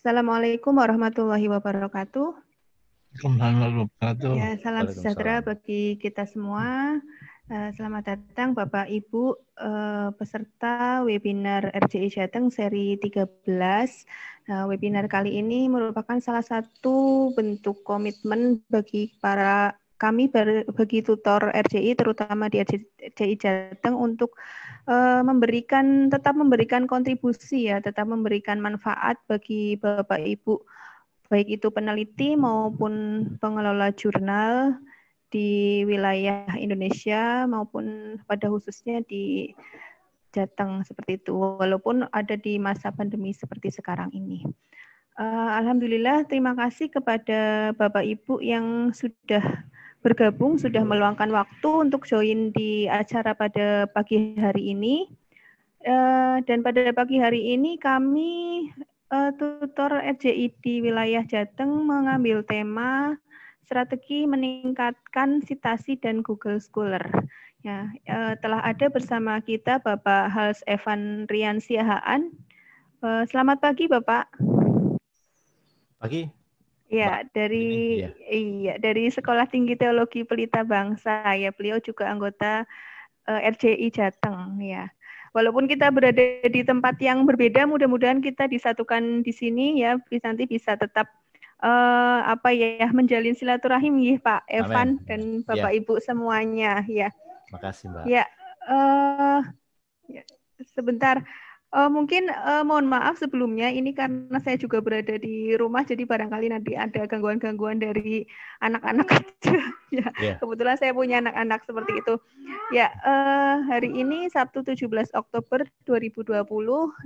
Assalamualaikum warahmatullahi wabarakatuh. Waalaikumsalam Ya, salam sejahtera bagi kita semua. Eh, selamat datang Bapak Ibu eh, peserta webinar RJI Jateng seri 13. Nah, webinar kali ini merupakan salah satu bentuk komitmen bagi para kami bagi tutor RJI terutama di RJI Jateng untuk uh, memberikan tetap memberikan kontribusi ya, tetap memberikan manfaat bagi Bapak Ibu baik itu peneliti maupun pengelola jurnal di wilayah Indonesia maupun pada khususnya di Jateng seperti itu walaupun ada di masa pandemi seperti sekarang ini. Uh, Alhamdulillah terima kasih kepada Bapak Ibu yang sudah bergabung sudah meluangkan waktu untuk join di acara pada pagi hari ini. Uh, dan pada pagi hari ini kami uh, tutor RJI di wilayah Jateng mengambil tema strategi meningkatkan citasi dan Google Scholar. Ya, uh, telah ada bersama kita Bapak Hals Evan Rian Siahaan. Selamat pagi Bapak. Pagi. Ya, dari ya. iya dari Sekolah Tinggi Teologi Pelita Bangsa ya. Beliau juga anggota uh, RJI Jateng ya. Walaupun kita berada di tempat yang berbeda, mudah-mudahan kita disatukan di sini ya, nanti bisa tetap uh, apa ya menjalin silaturahim ya Pak Evan Amen. dan Bapak ya. Ibu semuanya ya. Makasih Mbak. Ya, uh, ya sebentar. Uh, mungkin uh, mohon maaf sebelumnya ini karena saya juga berada di rumah jadi barangkali nanti ada gangguan-gangguan dari anak-anak ya yeah. kebetulan saya punya anak-anak seperti itu. Ya uh, hari ini Sabtu 17 Oktober 2020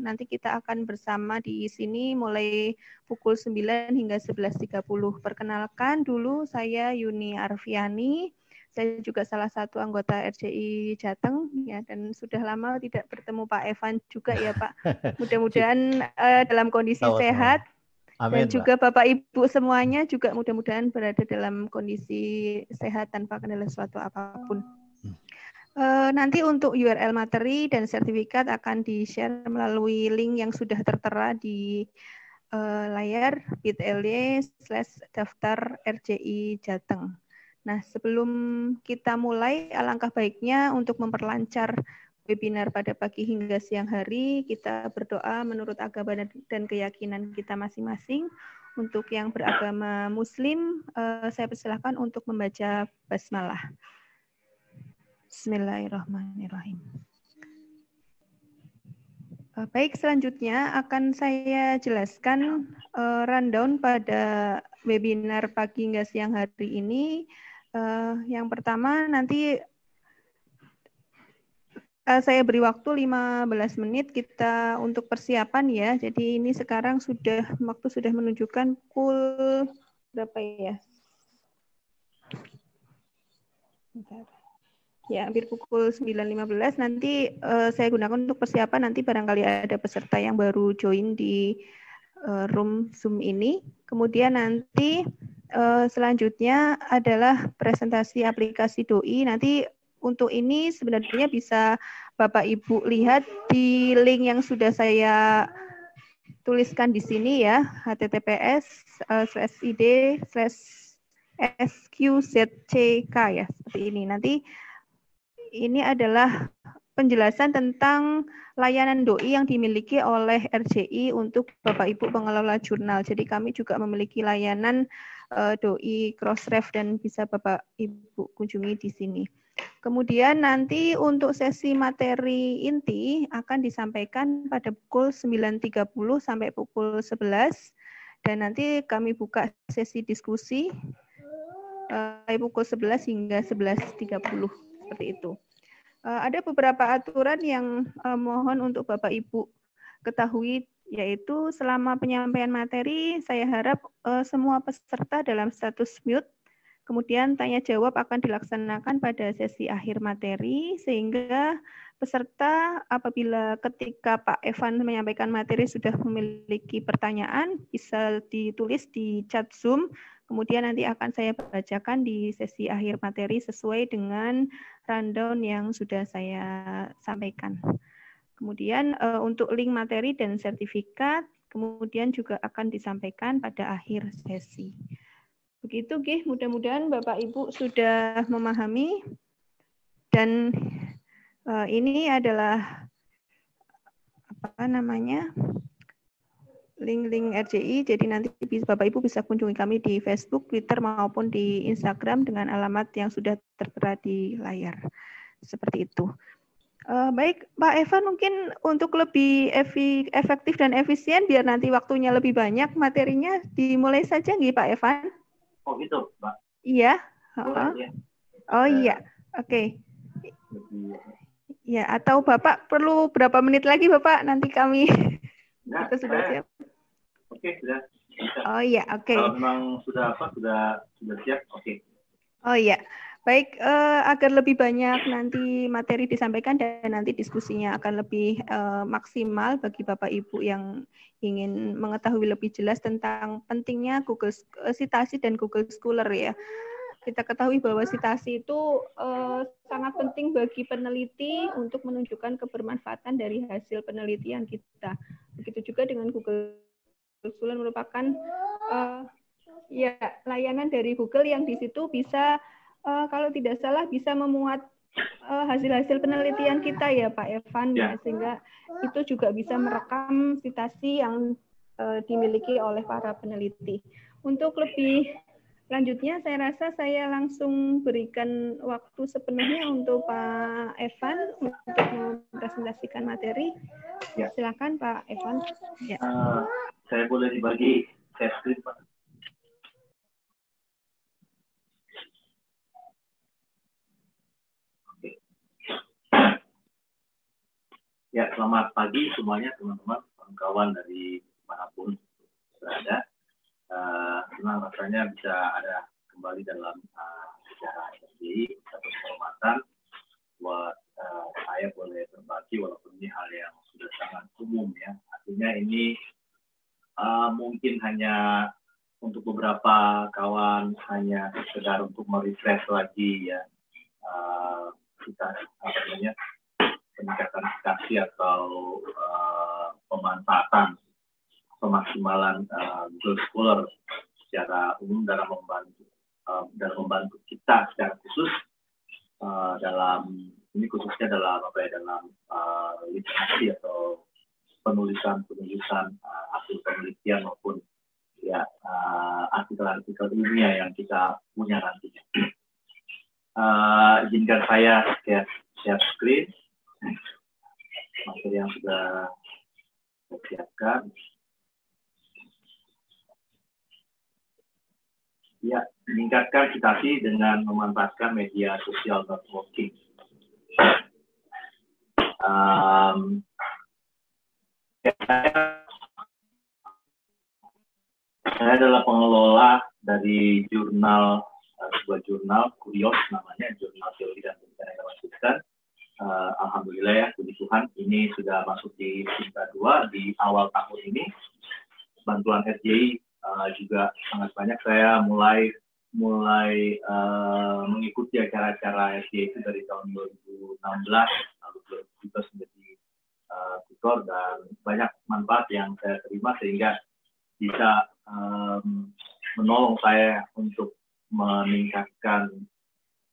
nanti kita akan bersama di sini mulai pukul 9 hingga 11.30 perkenalkan dulu saya Yuni Arfiani saya juga salah satu anggota RJI Jateng ya dan sudah lama tidak bertemu Pak Evan juga ya Pak. Mudah-mudahan uh, dalam kondisi sehat Amin, dan juga Mbak. Bapak Ibu semuanya juga mudah-mudahan berada dalam kondisi sehat tanpa kendala suatu apa pun. Uh, nanti untuk URL materi dan sertifikat akan di-share melalui link yang sudah tertera di uh, layar bit.ly slash daftar RJI Jateng. Nah, sebelum kita mulai, alangkah baiknya untuk memperlancar webinar pada pagi hingga siang hari, kita berdoa menurut agama dan keyakinan kita masing-masing. Untuk yang beragama Muslim, eh, saya persilahkan untuk membaca basmalah. Bismillahirrahmanirrahim. Eh, baik, selanjutnya akan saya jelaskan uh, rundown pada webinar pagi hingga siang hari ini Uh, yang pertama nanti uh, saya beri waktu 15 menit kita untuk persiapan ya. Jadi ini sekarang sudah waktu sudah menunjukkan pukul berapa ya? Ya, hampir pukul 9.15 nanti uh, saya gunakan untuk persiapan nanti barangkali ada peserta yang baru join di uh, room Zoom ini. Kemudian nanti uh, selanjutnya adalah presentasi aplikasi doi. Nanti untuk ini sebenarnya bisa Bapak Ibu lihat di link yang sudah saya tuliskan di sini ya, https uh, sqzck ya, seperti ini. Nanti ini adalah penjelasan tentang layanan doi yang dimiliki oleh RJI untuk Bapak Ibu pengelola jurnal. Jadi kami juga memiliki layanan uh, doi crossref dan bisa Bapak Ibu kunjungi di sini. Kemudian nanti untuk sesi materi inti akan disampaikan pada pukul 9.30 sampai pukul 11 dan nanti kami buka sesi diskusi uh, pukul 11 hingga 11.30 seperti itu. Uh, ada beberapa aturan yang uh, mohon untuk Bapak Ibu ketahui yaitu selama penyampaian materi saya harap uh, semua peserta dalam status mute kemudian tanya jawab akan dilaksanakan pada sesi akhir materi sehingga peserta apabila ketika Pak Evan menyampaikan materi sudah memiliki pertanyaan bisa ditulis di chat Zoom kemudian nanti akan saya bacakan di sesi akhir materi sesuai dengan rundown yang sudah saya sampaikan. Kemudian uh, untuk link materi dan sertifikat kemudian juga akan disampaikan pada akhir sesi. Begitu, Gih. Mudah-mudahan Bapak Ibu sudah memahami dan uh, ini adalah apa namanya link-link RJI. Jadi nanti Bapak Ibu bisa kunjungi kami di Facebook, Twitter maupun di Instagram dengan alamat yang sudah tertera di layar. Seperti itu. Uh, baik, Pak Evan mungkin untuk lebih efektif dan efisien biar nanti waktunya lebih banyak materinya dimulai saja nggih Pak Evan? Oh gitu, Pak. Iya. Uh -uh. Oh iya, oke. Okay. Ya, atau Bapak perlu berapa menit lagi Bapak? Nanti kami Nah, kita sudah siap. Oke, okay, sudah. Oh iya, oke. Okay. Kalau memang sudah apa? Sudah sudah siap, oke. Okay. Oh iya. Baik, uh, agar lebih banyak nanti materi disampaikan dan nanti diskusinya akan lebih uh, maksimal bagi Bapak Ibu yang ingin mengetahui lebih jelas tentang pentingnya Google Citasi dan Google Scholar ya. Kita ketahui bahwa citasi itu uh, sangat penting bagi peneliti untuk menunjukkan kebermanfaatan dari hasil penelitian kita. Begitu juga dengan Google Scholar merupakan uh, ya layanan dari Google yang di situ bisa uh, kalau tidak salah bisa memuat eh, hasil-hasil uh, penelitian kita ya Pak Evan ya. ya sehingga itu juga bisa merekam citasi yang uh, dimiliki oleh para peneliti. Untuk lebih lanjutnya saya rasa saya langsung berikan waktu sepenuhnya untuk Pak Evan untuk mempresentasikan materi. Ya. Silakan Pak Evan. Ya. Uh, saya boleh dibagi share screen Pak. Ya, selamat pagi semuanya teman-teman, kawan-kawan dari mana pun berada. Uh, senang rasanya bisa ada kembali dalam uh, SDI, satu kehormatan buat uh, saya boleh berbagi walaupun ini hal yang sudah sangat umum ya. Artinya ini uh, mungkin hanya untuk beberapa kawan hanya sekedar untuk merefresh lagi ya uh, kita apa namanya peningkatan efikasi atau uh, pemanfaatan pemaksimalan uh, Google Scholar secara umum dalam membantu uh, dalam membantu kita secara khusus uh, dalam ini khususnya dalam apa ya dalam uh, literasi atau penulisan penulisan uh, hasil penelitian maupun ya artikel-artikel uh, ilmiah yang kita punya nantinya. Uh, izinkan saya share, share screen materi yang sudah saya siapkan. Ya, meningkatkan citasi dengan memanfaatkan media sosial networking. Um, saya, saya adalah pengelola dari jurnal sebuah jurnal Kurios namanya jurnal teori dan pendidikan Kristen uh, alhamdulillah ya puji Tuhan ini sudah masuk di tingkat dua di awal tahun ini. Bantuan SJI uh, juga sangat banyak. Saya mulai mulai uh, mengikuti acara-acara SJI itu dari tahun 2016 lalu 2017 menjadi uh, tutor dan banyak manfaat yang saya terima sehingga bisa um, menolong saya untuk meningkatkan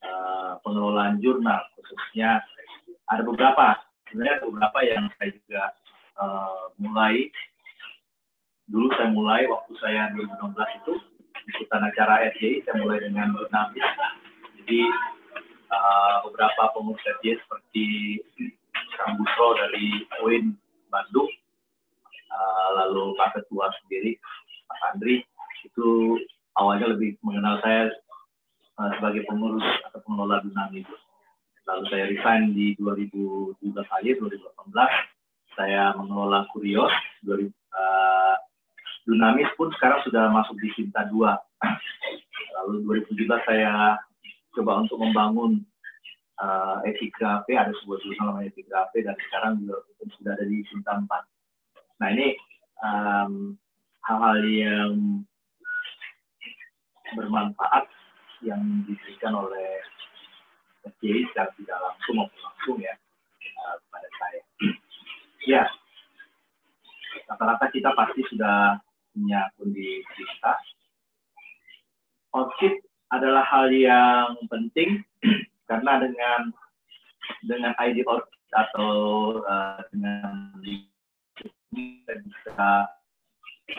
uh, pengelolaan jurnal khususnya ada beberapa. Sebenarnya ada beberapa yang saya juga uh, mulai. Dulu saya mulai waktu saya 2016 itu ikutan acara SJI saya mulai dengan jurnalis. Jadi uh, beberapa pengurus SJI seperti Kang Busro dari UIN Bandung uh, lalu Pak Ketua sendiri Pak Andri itu awalnya lebih mengenal saya sebagai pengurus atau pengelola Dunamis Lalu saya resign di 2017 akhir 2018. Saya mengelola Kurios. Uh, Dunamis pun sekarang sudah masuk di Sinta 2. Lalu 2017 saya coba untuk membangun uh, Epigrafe, ada sebuah jurnal namanya Epigrafe, dan sekarang juga sudah ada di Sinta 4. Nah ini hal hal-hal yang bermanfaat yang diberikan oleh SJI secara tidak langsung maupun langsung ya uh, kepada saya. ya, rata-rata kita pasti sudah punya di kita. OutFit adalah hal yang penting karena dengan dengan ID OutFit atau uh, dengan kita bisa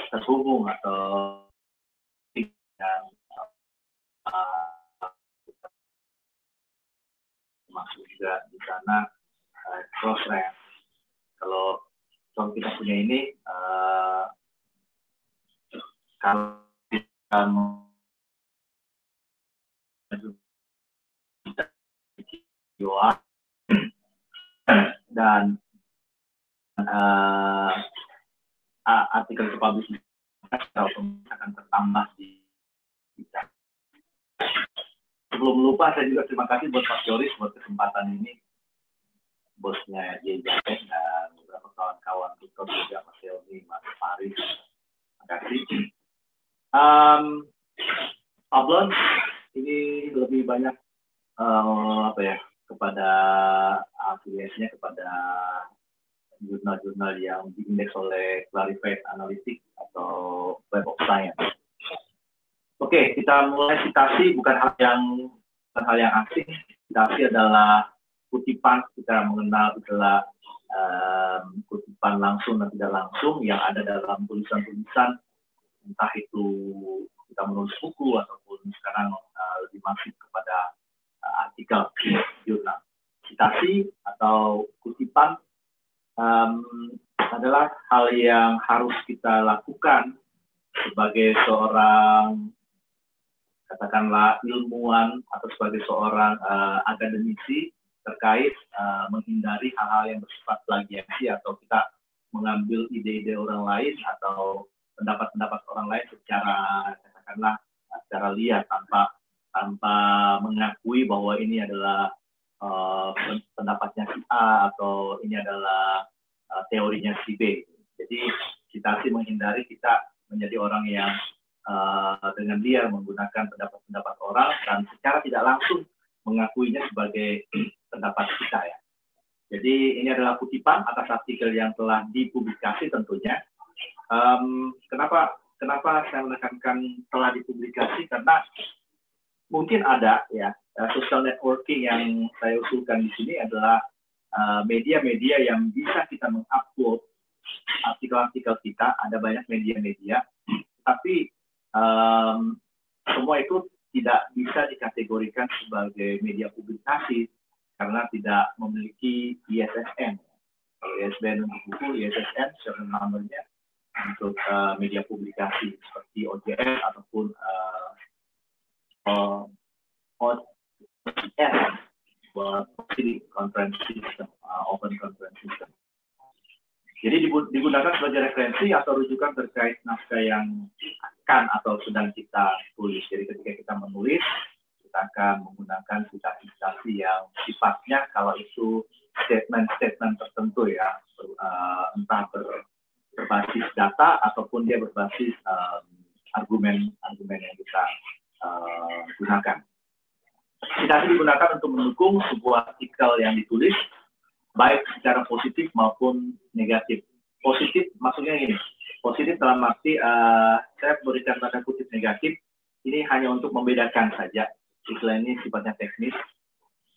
terhubung atau yang uh, masuk juga di sana uh, cross rank. Kalau kalau kita punya ini uh, kalau kita dan uh, artikel publish akan tertambah di kita. Sebelum lupa, saya juga terima kasih buat Pak Joris buat kesempatan ini. Bosnya JJP dan beberapa kawan-kawan kita juga Mas Helmi, Mas Faris. Terima kasih. Um, Pablon, ini lebih banyak uh, apa ya kepada afiliasinya kepada jurnal-jurnal yang diindeks oleh Clarified Analytics atau Web of Science. Oke, kita mulai citasi bukan hal yang bukan hal yang asing. Citasi adalah kutipan kita mengenal adalah um, kutipan langsung dan tidak langsung yang ada dalam tulisan-tulisan entah itu kita menulis buku ataupun sekarang uh, lebih masif kepada uh, artikel jurnal. Citasi atau kutipan um, adalah hal yang harus kita lakukan sebagai seorang katakanlah ilmuwan atau sebagai seorang uh, akademisi terkait uh, menghindari hal-hal yang bersifat plagiasi atau kita mengambil ide-ide orang lain atau pendapat-pendapat orang lain secara katakanlah secara liar tanpa tanpa mengakui bahwa ini adalah uh, pendapatnya si A atau ini adalah uh, teorinya si B. Jadi kita sih menghindari kita menjadi orang yang uh, dengan dia menggunakan pendapat-pendapat orang dan secara tidak langsung mengakuinya sebagai pendapat kita ya. Jadi ini adalah kutipan atas artikel yang telah dipublikasi tentunya. Um, kenapa kenapa saya menekankan telah dipublikasi karena mungkin ada ya uh, social networking yang saya usulkan di sini adalah uh, media-media uh, yang bisa kita mengupload artikel-artikel kita. Ada banyak media-media, tapi um, semua itu tidak bisa dikategorikan sebagai media publikasi karena tidak memiliki ISSN. Kalau ISBN untuk buku, ISSN serial numbernya untuk uh, media publikasi seperti OJS ataupun uh, uh, OCS buat conference system, uh, open conference system. Jadi digunakan sebagai referensi atau rujukan terkait naskah yang akan atau sedang kita tulis. Jadi ketika kita menulis, kita akan menggunakan citasi-citasi yang sifatnya kalau itu statement-statement tertentu ya, uh, entah ber, berbasis data ataupun dia berbasis argumen-argumen um, yang kita uh, gunakan. Citasi digunakan untuk mendukung sebuah artikel yang ditulis baik secara positif maupun negatif. Positif maksudnya ini, positif dalam arti uh, saya berikan tanda kutip negatif ini hanya untuk membedakan saja. Istilah ini sifatnya teknis.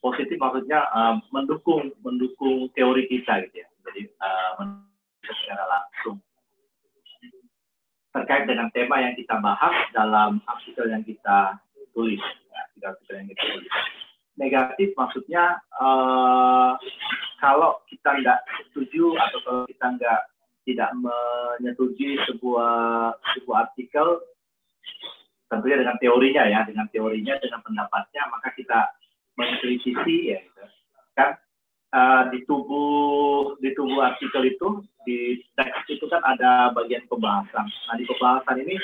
Positif maksudnya uh, mendukung mendukung teori kita gitu ya. Jadi uh, secara langsung terkait dengan tema yang kita bahas dalam artikel yang kita tulis. Ya, artikel yang kita tulis. Negatif maksudnya uh, kalau kita nggak setuju atau kalau kita nggak tidak menyetujui sebuah sebuah artikel tentunya dengan teorinya ya dengan teorinya dengan pendapatnya maka kita mengkritisi ya kan uh, di tubuh di tubuh artikel itu di teks itu kan ada bagian pembahasan. Nah di pembahasan ini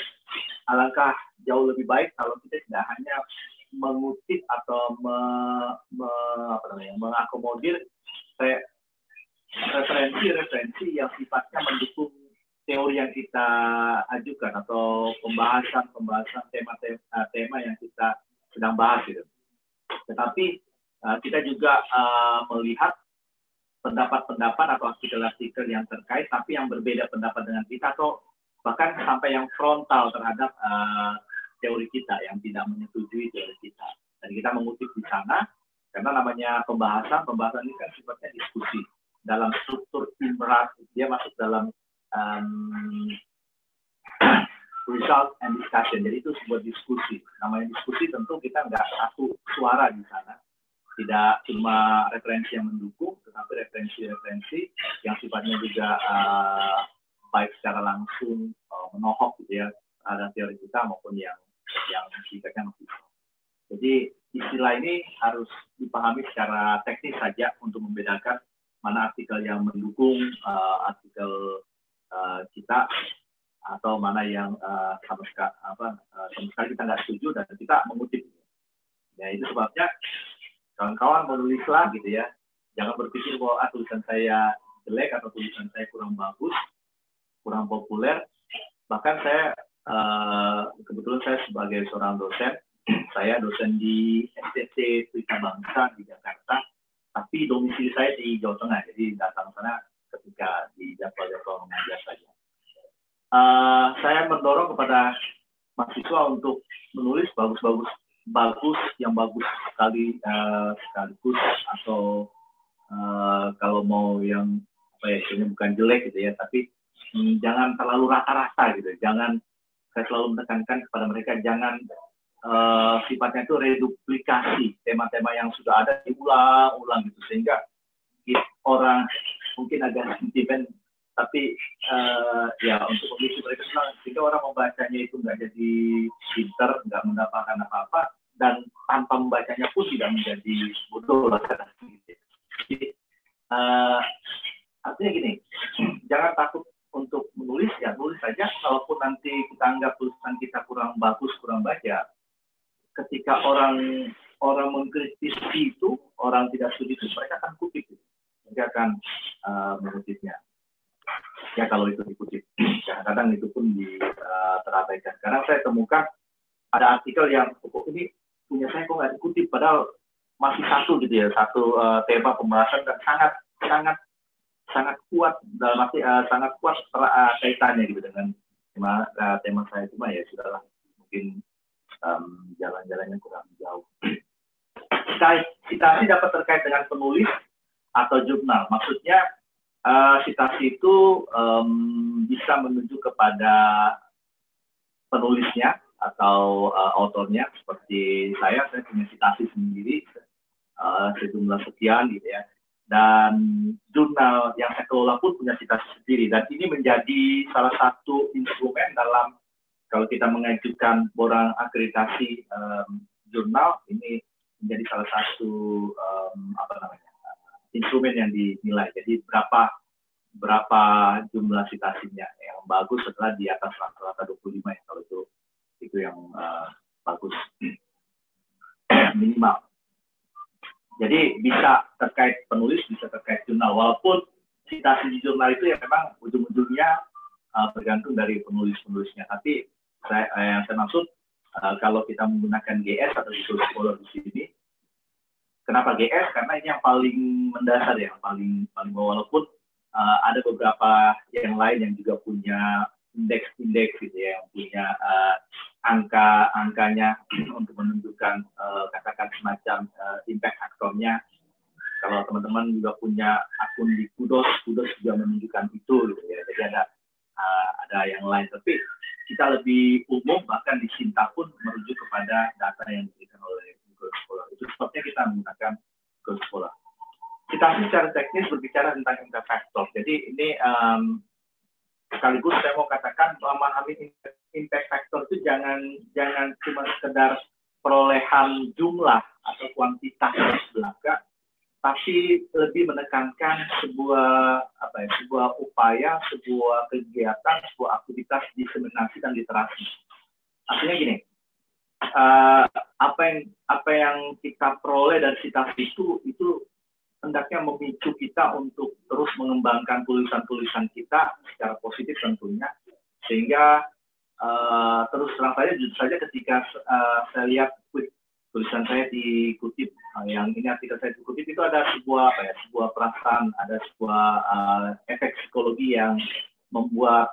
alangkah jauh lebih baik kalau kita tidak hanya mengutip atau me, me, apa namanya, mengakomodir referensi-referensi yang sifatnya mendukung teori yang kita ajukan atau pembahasan-pembahasan tema-tema tema yang kita sedang bahas gitu. Tetapi uh, kita juga uh, melihat pendapat-pendapat atau artikel-artikel yang terkait tapi yang berbeda pendapat dengan kita atau bahkan sampai yang frontal terhadap teori kita yang tidak menyetujui teori kita. Dan kita mengutip di sana karena namanya pembahasan, pembahasan ini kan sifatnya diskusi dalam struktur imrat dia masuk dalam um, result and discussion. Jadi itu sebuah diskusi. Namanya diskusi tentu kita nggak satu suara di sana, tidak cuma referensi yang mendukung, tetapi referensi-referensi yang sifatnya juga uh, baik secara langsung uh, menohok gitu ya ada teori kita maupun yang yang masih. Jadi istilah ini harus dipahami secara teknis saja untuk membedakan mana artikel yang mendukung uh, artikel uh, kita atau mana yang uh, sama sekali apa uh, sama sekali kita nggak setuju dan kita mengutip. Ya itu sebabnya kawan-kawan menulislah gitu ya. Jangan berpikir bahwa ah, tulisan saya jelek atau tulisan saya kurang bagus, kurang populer. Bahkan saya uh, kebetulan saya sebagai seorang dosen, saya dosen di STC Pelita Bangsa di Jakarta, tapi domisili saya di Jawa Tengah, jadi datang sana ketika di jadwal-jadwal mengajar saja. Uh, saya mendorong kepada mahasiswa untuk menulis bagus-bagus bagus yang bagus sekali uh, sekaligus atau uh, kalau mau yang apa ya ini bukan jelek gitu ya tapi hmm, jangan terlalu rata-rata gitu jangan saya selalu menekankan kepada mereka jangan uh, sifatnya itu reduplikasi tema-tema yang sudah ada diulang-ulang gitu. Sehingga orang mungkin agak sentimen tapi uh, ya untuk kondisi mereka senang sehingga orang membacanya itu nggak jadi pinter nggak mendapatkan apa-apa dan tanpa membacanya pun tidak menjadi bodoh lah. Jadi uh, artinya gini jangan takut untuk menulis ya tulis saja. Kalaupun nanti kita anggap tulisan kita kurang bagus kurang baca ketika orang orang mengkritisi itu orang tidak setuju itu mereka akan kutip mereka akan uh, mengutipnya ya kalau itu dikutip. Kadang-kadang itu pun di, uh, terabaikan. Karena saya temukan ada artikel yang oh, ini punya saya kok nggak dikutip, padahal masih satu gitu ya, satu uh, tema pembahasan dan sangat sangat sangat kuat dalam arti uh, sangat kuat uh, kaitannya gitu dengan tema uh, tema saya cuma ya sudahlah mungkin um, jalan-jalannya kurang jauh. Citasi dapat terkait dengan penulis atau jurnal. Maksudnya uh, citasi itu um, bisa menunjuk kepada penulisnya atau uh, autornya seperti saya saya punya citasi sendiri uh, sejumlah sekian gitu ya dan jurnal yang saya kelola pun punya citasi sendiri dan ini menjadi salah satu instrumen dalam kalau kita mengajukan borang akreditasi um, jurnal ini menjadi salah satu um, apa namanya instrumen yang dinilai. Jadi berapa berapa jumlah citasinya yang bagus setelah di atas rata-rata 25 ya kalau itu itu yang uh, bagus minimal. Jadi bisa terkait penulis, bisa terkait jurnal. Walaupun citasi di jurnal itu ya memang ujung-ujungnya uh, bergantung dari penulis-penulisnya. Tapi saya, eh, yang saya maksud uh, kalau kita menggunakan GS atau Visual Scholar di sini, Kenapa GS? Karena ini yang paling mendasar ya, paling paling walaupun uh, ada beberapa yang lain yang juga punya indeks-indeks gitu ya, yang punya uh, angka-angkanya untuk menunjukkan uh, katakan semacam uh, impact faktornya. Kalau teman-teman juga punya akun di Kudos, Kudos juga menunjukkan itu gitu ya. Jadi ada uh, ada yang lain, tapi kita lebih umum bahkan di Sinta pun merujuk kepada data yang diberikan oleh Google Scholar. Itu sebabnya kita menggunakan Google Scholar. Kita secara teknis berbicara tentang impact factor. Jadi ini um, sekaligus saya mau katakan memahami impact factor itu jangan jangan cuma sekedar perolehan jumlah atau kuantitas belaka, tapi lebih menekankan sebuah apa ya sebuah upaya, sebuah kegiatan, sebuah aktivitas diseminasi dan literasi. Artinya gini, uh, apa yang apa yang kita peroleh dari citasi itu itu hendaknya memicu kita untuk terus mengembangkan tulisan-tulisan kita secara positif tentunya sehingga uh, terus terang saja jujur saja ketika uh, saya lihat tulisan saya dikutip uh, yang ini artikel saya dikutip itu ada sebuah apa ya sebuah perasaan ada sebuah uh, efek psikologi yang membuat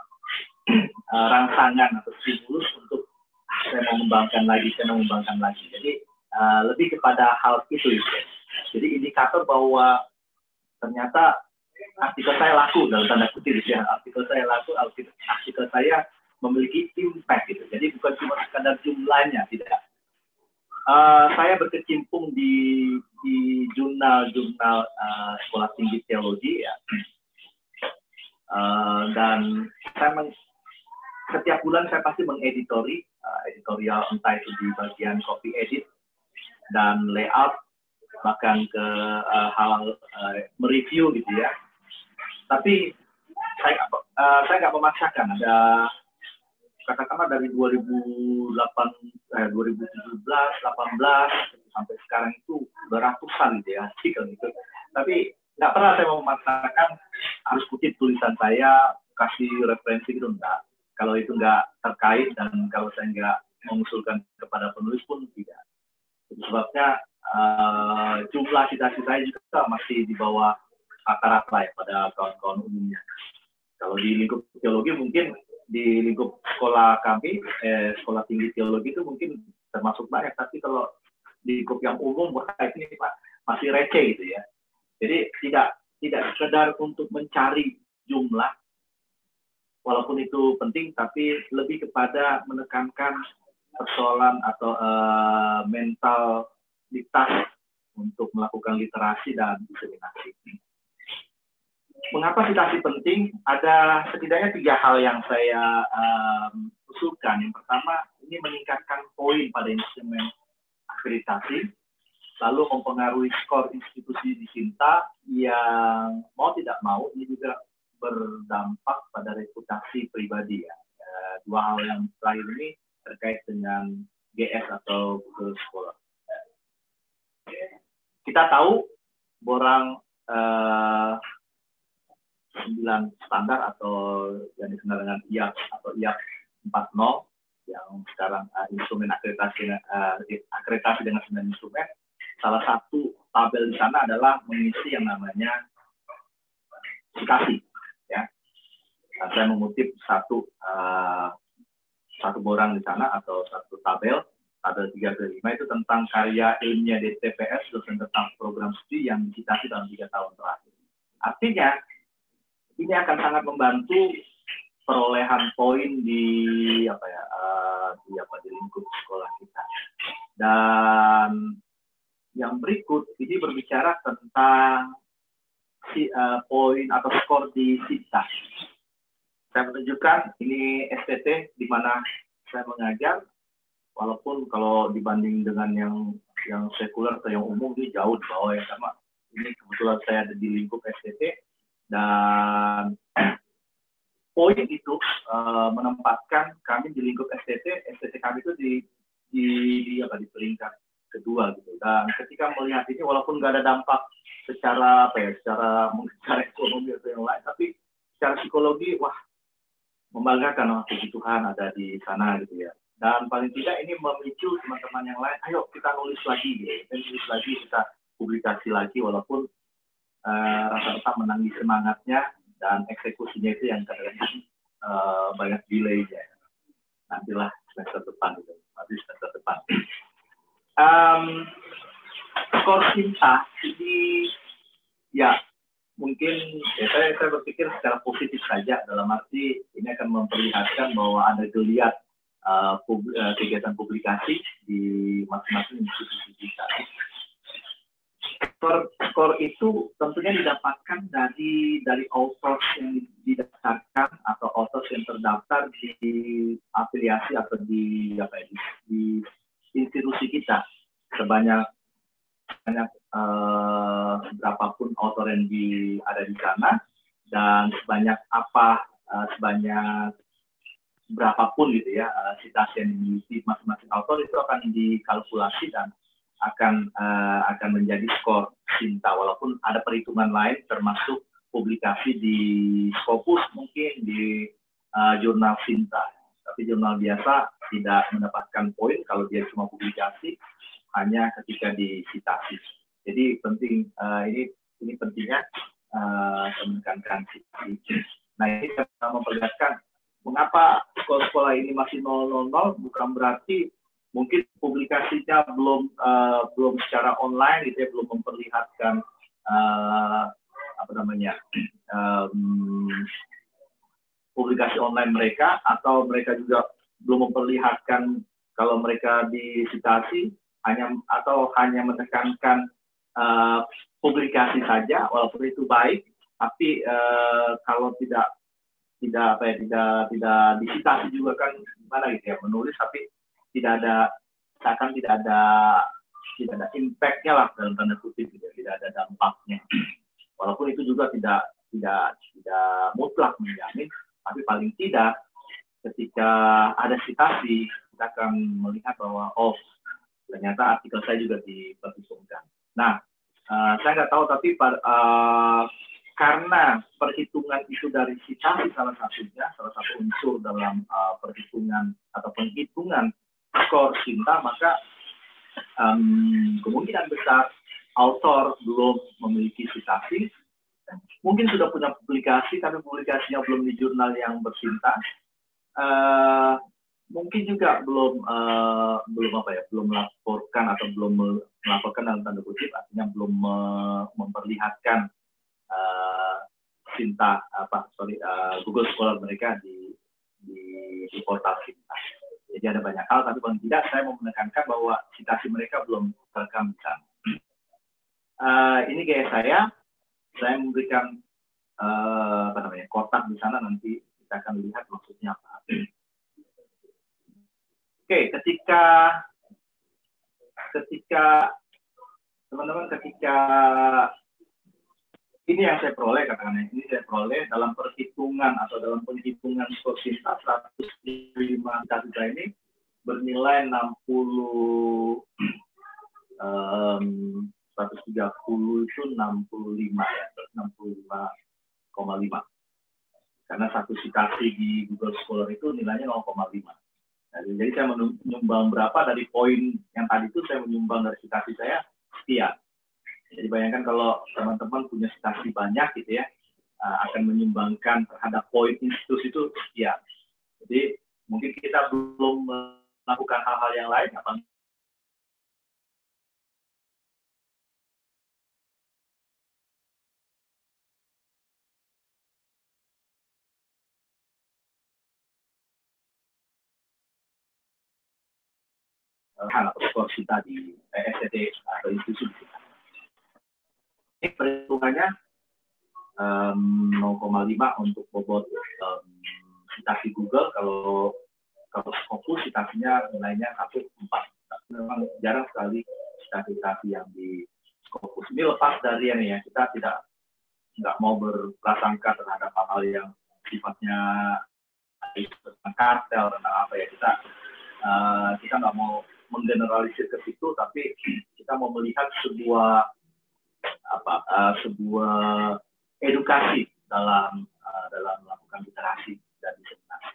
uh, rangsangan atau stimulus untuk ah, saya mau mengembangkan lagi saya mau mengembangkan lagi. Jadi uh, lebih kepada hal itu ya. jadi indikator bahwa ternyata artikel saya laku dalam tanda kutip ya. Artikel saya laku artikel, artikel saya memiliki impact gitu. Jadi bukan cuma sekadar jumlahnya tidak uh, saya berkecimpung di di jurnal-jurnal uh, sekolah tinggi teologi ya. Uh, dan saya meng, setiap bulan saya pasti mengeditori uh, editorial entah itu di bagian copy edit dan layout bahkan ke uh, hal uh, mereview gitu ya. Tapi saya uh, saya nggak memaksakan ada katakanlah dari 2008 eh, 2017 18 sampai sekarang itu beratusan gitu ya artikel gitu. Tapi nggak pernah saya memaksakan harus kutip tulisan saya kasih referensi gitu enggak. Kalau itu nggak terkait dan kalau saya nggak mengusulkan kepada penulis pun tidak. Sebabnya uh, jumlah cita-cita saya juga masih di bawah rata-rata ya pada kawan-kawan umumnya. Kalau di lingkup teologi mungkin di lingkup sekolah kami, eh, sekolah tinggi teologi itu mungkin termasuk banyak, tapi kalau di lingkup yang umum, ini Pak, masih receh gitu ya. Jadi tidak tidak sekedar untuk mencari jumlah, walaupun itu penting, tapi lebih kepada menekankan persoalan atau uh, mental untuk melakukan literasi dan diseminasi mengapa citasi penting? Ada setidaknya tiga hal yang saya um, usulkan. Yang pertama, ini meningkatkan poin pada instrumen akreditasi, lalu mempengaruhi skor institusi di Sinta yang mau tidak mau ini juga berdampak pada reputasi pribadi ya. Uh, dua hal yang terakhir ini terkait dengan GS atau Google Scholar. Kita tahu borang uh, 9 standar atau yang dikenal dengan IAP atau IAP 40 yang sekarang uh, instrumen akreditasi uh, akreditasi dengan 9 instrumen. Salah satu tabel di sana adalah mengisi yang namanya citasi ya. Nah, saya mengutip satu uh, satu borang di sana atau satu tabel tabel 3 ke 5 itu tentang karya ilmiah DTPS dosen tentang program studi yang dicitasi dalam tiga tahun terakhir. Artinya ini akan sangat membantu perolehan poin di apa ya uh, di apa di lingkup sekolah kita. Dan yang berikut ini berbicara tentang si uh, poin atau skor di sita. Saya menunjukkan ini STT di mana saya mengajar. Walaupun kalau dibanding dengan yang yang sekuler atau yang umum ini jauh di bawah ya sama. Ini kebetulan saya ada di lingkup STT dan poin itu uh, menempatkan kami di lingkup STT, STT kami itu di di, di apa di peringkat kedua gitu. Dan ketika melihat ini walaupun nggak ada dampak secara apa ya, secara secara ekonomi atau yang lain, tapi secara psikologi wah membanggakan oh, Tuhan ada di sana gitu ya. Dan paling tidak ini memicu teman-teman yang lain, ayo kita nulis lagi gitu. Kita nulis lagi, kita publikasi lagi walaupun uh, rata-rata menangis semangatnya dan eksekusinya itu yang kadang-kadang uh, banyak delaynya. Nantilah semester depan itu, nanti semester depan. Um, skor cinta ini ya mungkin ya saya, saya berpikir secara positif saja dalam arti ini akan memperlihatkan bahwa ada geliat uh, pub, uh, kegiatan publikasi di masing-masing institusi kita skor skor itu tentunya didapatkan dari dari authors yang didaftarkan atau authors yang terdaftar di afiliasi atau di apa ya, di, di institusi kita. Sebanyak banyak uh, berapapun author yang di, ada di sana dan sebanyak apa uh, sebanyak berapapun gitu ya uh, citasi yang dimiliki masing-masing author itu akan dikalkulasi dan akan uh, akan menjadi skor cinta walaupun ada perhitungan lain termasuk publikasi di Scopus mungkin di uh, jurnal cinta tapi jurnal biasa tidak mendapatkan poin kalau dia cuma publikasi hanya ketika di citasi. Jadi penting uh, ini ini pentingnya uh, menekankan citasi. Nah ini kita memperlihatkan mengapa sekolah-sekolah ini masih 000 bukan berarti mungkin publikasinya belum uh, belum secara online gitu ya belum memperlihatkan uh, apa namanya um, publikasi online mereka atau mereka juga belum memperlihatkan kalau mereka di citasi hanya atau hanya menekankan uh, publikasi saja walaupun itu baik tapi uh, kalau tidak tidak apa ya tidak tidak disitasi juga kan gimana gitu ya menulis tapi tidak ada misalkan tidak ada tidak ada impactnya lah dalam tanda kutip gitu, ya, tidak ada dampaknya walaupun itu juga tidak tidak tidak mutlak menjamin tapi paling tidak ketika ada citasi kita akan melihat bahwa oh ternyata artikel saya juga diperhitungkan. Nah, uh, saya nggak tahu tapi uh, karena perhitungan itu dari citasi salah satunya, salah satu unsur dalam uh, perhitungan atau penghitungan skor cinta, maka um, kemungkinan besar author belum memiliki citasi mungkin sudah punya publikasi tapi publikasinya belum di jurnal yang bercinta. Uh, mungkin juga belum uh, belum apa ya belum melaporkan atau belum melaporkan dalam tanda kutip artinya belum uh, memperlihatkan uh, cinta apa sorry uh, Google Scholar mereka di di, di portal cinta jadi ada banyak hal tapi paling tidak saya mau menekankan bahwa citasi mereka belum terekam di sana uh, ini gaya saya saya memberikan uh, apa namanya kotak di sana nanti kita akan lihat maksudnya apa. Oke, ketika ketika teman-teman ketika ini yang saya peroleh katakan ini saya peroleh dalam perhitungan atau dalam penghitungan skor Sinta 105 kita ini bernilai 60 um, 130 itu 65 ya, 65,5. Karena satu citasi di Google Scholar itu nilainya 0,5. Nah, jadi saya menyumbang berapa dari poin yang tadi itu saya menyumbang dari citasi saya sekian. Jadi bayangkan kalau teman-teman punya citasi banyak gitu ya, uh, akan menyumbangkan terhadap poin institusi itu sekian. Jadi mungkin kita belum melakukan hal-hal yang lain, apa hal atau skor kita di eh, atau institusi kita. Ini perhitungannya um, 0,5 untuk bobot um, citasi Google. Kalau kalau Scopus citasinya nilainya 1,4. Memang jarang sekali citasi-citasi yang di Scopus. Ini lepas dari ini ya, kita tidak nggak mau berprasangka terhadap hal-hal yang sifatnya tentang kartel tentang apa ya kita uh, kita nggak mau menggeneralisir ke situ, tapi kita mau melihat sebuah apa uh, sebuah edukasi dalam uh, dalam melakukan literasi dan diseminasi.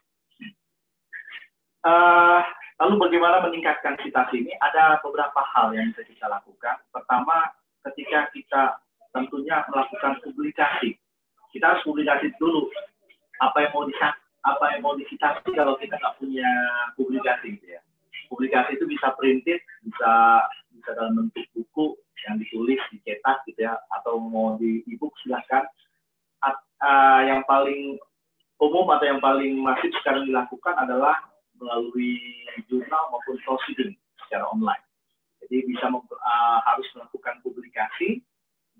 Uh, lalu bagaimana meningkatkan citasi ini? Ada beberapa hal yang bisa kita lakukan. Pertama, ketika kita tentunya melakukan publikasi, kita harus publikasi dulu apa yang mau disat apa yang mau disitasi kalau kita nggak punya publikasi gitu ya publikasi itu bisa printed, bisa bisa dalam bentuk yang ditulis, dicetak gitu ya, atau mau di ebook silahkan. At, uh, yang paling umum atau yang paling masif sekarang dilakukan adalah melalui jurnal maupun proceeding secara online. Jadi bisa uh, harus melakukan publikasi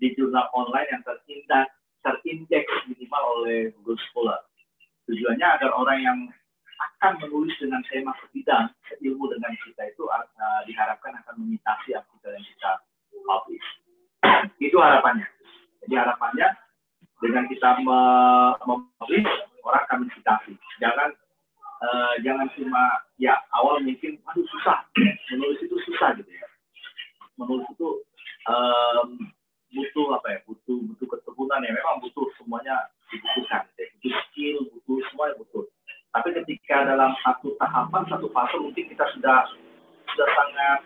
di jurnal online yang terindeks, terindeks minimal oleh Google Scholar. Tujuannya agar orang yang akan menulis dengan tema sebidang ilmu dengan kita itu uh, diharapkan akan mengimitasi artikel yang kita publish. itu harapannya. Jadi harapannya dengan kita mempublish orang akan mensitasi. Jangan uh, jangan cuma ya awal mungkin aduh susah menulis itu susah gitu ya. Menulis itu um, butuh apa ya butuh butuh keteguhan ya memang butuh semuanya dibutuhkan butuh skill butuh semua butuh tapi ketika dalam satu tahapan, satu fase mungkin kita sudah sudah sangat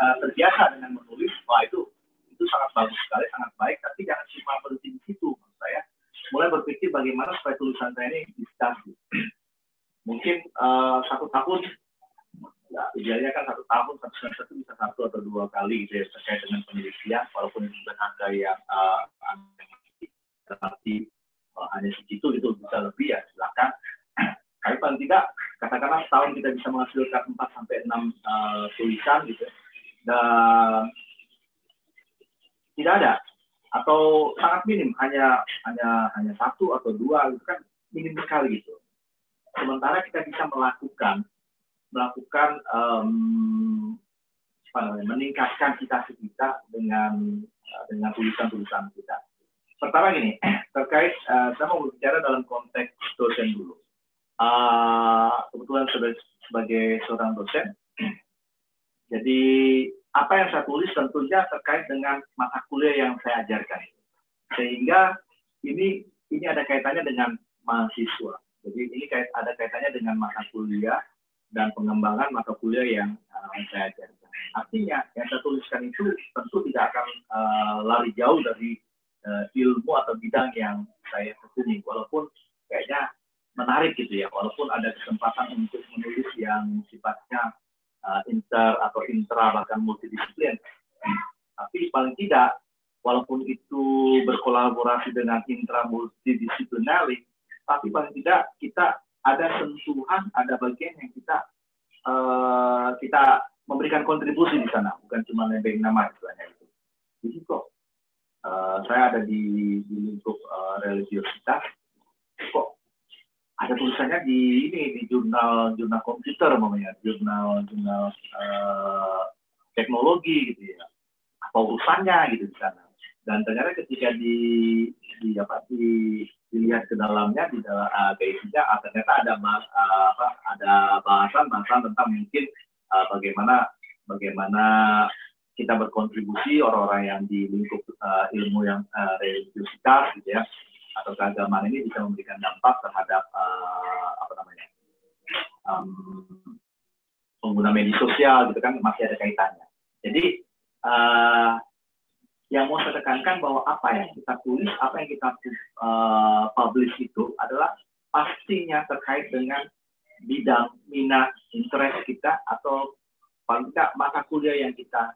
uh, terbiasa dengan menulis, wah itu itu sangat bagus sekali, sangat baik. Tapi jangan cuma berhenti di situ, menurut saya. Mulai berpikir bagaimana supaya tulisan saya ini bisa Mungkin uh, satu tahun, ya idealnya kan satu tahun, satu semester itu bisa satu atau dua kali gitu ya, terkait dengan penelitian, walaupun bukan angka yang uh, tapi uh, hanya segitu itu bisa lebih ya silakan tapi paling tidak katakanlah setahun kita bisa menghasilkan 4 sampai 6 uh, tulisan gitu tidak ada. Atau sangat minim. Hanya hanya hanya satu atau dua itu kan. Minim sekali gitu. Sementara kita bisa melakukan melakukan um, meningkatkan cita kita dengan uh, dengan tulisan-tulisan kita. Pertama gini terkait uh, saya mau berbicara dalam konteks dosen dulu. Uh, kebetulan sebagai seorang dosen. Jadi apa yang saya tulis tentunya terkait dengan mata kuliah yang saya ajarkan. Sehingga ini ini ada kaitannya dengan mahasiswa. Jadi ini kait, ada kaitannya dengan mata kuliah dan pengembangan mata kuliah yang uh, saya ajarkan. Artinya yang saya tuliskan itu tentu tidak akan uh, lari jauh dari uh, ilmu atau bidang yang saya tekuni. Walaupun kayaknya menarik gitu ya, walaupun ada kesempatan untuk menulis yang sifatnya uh, inter atau intra bahkan multidisiplin, tapi paling tidak walaupun itu berkolaborasi dengan intra multidisiplinary, tapi paling tidak kita ada sentuhan, ada bagian yang kita uh, kita memberikan kontribusi di sana, bukan cuma nebeng nama istilahnya itu. Jadi kok uh, saya ada di, di lingkup uh, religiositas, ada tulisannya di ini di jurnal jurnal komputer namanya jurnal jurnal uh, teknologi gitu ya. Apa urusannya gitu di sana. Dan ternyata ketika di di apa di dilihat ke dalamnya di dalam uh, isinya uh, ternyata ada uh, apa ada bahasan bahasan tentang mungkin uh, bagaimana bagaimana kita berkontribusi orang-orang yang di lingkup uh, ilmu yang uh, religiusitas gitu ya atau keagamaan ini bisa memberikan dampak terhadap uh, apa namanya um, pengguna media sosial gitu kan masih ada kaitannya. Jadi uh, yang mau saya tekankan bahwa apa yang kita tulis, apa yang kita uh, publish itu adalah pastinya terkait dengan bidang minat, interest kita atau paling tidak mata kuliah yang kita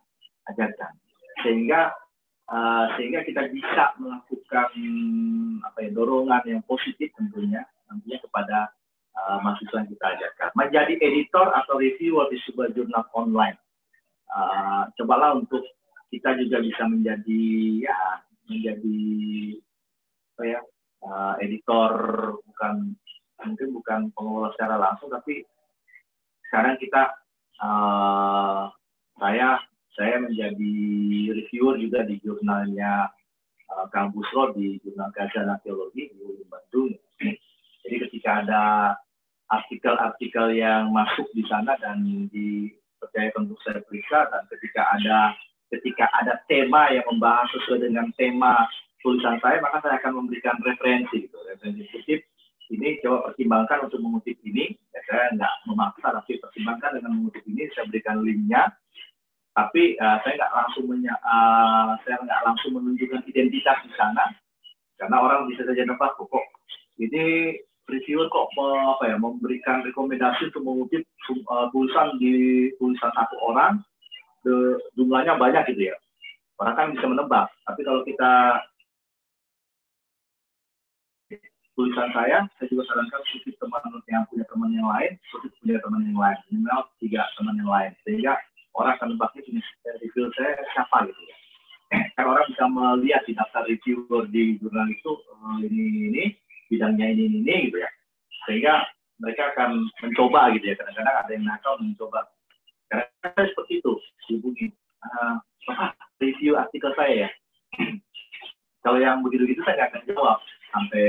ajarkan. Sehingga uh, sehingga kita bisa melakukan apa ya dorongan yang positif tentunya nantinya kepada uh, mahasiswa yang kita ajarkan. Menjadi editor atau reviewer di sebuah jurnal online. Uh, cobalah untuk kita juga bisa menjadi ya menjadi apa ya uh, editor bukan mungkin bukan pengelola secara langsung tapi sekarang kita uh, saya saya menjadi reviewer juga di jurnalnya uh, Kang Busro di jurnal Gajah Teologi di UIN Bandung. Jadi ketika ada artikel-artikel yang masuk di sana dan dipercayakan untuk saya periksa dan ketika ada ketika ada tema yang membahas sesuai dengan tema tulisan saya maka saya akan memberikan referensi gitu referensi kutip. Ini coba pertimbangkan untuk mengutip ini. Ya, saya nggak memaksa tapi pertimbangkan dengan mengutip ini. Saya berikan linknya tapi uh, saya nggak langsung menya, uh, saya nggak langsung menunjukkan identitas di sana karena orang bisa saja nebak kok ini reviewer kok apa ya memberikan rekomendasi untuk mengutip uh, tulisan di tulisan satu orang de, jumlahnya banyak gitu ya. Orang kan bisa menebak tapi kalau kita tulisan saya saya juga sarankan kutip teman yang punya teman yang lain kutip punya teman yang lain minimal tiga teman yang lain sehingga orang akan membahas ini review saya siapa gitu ya. Kan orang bisa melihat di daftar reviewer di jurnal itu uh, ini ini bidangnya ini ini, ini gitu ya. Sehingga mereka akan mencoba gitu ya. Kadang-kadang ada yang nakal mencoba. Karena seperti itu dihubungi. Uh, review artikel saya ya. Kalau yang begitu-gitu saya nggak akan jawab sampai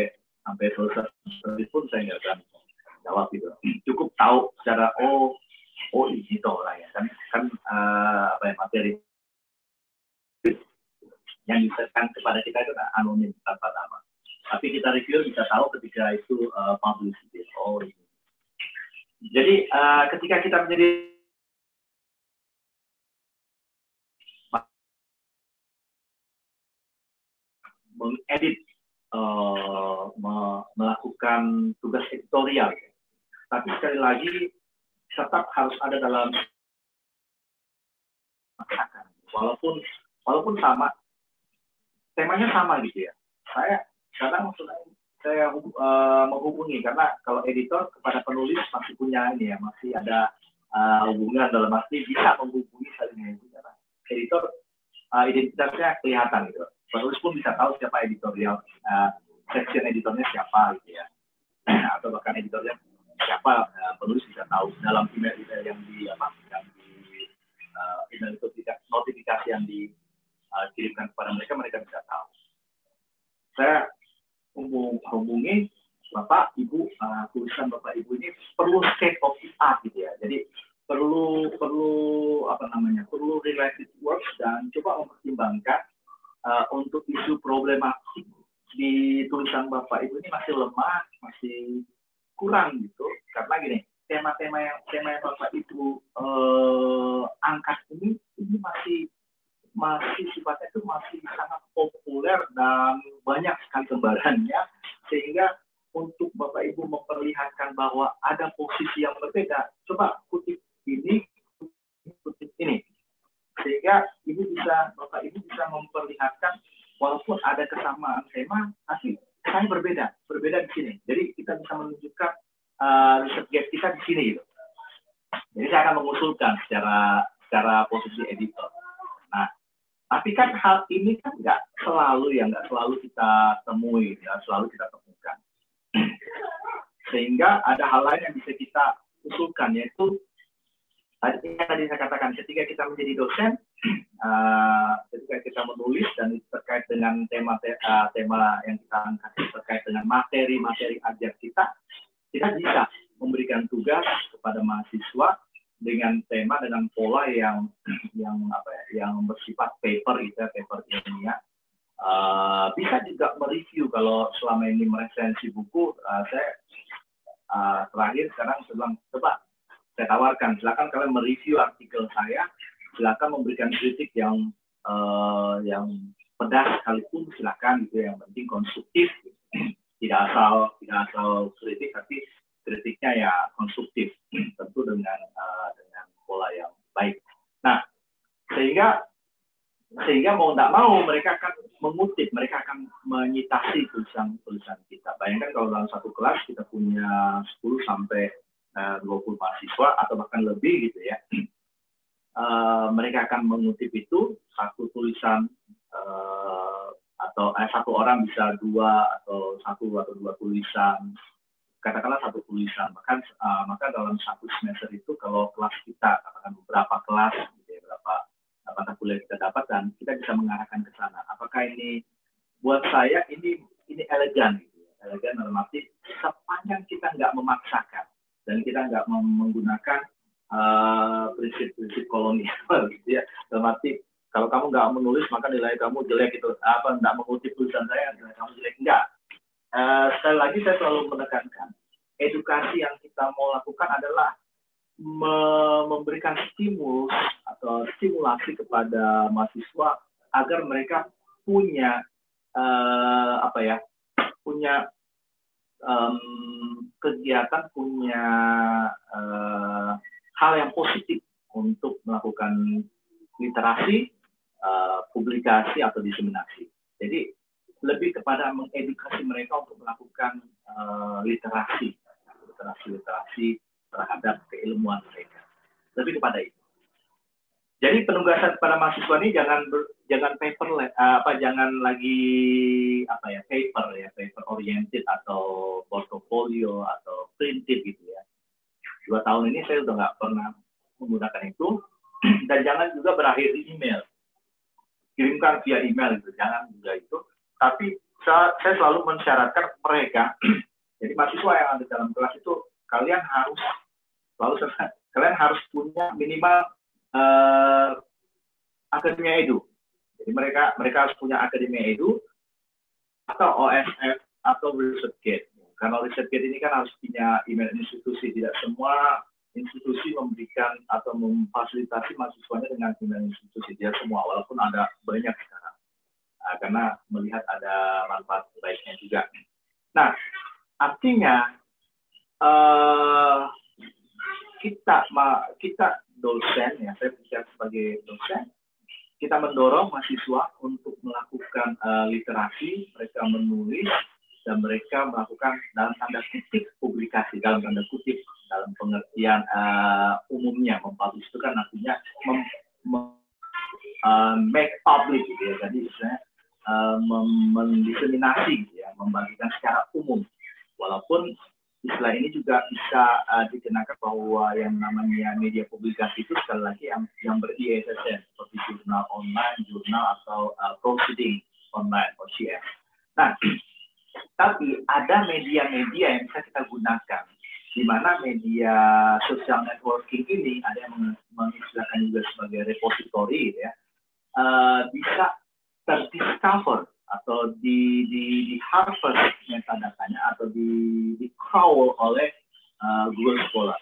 sampai selesai pun saya nggak akan jawab gitu. Cukup tahu secara oh oh ini situ lah ya kan kan uh, apa ya materi yang diserahkan kepada kita itu kan anonim tanpa nama tapi kita review bisa tahu ketika itu uh, publish oh ini. jadi uh, ketika kita menjadi mengedit uh, melakukan tugas editorial. Tapi sekali lagi tetap harus ada dalam. Walaupun walaupun sama, temanya sama gitu ya. Saya kadang saya uh, menghubungi karena kalau editor kepada penulis masih punya ini ya, masih ada uh, hubungan dalam arti bisa menghubungi saling menghubungi karena editor uh, identitasnya kelihatan gitu. Penulis pun bisa tahu siapa editorial, uh, section editornya siapa gitu ya, atau bahkan editornya siapa uh, penulis bisa tahu dalam email-email yang di apa yang di uh, email notifikasi, notifikasi yang dikirimkan uh, kepada mereka mereka bisa tahu. Saya hubungi Bapak, Ibu, uh, tulisan Bapak Ibu ini perlu state of the art gitu ya. Jadi perlu perlu apa namanya perlu related works dan coba mempertimbangkan uh, untuk isu problematik di tulisan bapak ibu ini masih lemah masih kurang gitu. Karena gini tema-tema yang tema yang bapak ibu uh, angkat ini ini masih masih sifatnya itu masih sangat populer dan banyak sekali gambarannya sehingga untuk bapak ibu memperlihatkan bahwa ada posisi yang berbeda coba kutip ini ini. Sehingga ibu bisa bapak ibu bisa memperlihatkan walaupun ada kesamaan tema tapi saya berbeda berbeda di sini. Jadi kita bisa menunjukkan uh, riset gap kita di sini gitu. Jadi saya akan mengusulkan secara secara posisi editor. Nah tapi kan hal ini kan nggak selalu ya nggak selalu kita temui ya selalu kita temukan. Sehingga ada hal lain yang bisa kita usulkan yaitu Tadi tadi saya katakan ketika kita menjadi dosen, uh, ketika kita menulis dan terkait dengan tema uh, tema yang kita angkat terkait dengan materi-materi ajar kita, kita bisa memberikan tugas kepada mahasiswa dengan tema dengan pola yang yang apa ya yang bersifat paper itu ya, paper ilmiah. Uh, bisa juga mereview kalau selama ini meresensi buku uh, saya uh, terakhir sekarang sedang coba saya tawarkan. Silakan kalian mereview artikel saya. Silakan memberikan kritik yang uh, yang pedas sekalipun silakan gitu yang penting konstruktif. Tidak asal tidak asal kritik tapi kritiknya ya konstruktif. Tentu dengan uh, dengan pola yang baik. Nah sehingga sehingga mau tidak mau mereka akan mengutip mereka akan menyitasi tulisan tulisan kita. Bayangkan kalau dalam satu kelas kita punya 10 sampai 20 eh, mahasiswa atau bahkan lebih gitu ya. Uh, mereka akan mengutip itu satu tulisan uh, atau eh, satu orang bisa dua atau satu atau dua tulisan katakanlah satu tulisan bahkan uh, maka dalam satu semester itu kalau kelas kita katakan beberapa kelas gitu ya, berapa mata kuliah kita dapat dan kita bisa mengarahkan ke sana apakah ini buat saya ini ini elegan gitu ya. elegan arti sepanjang kita nggak memaksakan dan kita nggak menggunakan uh, prinsip-prinsip kolonial gitu ya dalam arti kalau kamu nggak menulis maka nilai kamu jelek itu apa nggak mengutip tulisan saya nilai kamu jelek. Enggak. Uh, sekali lagi saya selalu menekankan edukasi yang kita mau lakukan adalah me memberikan stimulus atau stimulasi kepada mahasiswa agar mereka punya uh, apa ya punya um, kegiatan punya uh, hal yang positif untuk melakukan literasi, publikasi atau diseminasi. Jadi lebih kepada mengedukasi mereka untuk melakukan uh, literasi, literasi-literasi terhadap keilmuan mereka. Lebih kepada itu. Jadi penugasan pada mahasiswa ini jangan ber, jangan paper uh, apa jangan lagi apa ya paper ya paper oriented atau portfolio atau printed gitu ya dua tahun ini saya udah nggak pernah menggunakan itu dan jangan juga berakhir di email kirimkan via email gitu jangan juga itu tapi saya, selalu mensyaratkan mereka jadi mahasiswa yang ada dalam kelas itu kalian harus selalu kalian harus punya minimal uh, akademia edu jadi mereka mereka harus punya akademi edu atau OSF atau research gate. Karena research gate ini kan harus punya email institusi. Tidak semua institusi memberikan atau memfasilitasi mahasiswanya dengan email institusi. Dia semua, walaupun ada banyak sekarang. uh, karena melihat ada manfaat baiknya juga. Nah, artinya uh, kita kita dosen ya, saya bicara sebagai dosen, kita mendorong mahasiswa untuk melakukan uh, literasi, mereka menulis dan mereka melakukan dalam tanda kutip publikasi dalam tanda kutip dalam pengertian uh, umumnya mempublish itu kan artinya mem, mem, uh, make public gitu ya. Jadi uh, mendiseminasi gitu ya membagikan secara umum walaupun istilah ini juga bisa uh, dikenakan bahwa yang namanya media publikasi itu sekali lagi yang yang ber seperti jurnal online, jurnal atau uh, proceeding online OCM. Nah, tapi ada media-media yang bisa kita gunakan di mana media social networking ini ada yang mengistilahkan juga sebagai repository ya uh, bisa terdiscover atau di di di harvest metadatanya atau di di crawl oleh uh, Google Scholar.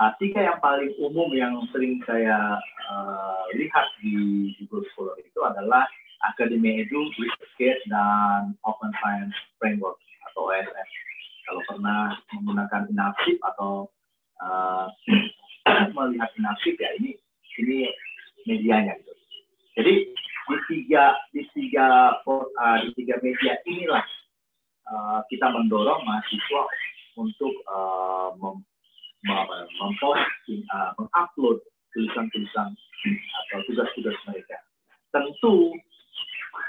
Uh, tiga yang paling umum yang sering saya uh, lihat di, di Google Scholar itu adalah Academy Edu, ResearchGate, dan Open Science Framework atau OSF. Kalau pernah menggunakan Inapsip atau uh, melihat Inapsip ya ini ini medianya gitu. Jadi di tiga di tiga uh, di tiga media inilah uh, kita mendorong mahasiswa untuk uh, mem, memposting, uh, mengupload tulisan-tulisan atau tugas-tugas mereka. Tentu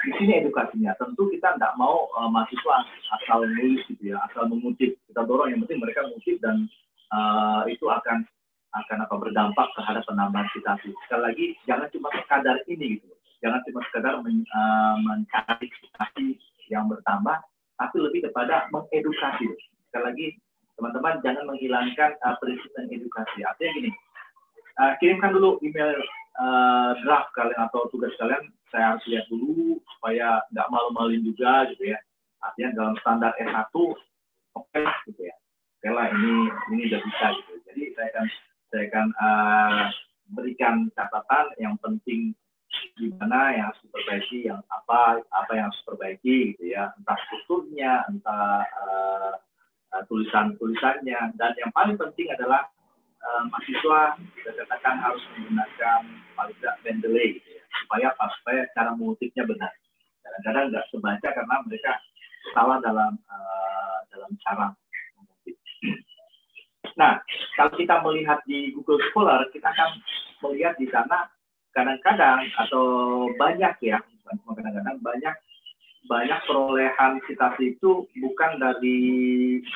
di sini edukasinya. Tentu kita tidak mau uh, mahasiswa asal nulis gitu ya, asal mengutip. Kita dorong yang penting mereka mengutip dan uh, itu akan akan apa berdampak terhadap penambahan citasi. Sekali lagi jangan cuma sekadar ini gitu jangan cuma sekedar men, uh, mencari edukasi yang bertambah, tapi lebih kepada mengedukasi. Sekali lagi, teman-teman jangan menghilangkan uh, prinsip dan edukasi. Artinya gini, uh, kirimkan dulu email uh, draft kalian atau tugas kalian, saya harus lihat dulu supaya nggak malu-maluin juga gitu ya. Artinya dalam standar S1, oke okay lah gitu ya. Oke okay lah ini ini udah bisa gitu. Jadi saya akan saya akan uh, berikan catatan yang penting di mana yang harus diperbaiki, yang apa apa yang harus diperbaiki gitu ya, entah strukturnya, entah uh, tulisan-tulisannya, dan yang paling penting adalah uh, mahasiswa kita katakan harus menggunakan paling tidak gitu ya, supaya supaya cara mengutipnya benar. Kadang-kadang nggak sebaca karena mereka salah dalam uh, dalam cara mengutip. Nah, kalau kita melihat di Google Scholar, kita akan melihat di sana kadang-kadang atau banyak ya kadang-kadang banyak banyak perolehan citasi itu bukan dari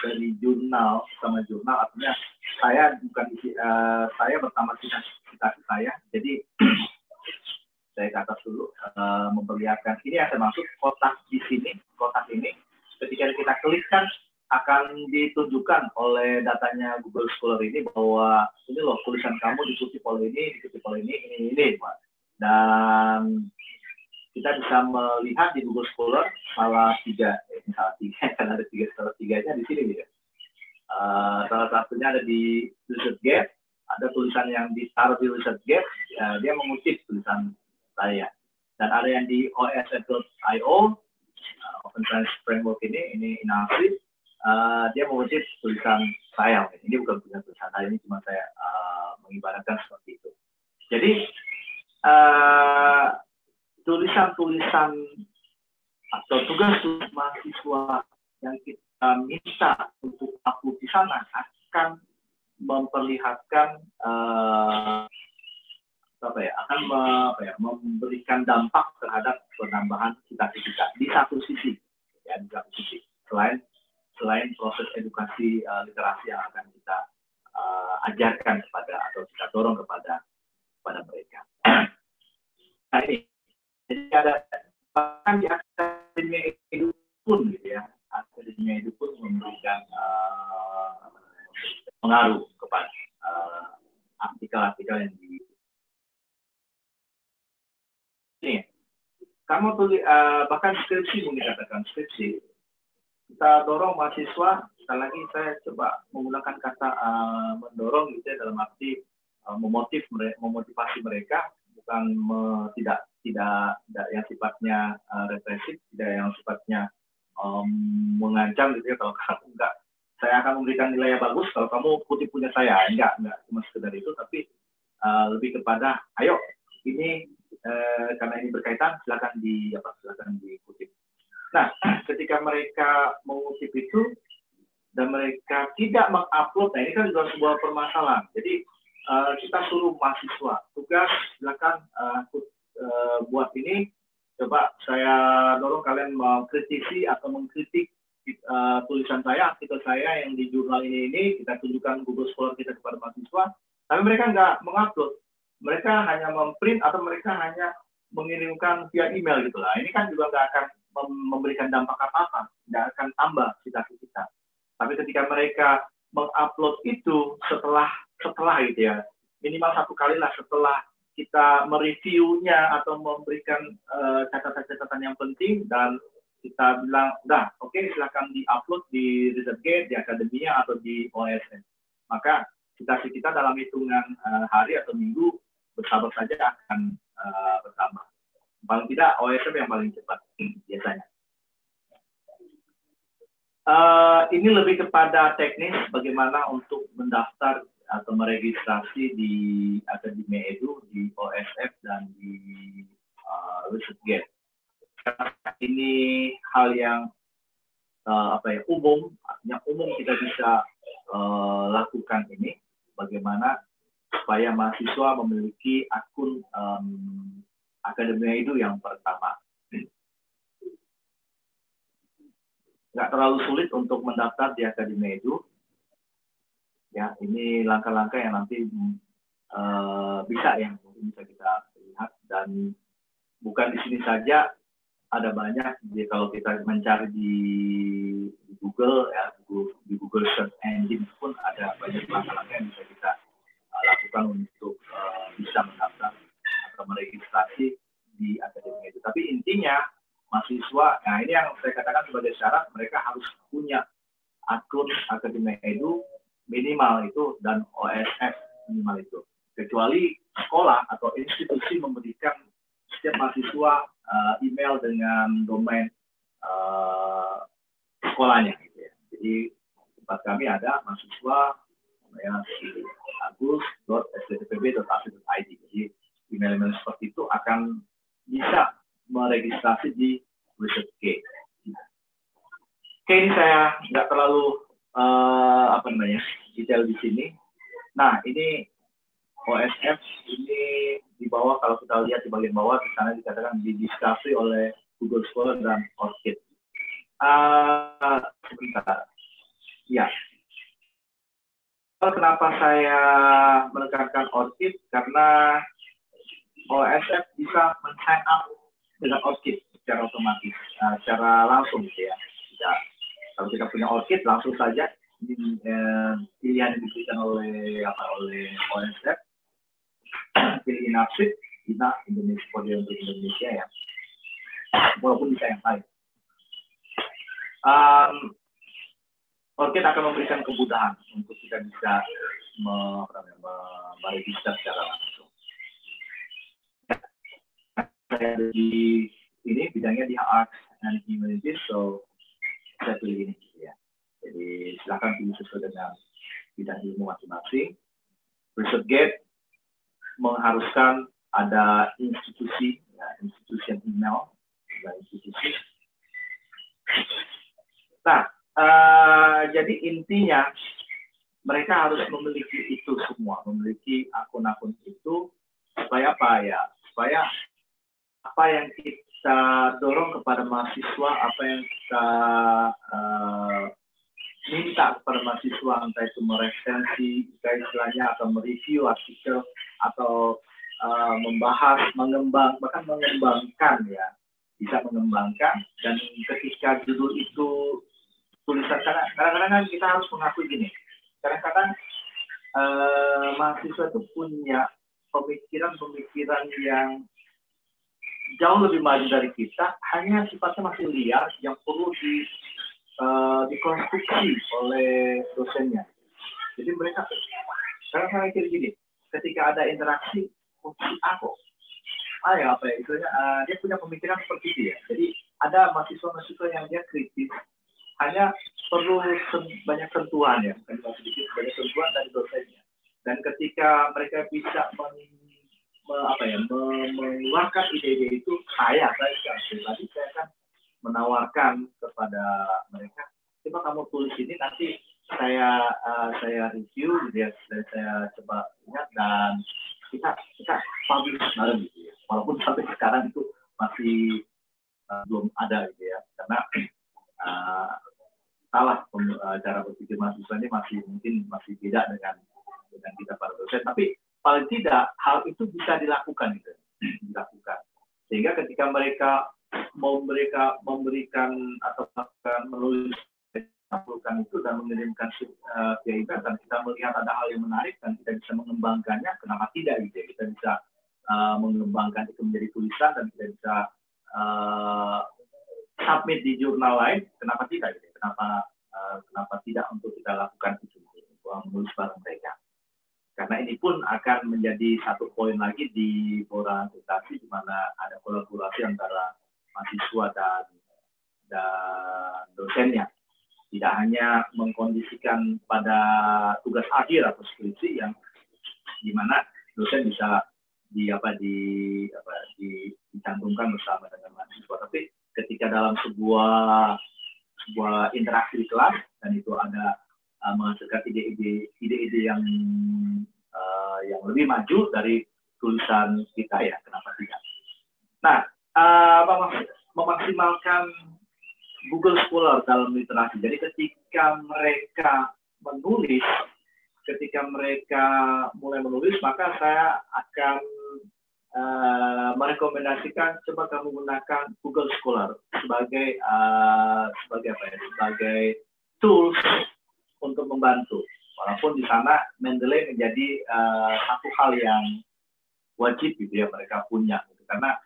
dari jurnal sama jurnal artinya saya bukan uh, saya pertama citasi, citasi saya. Jadi saya ke dulu uh, memperlihatkan ini yang saya maksud kotak di sini kotak ini ketika kita klikkan akan ditunjukkan oleh datanya Google Scholar ini bahwa ini loh tulisan kamu dikutip oleh ini, dikutip oleh ini, ini, ini, Pak. Dan kita bisa melihat di Google Scholar salah tiga, eh, salah tiga, kan ada tiga, salah tiganya di sini ya. Uh, salah satunya ada di ResearchGate, ada tulisan yang ditaruh di ResearchGate, ya, dia mengutip tulisan saya. Dan ada yang di OSF.io, uh, Open Science Framework ini, ini inaktif, uh, dia mengutip tulisan saya. Ini bukan punya tulisan saya, ini cuma saya uh, mengibaratkan seperti itu. Jadi tulisan-tulisan uh, atau tugas mahasiswa yang kita minta untuk upload di sana akan memperlihatkan uh, apa ya akan me, apa ya, memberikan dampak terhadap penambahan cita-cita di satu sisi ya di satu sisi selain selain proses edukasi uh, literasi yang akan kita uh, ajarkan kepada atau kita dorong kepada kepada mereka. nah ini jadi ada bahkan di akademi itu pun gitu ya akademi itu pun memberikan uh, pengaruh kepada artikel-artikel uh, yang di ini kamu tulis uh, bahkan skripsi mungkin katakan skripsi kita dorong mahasiswa sekali lagi saya coba menggunakan kata uh, mendorong gitu ya dalam arti uh, memotiv memotivasi mereka bukan me, tidak tidak tidak yang sifatnya uh, represif, tidak yang sifatnya um, mengancam gitu ya. Kalau kamu enggak, saya akan memberikan nilai yang bagus kalau kamu kutip punya saya. Enggak, enggak cuma sekedar itu, tapi uh, lebih kepada, ayo ini uh, karena ini berkaitan, silakan di apa, silakan dikutip. Nah, ketika mereka mengutip itu dan mereka tidak mengupload, nah ini kan juga sebuah permasalahan. Jadi uh, kita suruh mahasiswa tugas silakan uh, uh, buat ini. Coba saya dorong kalian mengkritisi atau mengkritik uh, tulisan saya artikel saya yang di jurnal ini ini. Kita tunjukkan Google Scholar kita kepada mahasiswa. Tapi mereka nggak mengupload. Mereka hanya memprint atau mereka hanya mengirimkan via email gitu lah. Ini kan juga nggak akan memberikan dampak apa-apa nggak akan tambah cita kita. Tapi ketika mereka mengupload itu setelah setelah gitu ya minimal satu kali lah setelah kita mereviewnya atau memberikan eh, catatan-catatan uh, yang penting dan kita bilang udah oke okay, silakan diupload di ResearchGate, di akademia atau di OSN maka citasi kita dalam hitungan uh, hari atau minggu bersabar saja akan uh, bertambah paling tidak OSM yang paling cepat biasanya Uh, ini lebih kepada teknis bagaimana untuk mendaftar atau meregistrasi di Akademi Edu, di OSF dan di uh, ResearchGate. Ini hal yang uh, apa ya umum, artinya umum kita bisa uh, lakukan ini. Bagaimana supaya mahasiswa memiliki akun um, Akademi Edu yang pertama. nggak terlalu sulit untuk mendaftar di Akademi Edu. Ya, ini langkah-langkah yang nanti uh, bisa yang bisa kita lihat dan bukan di sini saja ada banyak jadi kalau kita mencari di, di Google ya Google, di Google Search Engine pun ada banyak langkah-langkah yang bisa kita uh, lakukan untuk uh, bisa mendaftar atau meregistrasi di akademi itu. Tapi intinya mahasiswa. Nah ini yang saya katakan sebagai syarat mereka harus punya akun akademi edu minimal itu dan OSF minimal itu. Kecuali sekolah atau institusi memberikan setiap mahasiswa uh, email dengan domain uh, sekolahnya. Gitu ya. Jadi tempat kami ada mahasiswa namanya agus.sdtpb.ac.id. Jadi email-email seperti itu akan bisa meregistrasi di Research K. Oke, ini saya nggak terlalu uh, apa namanya detail di sini. Nah, ini OSF ini di bawah kalau kita lihat di bagian bawah di sana dikatakan di discovery oleh Google Scholar dan ORCID. Uh, sebentar. Ya. Kenapa saya menekankan ORCID? Karena OSF bisa men-sign up dengan ORCID secara otomatis, uh, secara langsung gitu ya. ya. Kalau kita punya ORCID langsung saja ini eh, pilihan yang diberikan oleh apa oleh OSF pilih inapsit kita Indonesia Podium untuk Indonesia ya walaupun bisa yang lain um, akan memberikan kemudahan untuk kita bisa meregister secara langsung saya di ini bidangnya di arts and humanities, so saya pilih ini ya. Jadi silakan pilih sesuai dengan bidang ilmu masing-masing. ResearchGate mengharuskan ada institusi, ya, institusi yang email, ada institusi. Nah, uh, jadi intinya mereka harus memiliki itu semua, memiliki akun-akun itu supaya apa ya? Supaya apa yang kita dorong kepada mahasiswa, apa yang kita uh, minta kepada mahasiswa, entah itu meresensi, istilahnya, atau mereview artikel, atau uh, membahas, mengembang, bahkan mengembangkan ya, bisa mengembangkan. Dan ketika judul itu tulisan, kadang-kadang kan kita harus mengakui gini, kadang-kadang uh, mahasiswa itu punya pemikiran-pemikiran yang jauh lebih maju dari kita, hanya sifatnya masih liar yang perlu di uh, dikonstruksi oleh dosennya. Jadi mereka sekarang saya mikir gini, ketika ada interaksi, oh si A kok ah ya apa ya? Istilahnya uh, dia punya pemikiran seperti itu ya. Jadi ada mahasiswa-mahasiswa yang dia kritis hanya perlu banyak sentuhan ya. Bukan sedikit banyak sentuhan dari dosennya. Dan ketika mereka bisa men, apa ya me, mengeluarkan ide-ide itu saya saya pribadi saya kan menawarkan kepada mereka coba kamu tulis ini nanti saya uh, saya review gitu ya. Dan saya coba ingat dan kita kita publish bareng gitu ya. Walaupun sampai sekarang itu masih uh, belum ada gitu ya. Karena uh, salah cara berpikir mahasiswa ini masih mungkin masih beda dengan dengan kita para dosen. Tapi paling tidak hal itu bisa dilakukan gitu dilakukan sehingga ketika mereka mau mereka memberikan atau melakukan menulis melakukan itu dan mengirimkan uh, via dan kita melihat ada hal yang menarik dan kita bisa mengembangkannya, kenapa tidak gitu ya? Kita bisa uh, mengembangkan itu menjadi tulisan dan kita bisa uh, submit di jurnal lain, kenapa tidak gitu ya? Kenapa uh, kenapa tidak untuk kita lakukan itu menulis bareng mereka? Karena ini pun akan menjadi satu poin lagi di forum di mana ada kolaborasi antara mahasiswa dan dan dosennya. Tidak hanya mengkondisikan pada tugas akhir atau skripsi yang di mana dosen bisa di apa di apa di dicantumkan bersama dengan mahasiswa. Tapi ketika dalam sebuah sebuah interaksi di kelas dan itu ada uh, menghasilkan ide-ide ide-ide yang uh, yang lebih maju dari tulisan kita ya kenapa tidak nah uh, memaksimalkan Google Scholar dalam literasi. Jadi ketika mereka menulis, ketika mereka mulai menulis, maka saya akan uh, merekomendasikan coba kamu gunakan Google Scholar sebagai uh, sebagai apa ya? Sebagai tools untuk membantu. Walaupun di sana Mendeley menjadi uh, satu hal yang wajib gitu ya mereka punya gitu. karena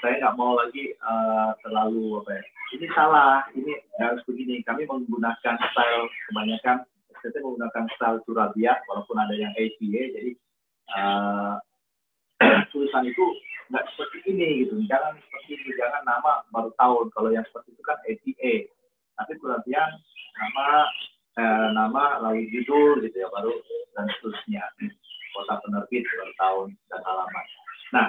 saya nggak mau lagi uh, terlalu apa ya ini salah, ini harus begini. Kami menggunakan style kebanyakan kita menggunakan style Surabaya, walaupun ada yang APA, jadi uh, tulisan itu nggak seperti ini gitu. Jangan seperti ini, jangan nama baru tahun. Kalau yang seperti itu kan APA. Tapi Surabaya nama eh, nama lalu judul gitu ya baru dan seterusnya. Kota penerbit baru tahun dan alamat. Nah,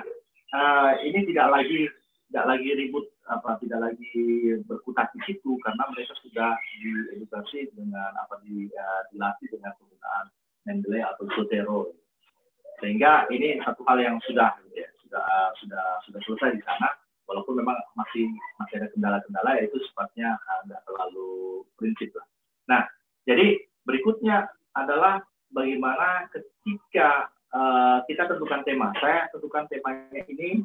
uh, ini tidak lagi tidak lagi ribut apa tidak lagi berkutat di situ karena mereka sudah diedukasi dengan apa di, uh, dilatih dengan penggunaan Mendeley atau Zotero sehingga ini satu hal yang sudah ya, sudah sudah sudah selesai di sana walaupun memang masih masih ada kendala-kendala yaitu sifatnya tidak uh, terlalu prinsip lah. Nah jadi berikutnya adalah bagaimana ketika uh, kita tentukan tema. Saya tentukan temanya ini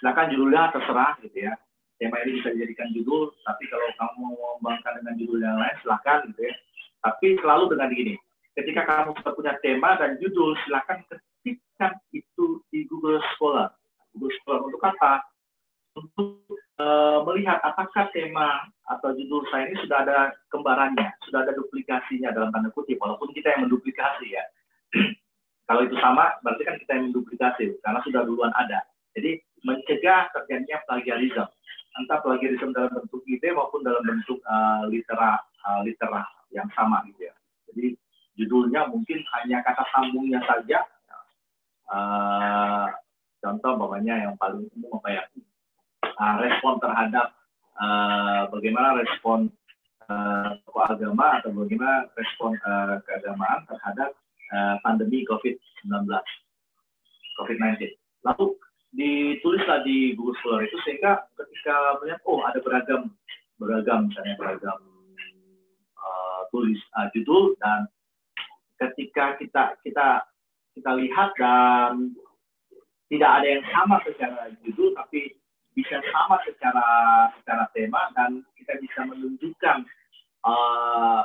silakan judulnya terserah gitu ya. Tema ini bisa dijadikan judul tapi kalau kamu mau mengembangkan dengan judul yang lain silakan gitu ya. Tapi selalu dengan begini ketika kamu sudah punya tema dan judul silakan ketikkan itu di Google Scholar. Google Scholar untuk apa? Untuk e, melihat apakah tema atau judul saya ini sudah ada kembarannya sudah ada duplikasinya dalam tanda kutip walaupun kita yang menduplikasi ya kalau itu sama berarti kan kita yang menduplikasi karena sudah duluan ada jadi mencegah terjadinya plagiarisme, entah plagiarisme dalam bentuk ide maupun dalam bentuk uh, litera uh, litera yang sama gitu ya. Jadi judulnya mungkin hanya kata sambungnya saja. Uh, contoh bapaknya yang paling umum apa ya? Uh, respon terhadap uh, bagaimana respon uh, agama atau bagaimana respon uh, keagamaan terhadap uh, pandemi COVID-19, COVID-19. Lalu ditulislah di Google Scholar itu sehingga ketika melihat oh ada beragam beragam misalnya beragam uh, tulis uh, judul dan ketika kita kita kita lihat dan tidak ada yang sama secara judul tapi bisa sama secara secara tema dan kita bisa menunjukkan uh,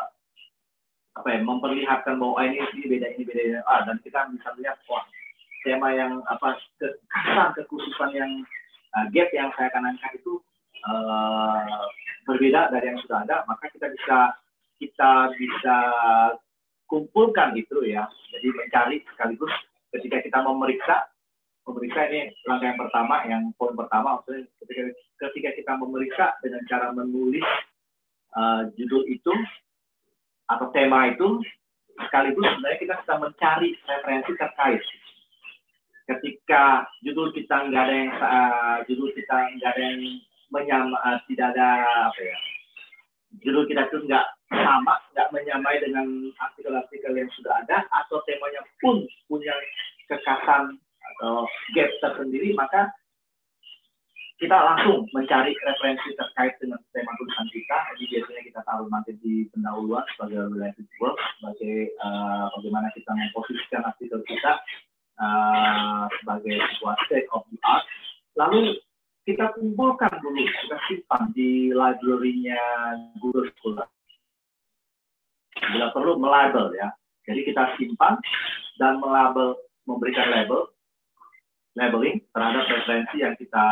apa ya memperlihatkan bahwa oh, ini ini beda ini beda ini ah dan kita bisa melihat wah tema yang apa kekhasan kekhususan yang uh, gap yang saya akan angkat itu uh, berbeda dari yang sudah ada maka kita bisa kita bisa kumpulkan itu ya. Jadi mencari sekaligus ketika kita memeriksa memeriksa ini langkah yang pertama, yang poin pertama, maksudnya ketika, ketika kita memeriksa dengan cara menulis uh, judul itu atau tema itu, sekaligus sebenarnya kita sedang mencari referensi terkait. Ketika judul kita nggak ada yang uh, judul kita nggak ada yang menyama, uh, tidak ada apa ya, judul kita itu nggak sama, nggak menyamai dengan artikel-artikel yang sudah ada, atau temanya pun punya kekasan atau gap tersendiri, maka kita langsung mencari referensi terkait dengan tema tulisan kita. Jadi biasanya kita taruh nanti di pendahuluan sebagai related work, sebagai uh, bagaimana kita memposisikan artikel kita uh, sebagai sebuah state of the art. Lalu kita kumpulkan dulu, kita simpan di library-nya Google Scholar. Bila perlu melabel ya. Jadi kita simpan dan melabel, memberikan label labeling terhadap referensi yang kita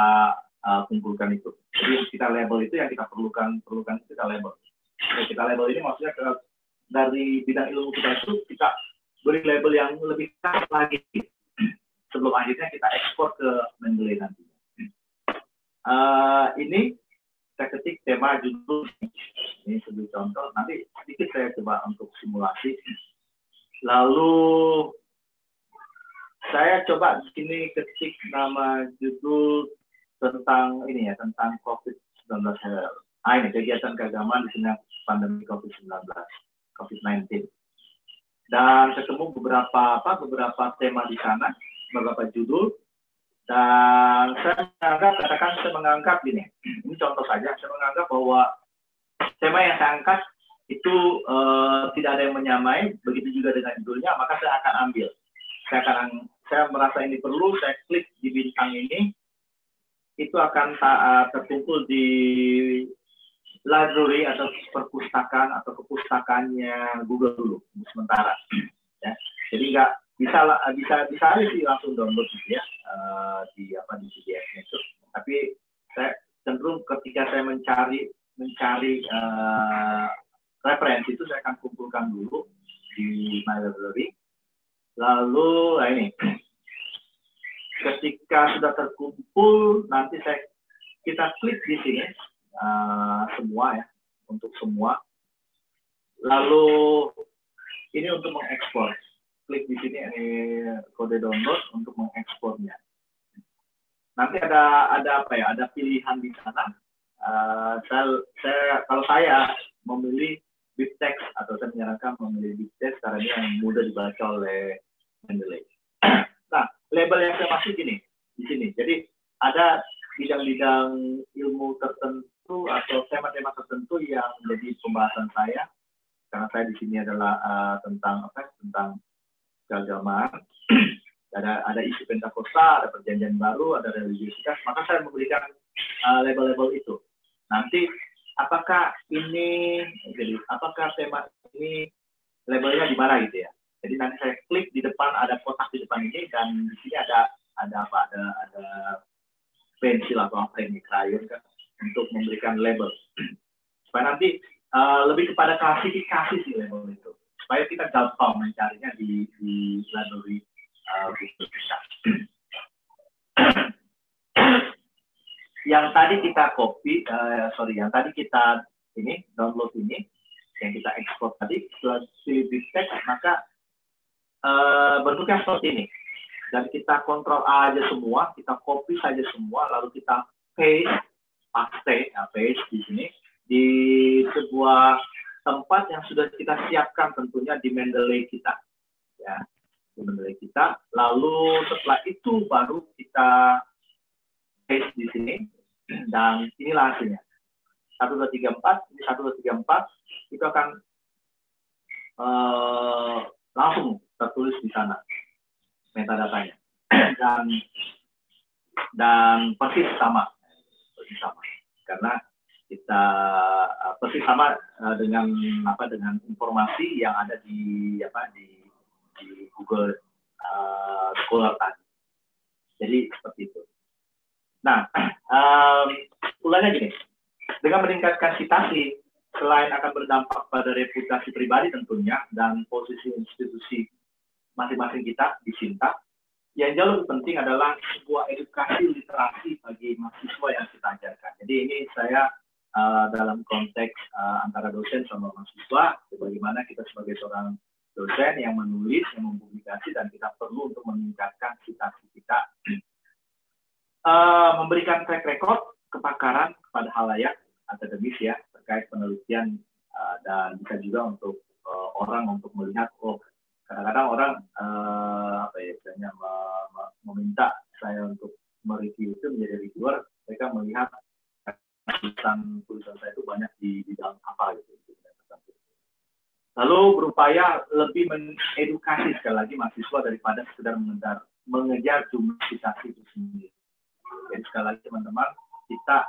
uh, kumpulkan itu. Jadi kita label itu yang kita perlukan perlukan kita label. Jadi kita label ini maksudnya ke, dari bidang ilmu kita itu kita beri label yang lebih keras lagi sebelum akhirnya kita ekspor ke Mendeley nanti. Uh, ini saya ketik tema judul ini sebagai contoh. Nanti sedikit saya coba untuk simulasi. Lalu saya coba sini ketik nama judul tentang ini ya tentang COVID-19 Ah ini kegiatan keagamaan di sini pandemi COVID-19, COVID-19. Dan ketemu beberapa apa beberapa tema di sana, beberapa judul. Dan saya menganggap, katakan saya menganggap ini, ini contoh saja, saya menganggap bahwa tema yang saya angkat itu uh, tidak ada yang menyamai, begitu juga dengan judulnya, maka saya akan ambil. Saya akan saya merasa ini perlu, saya klik di bintang ini, itu akan uh, terkumpul di library atau perpustakaan atau kepustakannya Google dulu sementara. ya. Jadi nggak bisa bisa bisa sih langsung download gitu ya uh, di apa di PDF itu. Tapi saya cenderung ketika saya mencari mencari uh, referensi itu saya akan kumpulkan dulu di my library Lalu nah ini ketika sudah terkumpul nanti saya kita klik di sini uh, semua ya untuk semua. Lalu ini untuk mengekspor. Klik di sini ini kode download untuk mengekspornya. Nanti ada ada apa ya? Ada pilihan di sana. Uh, saya, saya kalau saya memilih text atau saya menyarankan memilih text karena ini yang mudah dibaca oleh Mendeley. Nah, label yang saya masuk gini, di sini. Jadi ada bidang-bidang ilmu tertentu atau tema-tema tertentu yang menjadi pembahasan saya. Karena saya di sini adalah uh, tentang apa? Tentang keagamaan ada ada isu pentakosta ada perjanjian baru ada religiositas. Maka saya memberikan uh, label-label itu. Nanti apakah ini jadi apakah tema ini labelnya di mana gitu ya jadi nanti saya klik di depan ada kotak di depan ini dan di sini ada ada apa ada ada pensil atau apa ini krayon kan untuk memberikan label supaya nanti uh, lebih kepada klasifikasi sih label itu supaya kita gampang mencarinya di di library uh, kita. yang tadi kita copy, uh, sorry, yang tadi kita ini download ini, yang kita ekspor tadi, setelah pilih di text, maka uh, bentuknya seperti ini. Dan kita kontrol A aja semua, kita copy saja semua, lalu kita paste, paste, ya, paste di sini, di sebuah tempat yang sudah kita siapkan tentunya di Mendeley kita. Ya, di Mendeley kita. Lalu setelah itu baru kita paste di sini dan inilah hasilnya. 1, 2, 3, 4, ini 1, 2, 3, 4, itu akan uh, langsung tertulis di sana metadatanya. dan dan persis sama, persis sama. Karena kita uh, persis sama uh, dengan apa dengan informasi yang ada di apa di di Google uh, Scholar tadi. Jadi seperti itu. Nah, um, ulangnya gini, dengan meningkatkan citasi, selain akan berdampak pada reputasi pribadi tentunya dan posisi institusi masing-masing kita di Sinta, yang jauh lebih penting adalah sebuah edukasi literasi bagi mahasiswa yang kita ajarkan. Jadi ini saya uh, dalam konteks uh, antara dosen sama mahasiswa, bagaimana kita sebagai seorang dosen yang menulis, yang mempublikasi, dan kita perlu untuk meningkatkan citasi kita. Uh, memberikan track record kepakaran kepada halayak akademis ya terkait penelitian uh, dan bisa juga untuk uh, orang untuk melihat oh kadang-kadang orang uh, apa ya misalnya meminta saya untuk mereview itu menjadi reviewer mereka melihat tulisan tulisan saya itu banyak di bidang apa gitu lalu berupaya lebih mengedukasi sekali lagi mahasiswa daripada sekedar mengejar mengejar jumlah citasi itu sendiri. Jadi sekali lagi teman-teman kita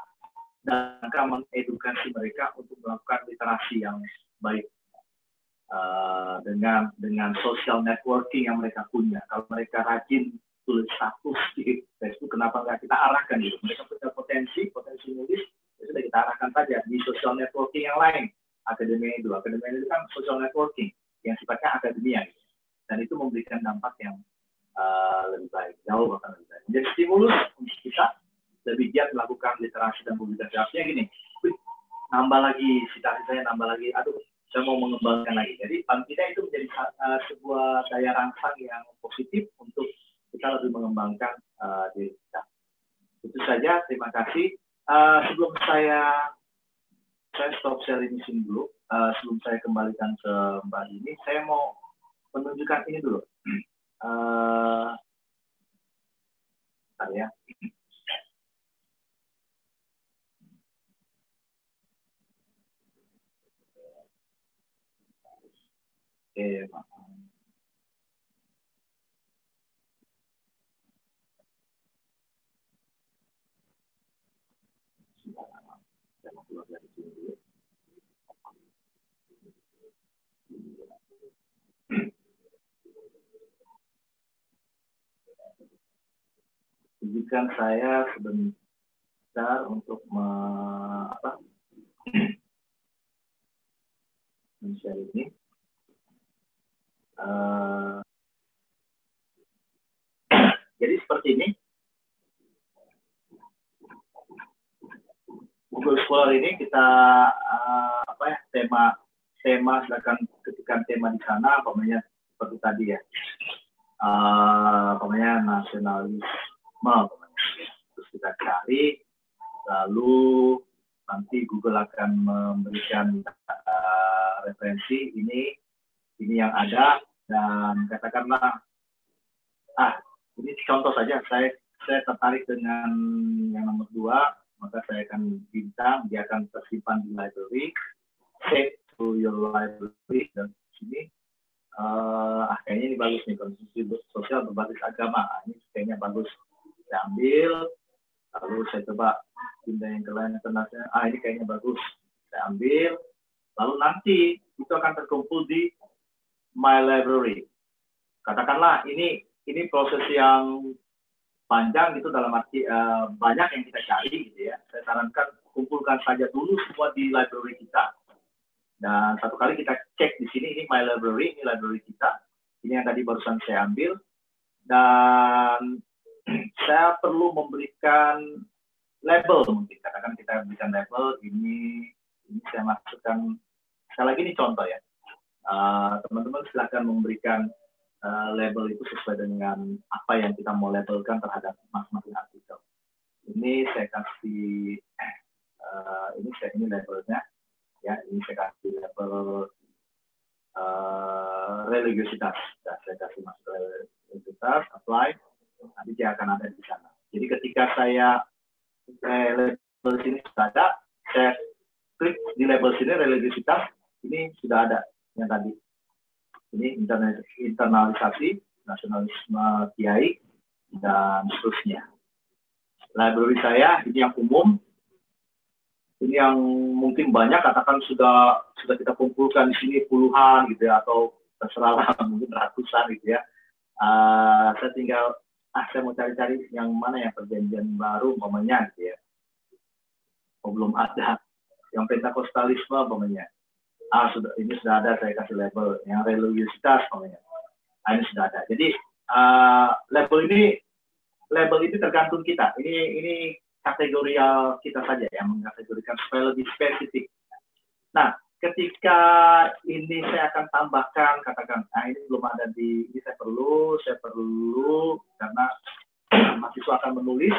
dan mengedukasi mereka untuk melakukan literasi yang baik uh, dengan dengan social networking yang mereka punya. Kalau mereka rajin tulis status di Facebook, kenapa nggak kita arahkan gitu? Mereka punya potensi, potensi nulis, ya sudah kita arahkan saja di social networking yang lain. Akademi itu, akademi itu kan social networking yang sifatnya akademia, gitu. dan itu memberikan dampak yang uh, lebih baik, jauh bahkan lebih baik. Jadi stimulus untuk kita lebih giat melakukan literasi dan publikasi. Artinya gini, nambah lagi, cita saya nambah lagi, aduh saya mau mengembangkan lagi. Jadi paling tidak itu menjadi uh, sebuah daya rangsang yang positif untuk kita lebih mengembangkan uh, diri kita. Itu saja, terima kasih. Uh, sebelum saya saya stop sharing di sini dulu, uh, sebelum saya kembalikan ke Mbak ini, saya mau menunjukkan ini dulu. Uh, ya. Izinkan saya sebentar untuk me, apa, men-share ini. Uh, jadi seperti ini. Google Scholar ini kita uh, apa ya tema tema sedangkan ketika tema di sana namanya seperti tadi ya uh, namanya nasionalisme namanya. terus kita cari lalu nanti Google akan memberikan uh, referensi ini ini yang ada dan katakanlah ah ini contoh saja. Saya saya tertarik dengan yang nomor dua maka saya akan bintang dia akan tersimpan di library. Save to your library dan sini uh, kayaknya ini bagus nih konsumsi sosial berbasis agama. Ah, ini kayaknya bagus. Saya ambil lalu saya coba pindah yang ke lain ah ini kayaknya bagus. Saya ambil lalu nanti itu akan terkumpul di my library. Katakanlah ini ini proses yang panjang itu dalam arti uh, banyak yang kita cari gitu ya. Saya sarankan kumpulkan saja dulu semua di library kita. Dan satu kali kita cek di sini ini my library, ini library kita. Ini yang tadi barusan saya ambil. Dan saya perlu memberikan label mungkin katakan kita berikan label ini ini saya masukkan sekali lagi ini contoh ya teman-teman uh, silahkan memberikan uh, label itu sesuai dengan apa yang kita mau labelkan terhadap masing-masing artikel. Ini saya kasih uh, ini saya ini labelnya ya ini saya kasih label uh, religiositas. Ya, saya kasih masuk religiositas, apply, nanti dia akan ada di sana. Jadi ketika saya eh, label sini sudah ada, saya klik di label sini religiositas, ini sudah ada yang tadi. Ini internalisasi, nasionalisme kiai, dan seterusnya. Library saya ini yang umum, ini yang mungkin banyak katakan sudah sudah kita kumpulkan di sini puluhan gitu ya atau terserah mungkin ratusan gitu ya. Uh, saya tinggal ah saya mau cari-cari yang mana yang perjanjian baru umpamanya gitu ya. Oh, belum ada yang pentakostalisme umpamanya ah sudah ini sudah ada saya kasih label yang religiositas namanya ah, ini sudah ada jadi uh, label ini label ini tergantung kita. Ini ini kategorial kita saja yang mengkategorikan supaya lebih spesifik. Nah, ketika ini saya akan tambahkan katakan nah ini belum ada di ini saya perlu saya perlu karena mahasiswa akan menulis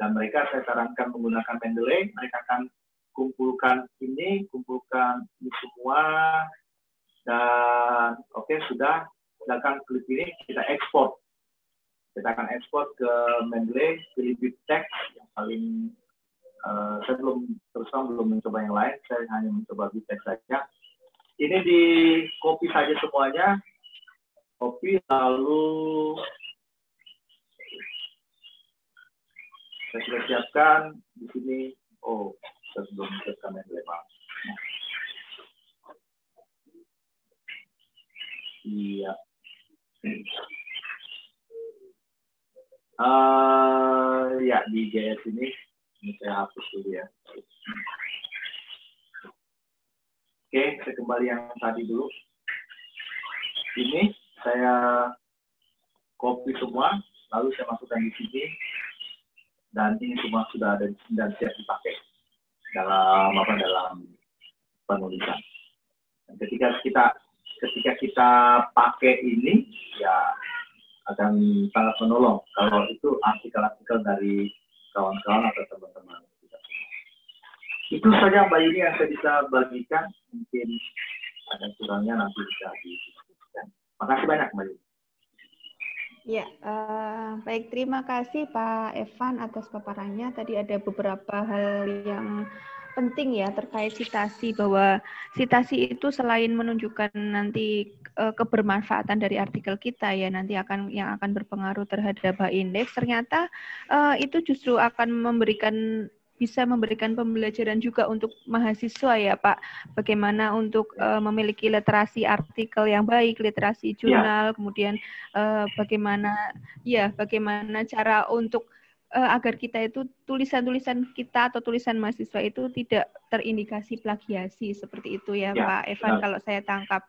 dan mereka saya sarankan menggunakan Mendeley mereka akan kumpulkan ini kumpulkan ini semua dan oke okay, sudah silakan klip ini kita ekspor kita akan ekspor ke Mendeley lebih text yang paling Uh, saya belum terus belum mencoba yang lain, saya hanya mencoba bitek saja. Ini di copy saja semuanya, copy lalu saya sudah siapkan di sini. Oh, saya belum siapkan yang lebar. Iya. Uh, ya di JS ini ini saya hapus dulu ya. Oke, saya kembali yang tadi dulu. Ini saya copy semua, lalu saya masukkan di sini, dan ini semua sudah ada dan siap dipakai dalam apa dalam penulisan. Dan ketika kita ketika kita pakai ini, ya akan sangat menolong. Kalau itu artikel-artikel dari kawan-kawan atau teman-teman. Itu saja Mbak Yuni yang saya bisa bagikan. Mungkin ada kurangnya nanti bisa didiskusikan. Makasih banyak Mbak Yuni. Ya, uh, baik terima kasih Pak Evan atas paparannya. Tadi ada beberapa hal yang penting ya terkait citasi bahwa citasi itu selain menunjukkan nanti uh, kebermanfaatan dari artikel kita ya nanti akan yang akan berpengaruh terhadap indeks ternyata uh, itu justru akan memberikan bisa memberikan pembelajaran juga untuk mahasiswa ya Pak. Bagaimana untuk uh, memiliki literasi artikel yang baik, literasi ya. jurnal, ya. kemudian uh, bagaimana ya bagaimana cara untuk uh, agar kita itu tulisan-tulisan kita atau tulisan mahasiswa itu tidak terindikasi plagiasi seperti itu ya, ya Pak Evan benar. kalau saya tangkap.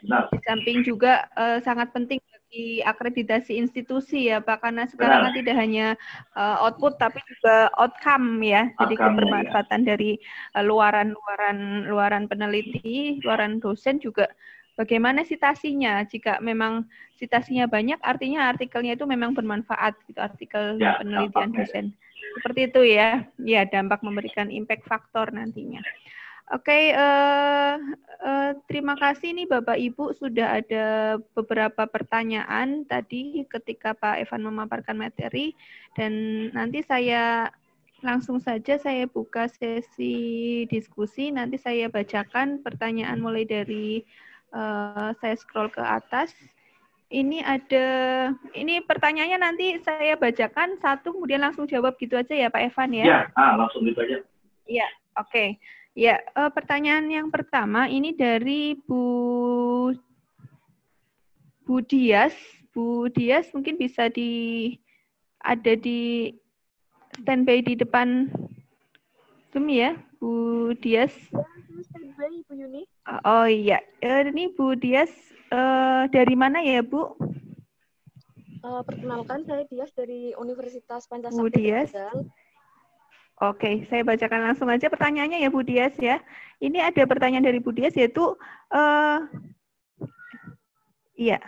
Benar. Di samping juga uh, sangat penting bagi akreditasi institusi ya Pak karena sekarang kan tidak hanya uh, output tapi juga outcome ya. Jadi outcome, kebermanfaatan ya. dari luaran-luaran uh, luaran peneliti, luaran dosen juga bagaimana citasinya. Jika memang citasinya banyak, artinya artikelnya itu memang bermanfaat, gitu artikel ya, penelitian dosen. Seperti itu ya, ya dampak memberikan impact faktor nantinya. Oke, okay, uh, eh, uh, eh, terima kasih nih Bapak Ibu sudah ada beberapa pertanyaan tadi ketika Pak Evan memaparkan materi dan nanti saya langsung saja saya buka sesi diskusi. Nanti saya bacakan pertanyaan mulai dari uh, saya scroll ke atas. Ini ada, ini pertanyaannya nanti saya bacakan satu, kemudian langsung jawab gitu aja ya Pak Evan ya? Ya, ah, langsung gitu aja. Ya, oke. Okay. Ya, uh, pertanyaan yang pertama ini dari Bu Bu Dias. Bu Dias mungkin bisa di ada di standby di depan Zoom ya, Bu Dias. standby Bu Yuni. Oh iya, uh, ini Bu Dias uh, dari mana ya Bu? Uh, perkenalkan saya Dias dari Universitas Pancasila. Bu Dias. Oke, saya bacakan langsung aja pertanyaannya ya Bu Dias ya. Ini ada pertanyaan dari Bu Dias yaitu, uh, iya.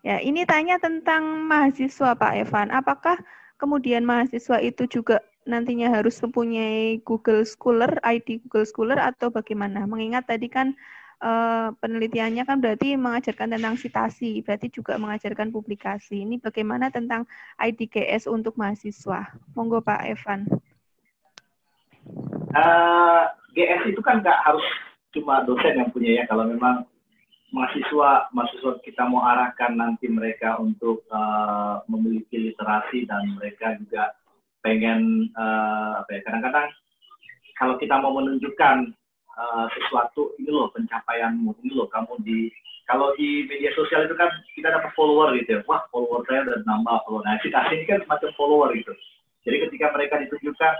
Ya, ini tanya tentang mahasiswa Pak Evan. Apakah kemudian mahasiswa itu juga nantinya harus mempunyai Google Scholar, ID Google Scholar atau bagaimana? Mengingat tadi kan uh, penelitiannya kan berarti mengajarkan tentang citasi, berarti juga mengajarkan publikasi. Ini bagaimana tentang IDGS untuk mahasiswa? Monggo Pak Evan. Uh, eh, GS itu kan nggak harus cuma dosen yang punya ya. Kalau memang mahasiswa mahasiswa kita mau arahkan nanti mereka untuk uh, memiliki literasi dan mereka juga pengen uh, apa ya kadang-kadang kalau kita mau menunjukkan uh, sesuatu ini loh pencapaianmu ini loh kamu di kalau di media sosial itu kan kita dapat follower gitu ya. Wah follower saya udah nambah follower. Nah citasi ini kan semacam follower gitu. Jadi ketika mereka ditunjukkan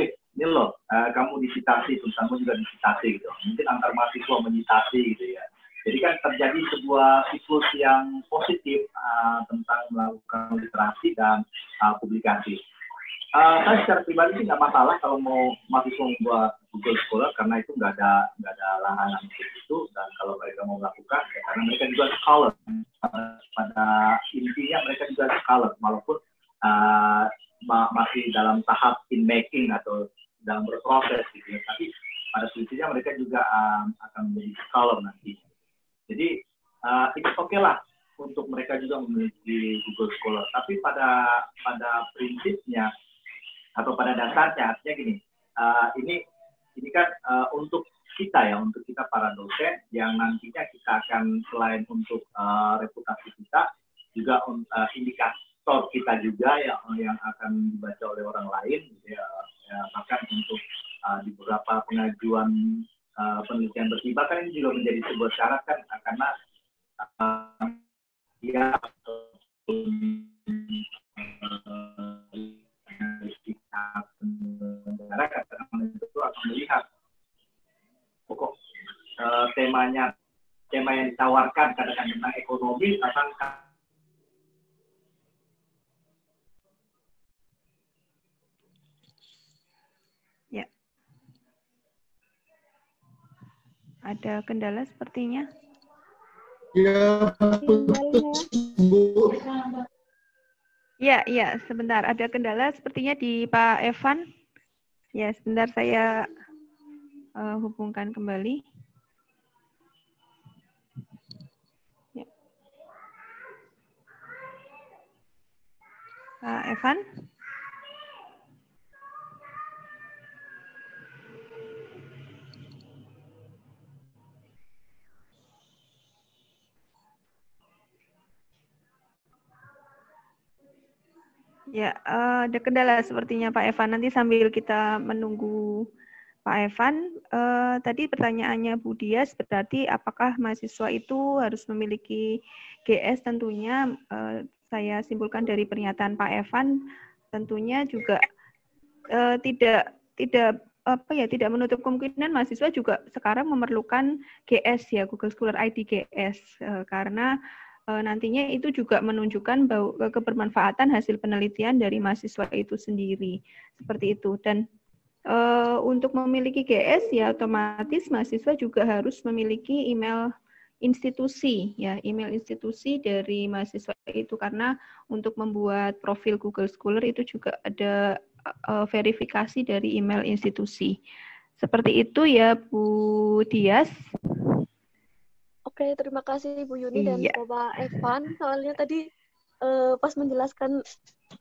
wih ini loh uh, kamu disitasi tulisanmu juga disitasi gitu. Mungkin antar mahasiswa menyitasi gitu ya. Jadi kan terjadi sebuah siklus yang positif uh, tentang melakukan literasi dan uh, publikasi. Uh, secara pribadi sih nggak masalah kalau mau mahasiswa membuat Google Scholar karena itu nggak ada nggak ada larangan itu. Dan kalau mereka mau melakukan ya karena mereka juga scholar. Pada intinya mereka juga scholar walaupun uh, ma masih dalam tahap in making atau dalam berproses gitu ya. Tapi pada prinsipnya mereka juga um, akan menjadi scholar nanti. Jadi uh, itu oke okay lah untuk mereka juga memiliki Google Scholar tapi pada pada prinsipnya atau pada dasarnya artinya gini uh, ini ini kan uh, untuk kita ya untuk kita para dosen yang nantinya kita akan selain untuk uh, reputasi kita juga uh, indikator kita juga yang yang akan dibaca oleh orang lain ya, ya bahkan untuk uh, di beberapa pengajuan uh, penelitian bertiba kan ini juga menjadi sebuah syarat kan karena uh, ya negara kadang itu akan melihat pokok uh, temanya tema yang ditawarkan kadang-kadang tentang ekonomi tentang ya. Ada kendala sepertinya? Ya putus bu Ya, ya, sebentar. Ada kendala sepertinya di Pak Evan. Ya, sebentar saya uh, hubungkan kembali. Ya. Pak Evan. Ya, uh, ada kendala sepertinya Pak Evan. Nanti sambil kita menunggu Pak Evan, uh, tadi pertanyaannya Bu Dias berarti apakah mahasiswa itu harus memiliki GS? Tentunya uh, saya simpulkan dari pernyataan Pak Evan, tentunya juga uh, tidak tidak apa ya tidak menutup kemungkinan mahasiswa juga sekarang memerlukan GS ya Google Scholar ID GS uh, karena nantinya itu juga menunjukkan bahwa kebermanfaatan hasil penelitian dari mahasiswa itu sendiri. Seperti itu. Dan uh, untuk memiliki GS ya otomatis mahasiswa juga harus memiliki email institusi ya. Email institusi dari mahasiswa itu. Karena untuk membuat profil Google Scholar itu juga ada uh, verifikasi dari email institusi. Seperti itu ya Bu Dias. Oke, terima kasih Bu Yuni dan iya. Bapak Evan. Soalnya tadi uh, pas menjelaskan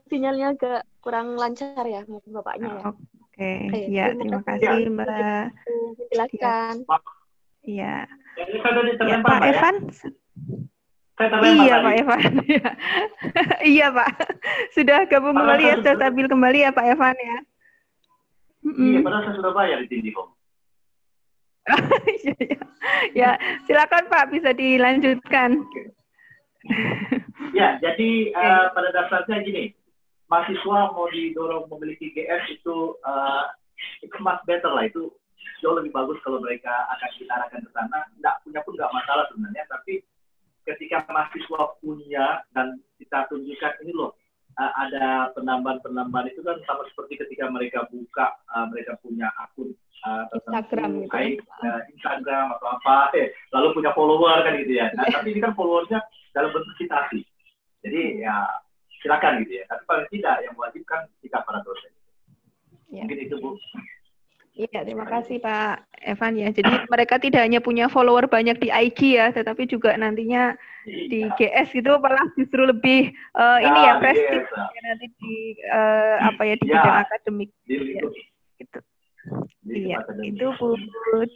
sinyalnya agak kurang lancar ya mungkin Bapaknya ya. Oke, okay. ya terima kasih Mbak. Menjelaskan. Iya. Ya, ya, Pak Evan. Iya Pak Evan. iya Pak. Sudah gabung kembali ya, sudah stabil kembali ya Pak Evan ya. Iya, padahal saya sudah bayar di Tindikom. ya, ya. ya, silakan Pak bisa dilanjutkan. ya, jadi uh, pada dasarnya gini, mahasiswa mau didorong memiliki GS itu uh, itu much better lah itu jauh lebih bagus kalau mereka akan kita arahkan ke sana. Nggak punya pun nggak masalah sebenarnya, tapi ketika mahasiswa punya dan kita tunjukkan ini loh uh, ada penambahan-penambahan itu kan sama seperti ketika mereka buka uh, mereka punya akun uh, Instagram gitu. baik uh, Instagram atau apa eh, lalu punya follower kan gitu ya nah, tapi ini kan followersnya dalam bentuk citasi jadi ya silakan gitu ya tapi paling tidak yang wajib kan kita para dosen ya. mungkin itu bu Iya, terima kasih Pak Evan ya. Jadi mereka tidak hanya punya follower banyak di IG ya, tetapi juga nantinya di GS itu malah justru lebih uh, ya, ini ya prestis ya. ya nanti di uh, apa ya di ya. bidang akademik. Di, ya. Gitu. Iya, itu Bu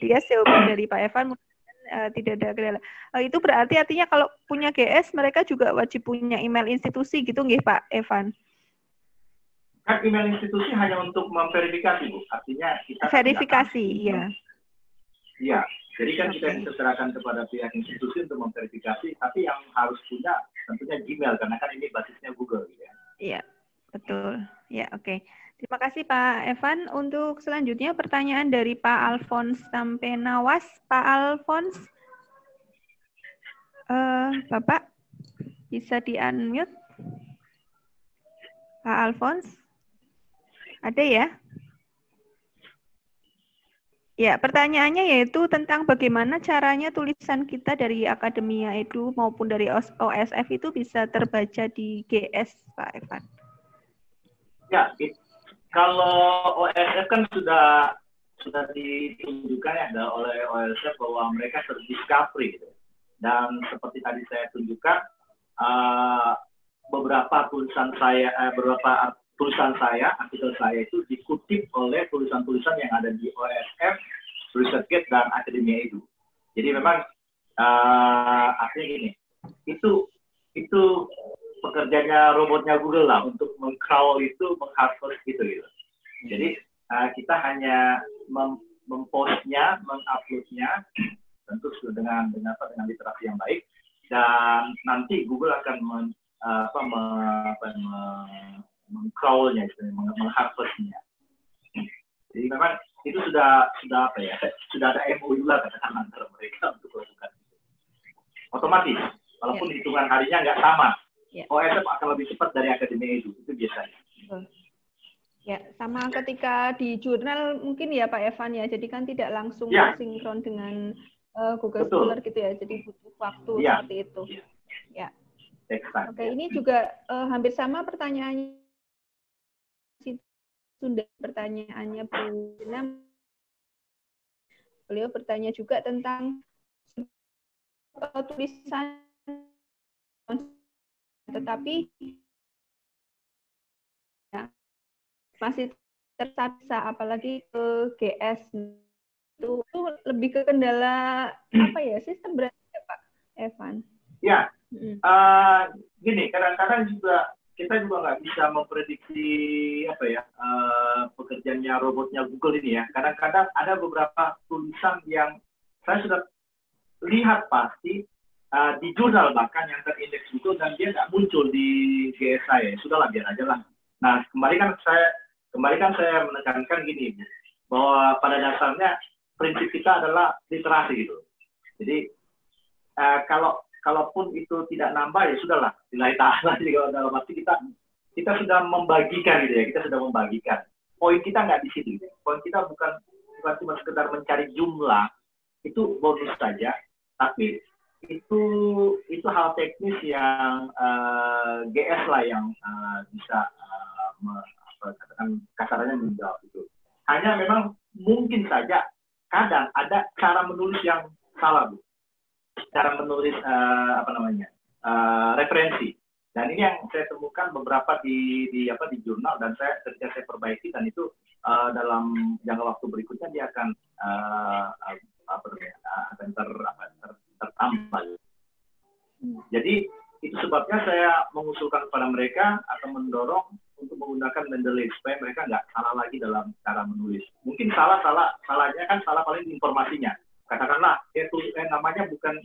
dia jawaban dari Pak Evan uh, tidak ada kendala. Uh, itu berarti artinya kalau punya GS mereka juga wajib punya email institusi gitu nggih Pak Evan? kan email institusi hanya untuk memverifikasi bu artinya kita verifikasi iya iya jadi kan kita bisa serahkan kepada pihak institusi untuk memverifikasi tapi yang harus punya tentunya Gmail karena kan ini basisnya Google gitu ya iya betul ya oke okay. terima kasih Pak Evan untuk selanjutnya pertanyaan dari Pak Alfons Tampenawas Pak Alfons Uh, Bapak, bisa di-unmute? Pak Alphonse? Ada ya? Ya, pertanyaannya yaitu tentang bagaimana caranya tulisan kita dari Akademia Edu maupun dari OSF itu bisa terbaca di GS, Pak Evan. Ya, kalau OSF kan sudah sudah ditunjukkan ya oleh OSF bahwa mereka terdiscovery gitu. Dan seperti tadi saya tunjukkan, uh, beberapa tulisan saya, uh, beberapa tulisan saya, artikel saya itu dikutip oleh tulisan-tulisan yang ada di OSF, ResearchGate, dan Akademia Edu. Jadi memang uh, artinya gini, itu itu pekerjaannya robotnya Google lah untuk mengcrawl itu, mengharvest gitu gitu. Jadi uh, kita hanya mem mempostnya, menguploadnya, tentu dengan dengan apa dengan literasi yang baik dan nanti Google akan men, uh, apa, me, apa, me, mengcrawlnya, mengharvestnya. Jadi memang itu sudah sudah apa ya sudah ada MOU lah katakan antara mereka untuk melakukan itu. Otomatis, walaupun yeah. hitungan harinya nggak sama, yeah. OSF akan lebih cepat dari akademi itu itu biasanya. Ya, sama ketika di jurnal mungkin ya Pak Evan ya, jadi kan tidak langsung ya. sinkron dengan uh, Google Betul. Scholar gitu ya, jadi butuh waktu ya. seperti itu. Ya. ya. Oke, ini juga uh, hampir sama pertanyaannya Sunda pertanyaannya Bu Dina. Beliau bertanya juga tentang tulisan tetapi ya, masih tersisa apalagi ke GS itu, itu lebih ke kendala apa ya sistem berarti ya Pak Evan? Ya, mm. uh, gini kadang-kadang juga kita juga nggak bisa memprediksi apa ya uh, pekerjaannya robotnya Google ini ya. Kadang-kadang ada beberapa tulisan yang saya sudah lihat pasti uh, di jurnal bahkan yang terindeks Google dan dia nggak muncul di GS saya. Sudahlah biar aja lah. Nah kembali kan saya kembali kan saya menekankan gini bahwa pada dasarnya prinsip kita adalah literasi gitu. Jadi uh, kalau kalaupun itu tidak nambah ya sudahlah. Nilai jadi kalau dalam arti kita kita sudah membagikan gitu ya kita sudah membagikan. Poin kita nggak di sini gitu. poin kita bukan bukan cuma sekedar mencari jumlah itu bonus saja. Tapi itu itu hal teknis yang uh, eh, GS lah yang uh, bisa uh, me, katakan kasarannya menjawab itu hanya memang mungkin saja kadang ada cara menulis yang salah bu cara menulis uh, apa namanya uh, referensi. Dan ini yang saya temukan beberapa di di apa di jurnal dan saya ketika saya perbaiki dan itu uh, dalam jangka waktu berikutnya dia akan uh, apa namanya akan ter, apa, ter, tertambah jadi itu sebabnya saya mengusulkan kepada mereka atau mendorong untuk menggunakan Mendeley supaya mereka nggak salah lagi dalam cara menulis. Mungkin salah salah salahnya kan salah paling informasinya katakanlah ya tuh eh, namanya bukan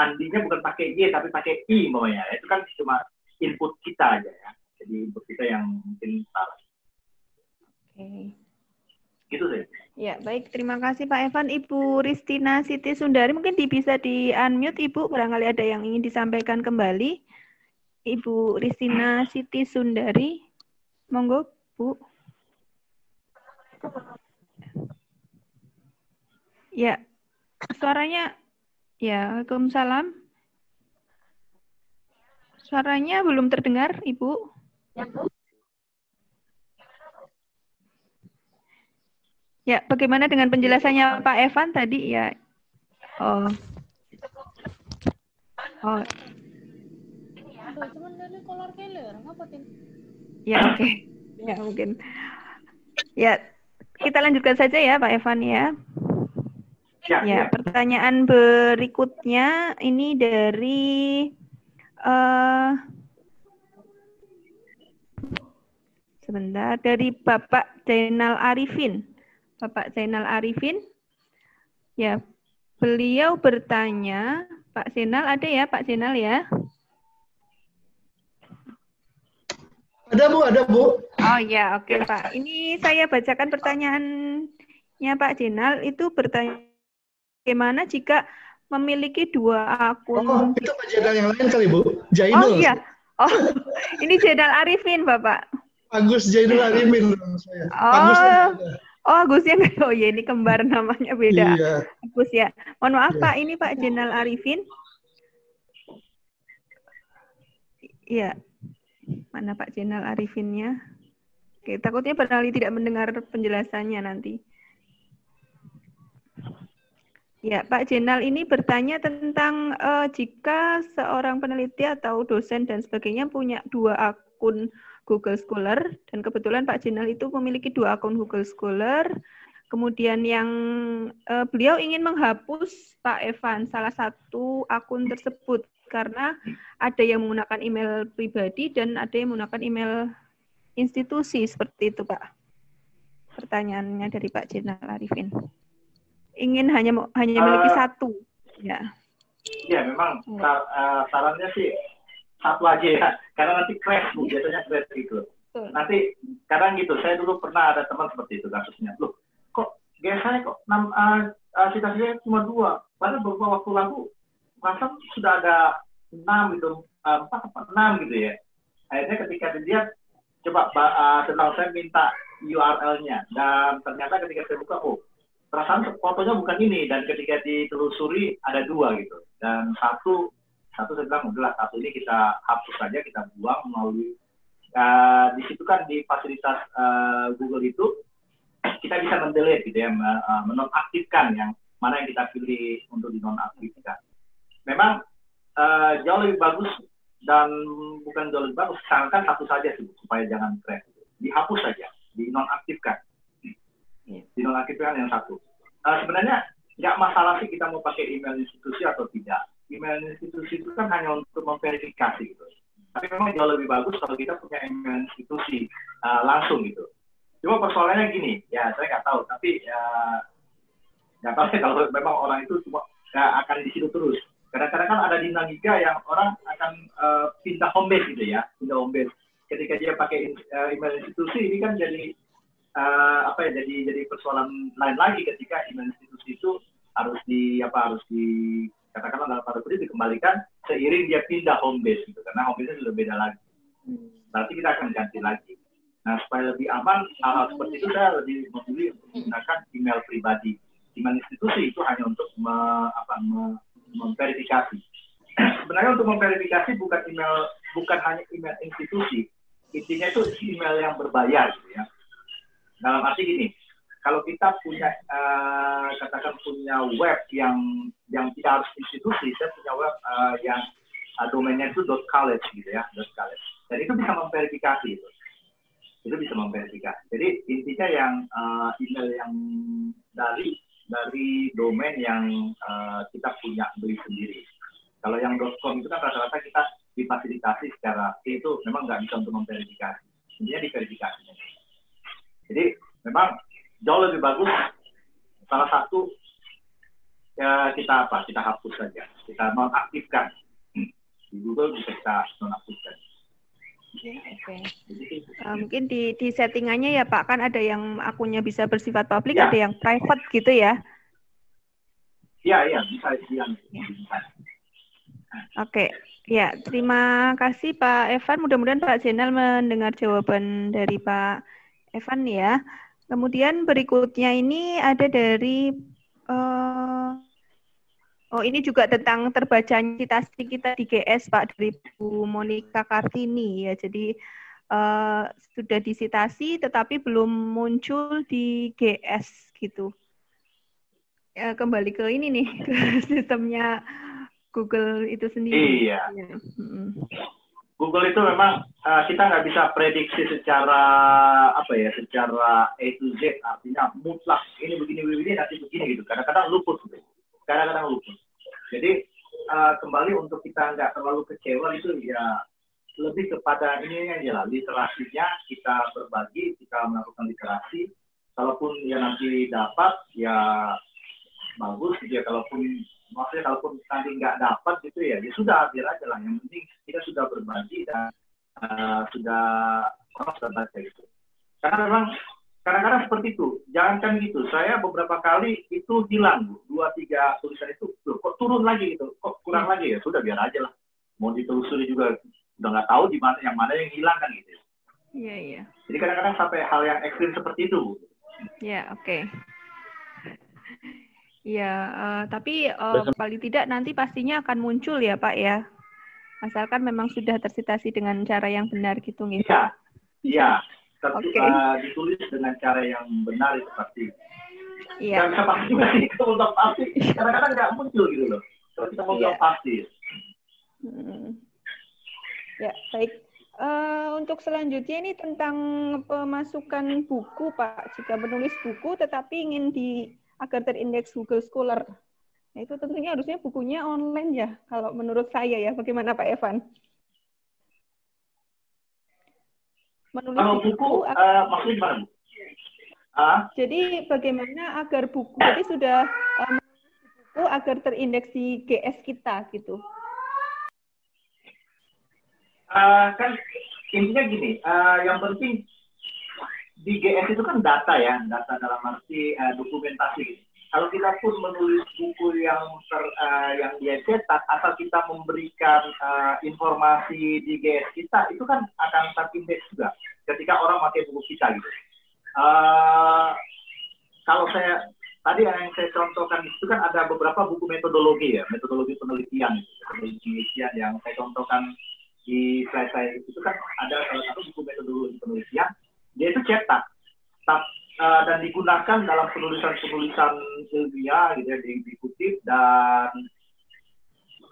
andinya bukan pakai y tapi pakai i maunya itu kan cuma input kita aja ya. Jadi input kita yang mungkin salah. Oke. Okay. gitu sih. Ya baik. Terima kasih Pak Evan. Ibu Ristina Siti Sundari mungkin bisa di unmute Ibu. Barangkali ada yang ingin disampaikan kembali. Ibu Ristina Siti Sundari. Monggo Bu. Ya, Suaranya, ya, Waalaikumsalam. Suaranya belum terdengar, Ibu. Ya, Bu. Ya, bagaimana dengan penjelasannya Pak Evan tadi? Ya, oh, oh. Ya, oke. Okay. Ya, mungkin. Ya, kita lanjutkan saja ya, Pak Evan ya. Ya, ya, ya, pertanyaan berikutnya ini dari uh, sebentar dari Bapak Zainal Arifin. Bapak Zainal Arifin. Ya, beliau bertanya, Pak Zainal ada ya, Pak Zainal ya? Ada Bu, ada Bu. Oh ya, oke okay, Pak. Ini saya bacakan pertanyaannya Pak Zainal itu bertanya bagaimana jika memiliki dua akun. Oh, itu jurnal yang lain kali, Bu. Jainul. Oh iya. Oh, ini jurnal Arifin, Bapak. Agus Jainul Arifin saya. Oh. Oh, Agusnya oh ya ini kembar namanya beda. Iya. Agus ya. Mohon maaf Iya. Pak, ini Pak Jenal Arifin. Iya. Mana Pak Jenal Arifinnya? Oke, takutnya barangkali tidak mendengar penjelasannya nanti. Ya, Pak Jenal ini bertanya tentang eh, jika seorang peneliti atau dosen dan sebagainya punya dua akun Google Scholar dan kebetulan Pak Jenal itu memiliki dua akun Google Scholar. Kemudian yang eh, beliau ingin menghapus Pak Evan salah satu akun tersebut karena ada yang menggunakan email pribadi dan ada yang menggunakan email institusi seperti itu Pak. Pertanyaannya dari Pak Jenal Arifin. Ingin hanya hanya memiliki Eh, satu. Ya. Iya, memang Hmm. sar- eh, sarannya sih satu aja ya, karena nanti crash bu, biasanya crash gitu. Betul. Nanti kadang gitu, saya dulu pernah ada teman seperti itu kasusnya. Loh, kok biasanya kok enam uh, uh, cita-citanya cuma dua, padahal beberapa waktu lalu masa sudah ada enam gitu, uh, empat apa enam gitu ya. Akhirnya ketika dilihat, coba ba- uh, tentang saya minta URL-nya dan ternyata ketika saya buka, oh perasaan fotonya bukan ini dan ketika ditelusuri ada dua gitu. Dan satu satu saya bilang udahlah satu ini kita hapus saja kita buang melalui uh, di situ kan di fasilitas uh, Google itu kita bisa mendelete gitu ya uh, menonaktifkan yang mana yang kita pilih untuk dinonaktifkan. Memang uh, jauh lebih bagus dan bukan jauh lebih bagus sarankan satu saja sih supaya jangan crash. Dihapus saja dinonaktifkan dinonaktifkan yang satu. Eh, sebenarnya nggak masalah sih kita mau pakai email institusi atau tidak. Email institusi itu kan hanya untuk memverifikasi gitu. Tapi memang jauh lebih bagus kalau kita punya email institusi eh, langsung gitu. Cuma persoalannya gini, ya saya nggak tahu, tapi ya nggak tahu ya kalau memang orang itu cuma nggak akan di situ terus. Kadang-kadang kan ada dinamika yang orang akan eh, pindah home base gitu ya, pindah home base. Ketika dia pakai eh, email institusi ini kan jadi eh, apa ya jadi jadi persoalan lain lagi ketika email institusi itu harus di apa harus di katakanlah dalam tanda kutip dikembalikan seiring dia pindah home base gitu karena home base sudah beda lagi. Berarti kita akan ganti lagi. Nah supaya lebih aman hal-hal seperti itu saya lebih memilih untuk menggunakan email pribadi. Email institusi itu hanya untuk me- apa me- memverifikasi. Sebenarnya untuk memverifikasi bukan email bukan hanya email institusi. Intinya itu email yang berbayar gitu ya dalam arti gini kalau kita punya eh, katakan punya web yang yang tidak harus institusi saya punya web eh, yang eh, domainnya itu .college gitu ya .college. Dan itu bisa memverifikasi itu. Itu bisa memverifikasi. Jadi intinya yang eh, email yang dari dari domain yang eh, kita punya beli sendiri. Kalau yang .com itu kan rata-rata kita difasilitasi secara itu memang nggak bisa untuk memverifikasi. Intinya diverifikasi jadi memang jauh lebih bagus salah satu ya kita apa kita hapus saja kita nonaktifkan di Google bisa kita nonaktifkan Oke. Jadi, Eh, mungkin di di settingannya ya Pak kan ada yang akunnya bisa bersifat publik, Ya. ada yang private gitu ya. ya ya bisa yang bisa. Oke, ya terima kasih Pak Evan. Mudah-mudahan Pak Jenal mendengar jawaban dari Pak Evan ya. Kemudian berikutnya ini ada dari eh, oh ini juga tentang terbacanya citasi kita di GS Pak dari Bu Monika Kartini ya. Jadi eh, sudah disitasi tetapi belum muncul di GS gitu. Ya, kembali ke ini nih ke sistemnya Google itu sendiri. Iya. Ya. Google itu memang uh, kita nggak bisa prediksi secara apa ya secara A to Z artinya mutlak ini begini begini nanti begini gitu. Kadang-kadang luput gitu. kadang-kadang luput. Jadi uh, kembali untuk kita nggak terlalu kecewa itu ya lebih kepada ini aja lah literasinya kita berbagi kita melakukan literasi. Kalaupun ya nanti dapat ya bagus gitu ya. Kalaupun maksudnya kalaupun nanti nggak dapat gitu ya ya sudah biar aja lah yang penting kita sudah berbagi dan uh, sudah orang sudah baca gitu karena memang kadang-kadang seperti itu. Jangankan gitu, saya beberapa kali itu hilang, dua tiga tulisan itu, loh, kok turun lagi gitu, kok kurang lagi ya, sudah biar aja lah. Mau ditelusuri juga udah nggak tahu di mana yang mana yang hilang kan gitu. Iya, iya. Jadi kadang-kadang sampai hal yang ekstrim seperti itu, Bu. Ya, oke. Ya, eh, tapi eh, paling tidak nanti pastinya akan muncul ya, Pak ya. Asalkan memang sudah tersitasi dengan cara yang benar gitu, nggih, Iya, iya. Tentu Oke. eh, ditulis dengan cara yang benar itu pasti. Iya. Bisa pasti juga sih, kalau bilang pasti, kadang-kadang nggak muncul gitu loh. Kalau kita mau Iya. pasti. Hmm. Ya, baik. Eh, untuk selanjutnya ini tentang pemasukan buku, Pak. Jika menulis buku tetapi ingin di agar terindeks Google Scholar. Nah, itu tentunya harusnya bukunya online ya, kalau menurut saya ya. Bagaimana Pak Evan? Menulis Kalau di buku, ak- eh, maksudnya gimana? Ah, jadi bagaimana agar buku, jadi sudah di buku agar terindeks di GS kita gitu. eh, kan intinya gini, eh, yang penting di GS itu kan data ya, data dalam arti eh, dokumentasi. Kalau kita pun menulis buku yang ter, eh, yang dia cetak, asal kita memberikan eh, informasi di GS kita, itu kan akan terindeks juga ketika orang pakai buku kita gitu. Eh, kalau saya tadi yang saya contohkan itu kan ada beberapa buku metodologi ya, metodologi penelitian, penelitian yang saya contohkan di slide saya itu kan ada salah satu buku metodologi penelitian, dia itu cetak, Tap- eh, dan digunakan dalam penulisan-penulisan ilmiah gitu ya, di- dikutip dan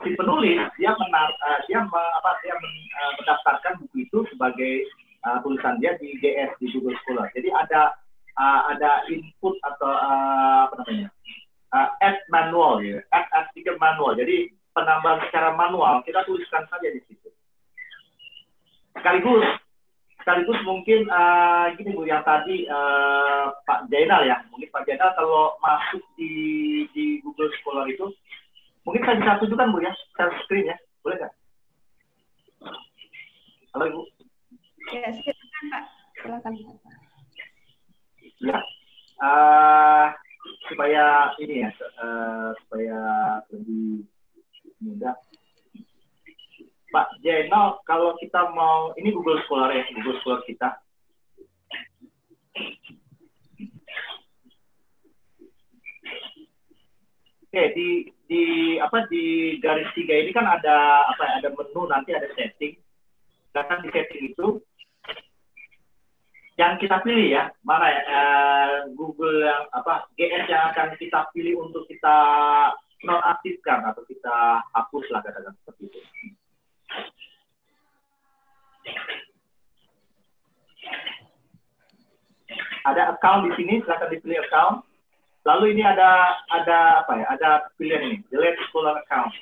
si penulis dia menar, eh, dia me- apa dia men- eh, mendaftarkan buku itu sebagai eh, tulisan dia di GS di Google Scholar. Jadi ada eh, ada input atau eh, apa namanya eh, add manual ya, add artikel manual. Jadi penambahan secara manual kita tuliskan saja di situ. Sekaligus sekaligus mungkin eh, gini bu yang tadi eh, Pak Jainal ya mungkin Pak Jainal kalau masuk di di Google Scholar itu mungkin saya bisa tunjukkan bu ya share screen ya boleh nggak? Halo ibu. Ya, silakan Pak. Silakan. Ya, Eh, supaya ini ya, eh, supaya lebih mudah. Pak Jenal, kalau kita mau, ini Google Scholar ya, Google Scholar kita. Oke, di di apa di garis tiga ini kan ada apa ada menu nanti ada setting. Sedangkan di setting itu yang kita pilih ya mana ya eh, Google yang apa GS yang akan kita pilih untuk kita nonaktifkan atau kita hapus lah katakan seperti itu. Ada account di sini, silakan dipilih account. Lalu ini ada ada apa ya? Ada pilihan ini, delete scholar account.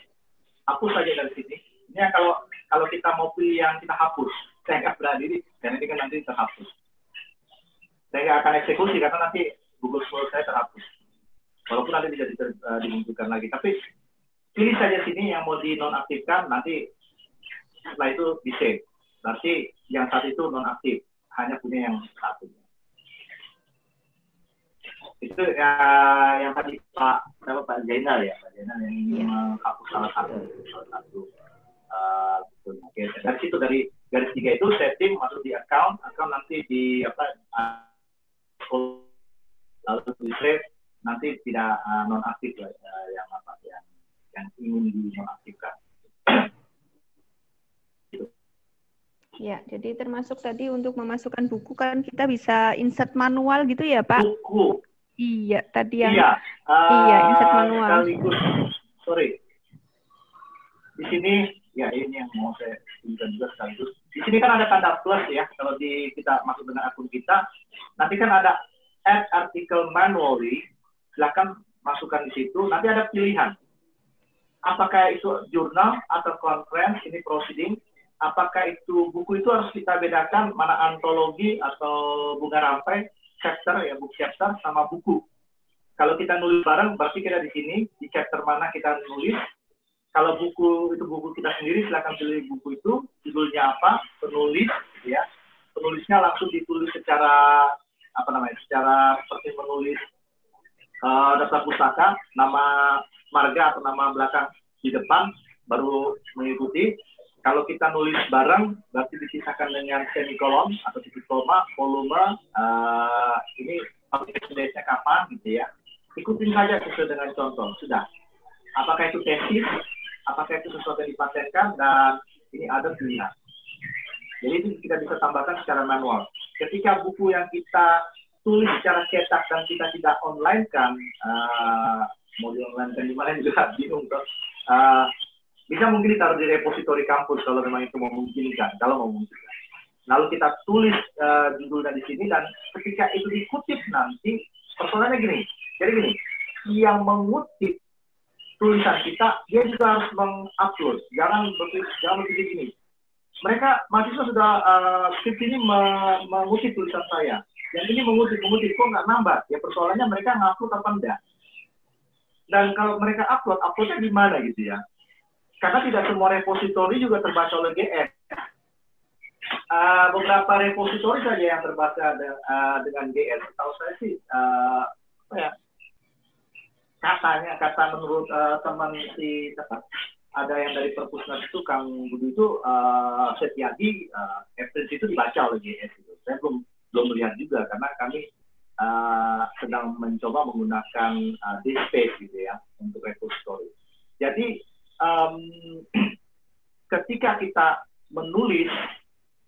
Hapus saja dari sini. Ini kalau kalau kita mau pilih yang kita hapus, saya nggak berani dan ini kan nanti terhapus saya nggak akan eksekusi karena nanti Google saya terhapus. Walaupun nanti diter- eh, dimunculkan lagi. Tapi pilih saja sini yang mau dinonaktifkan, nanti setelah itu di save. Berarti yang satu itu nonaktif, hanya punya yang satu. Itu ya, yang tadi Pak siapa Pak Zainal ya, Pak Zainal yang ingin menghapus salah satu, salah satu. eh, betul. Oke, dari situ dari garis tiga itu setting masuk di account, account nanti di apa eh, lalu di save nanti tidak uh, nonaktif lah uh, yang apa yang yang ingin dinonaktifkan. Ya, jadi termasuk tadi untuk memasukkan buku kan kita bisa insert manual gitu ya, Pak? Buku, Iya, tadi yang iya, uh, Iya, insert manual. Sekaligus, sorry, di sini ya ini yang mau saya tunjukkan juga sekaligus. Di sini kan ada tanda plus ya, kalau di kita masuk dengan akun kita, nanti kan ada add article manually, silakan masukkan di situ. Nanti ada pilihan, apakah itu jurnal atau conference, ini proceeding, apakah itu buku itu harus kita bedakan mana antologi atau bunga rampai, chapter ya book chapter sama buku. Kalau kita nulis bareng, berarti kita di sini di chapter mana kita nulis. Kalau buku itu buku kita sendiri, silakan pilih buku itu, judulnya apa, penulis, ya. Penulisnya langsung ditulis secara apa namanya secara seperti menulis uh, daftar pustaka nama marga atau nama belakang di depan baru mengikuti kalau kita nulis bareng berarti disisakan dengan semikolon atau titik koma volume uh, ini publication kapan gitu ya. Ikutin saja sesuai dengan contoh. Sudah. Apakah itu tesis apakah itu sesuatu yang dipatenkan dan ini ada pilihan jadi itu kita bisa tambahkan secara manual. Ketika buku yang kita tulis secara cetak dan kita tidak online kan uh, mau di online kan gimana juga bingung tuh uh, bisa mungkin ditaruh di repositori kampus kalau memang itu memungkinkan, kalau memungkinkan. Lalu kita tulis uh, judulnya di sini dan ketika itu dikutip nanti persoalannya gini. Jadi gini, yang mengutip tulisan kita dia juga harus mengupload. Jangan berpikir, jangan berpikir gini. Mereka mahasiswa sudah uh, ini mengutip tulisan saya. Yang ini mengutip, mengutip kok nggak nambah? Ya persoalannya mereka ngupload apa enggak? Dan kalau mereka upload, uploadnya di mana gitu ya? Karena tidak semua repositori juga terbaca oleh GS. Uh, beberapa repositori saja yang terbaca de, uh, dengan GS. Tahu saya sih, uh, apa ya, katanya, kata menurut uh, teman si apa, ada yang dari perpusnas itu Kang Budi itu uh, Setiadi uh, itu dibaca oleh GS itu. Saya belum belum melihat juga karena kami uh, sedang mencoba menggunakan uh, space gitu ya untuk repository. Jadi um, ketika kita menulis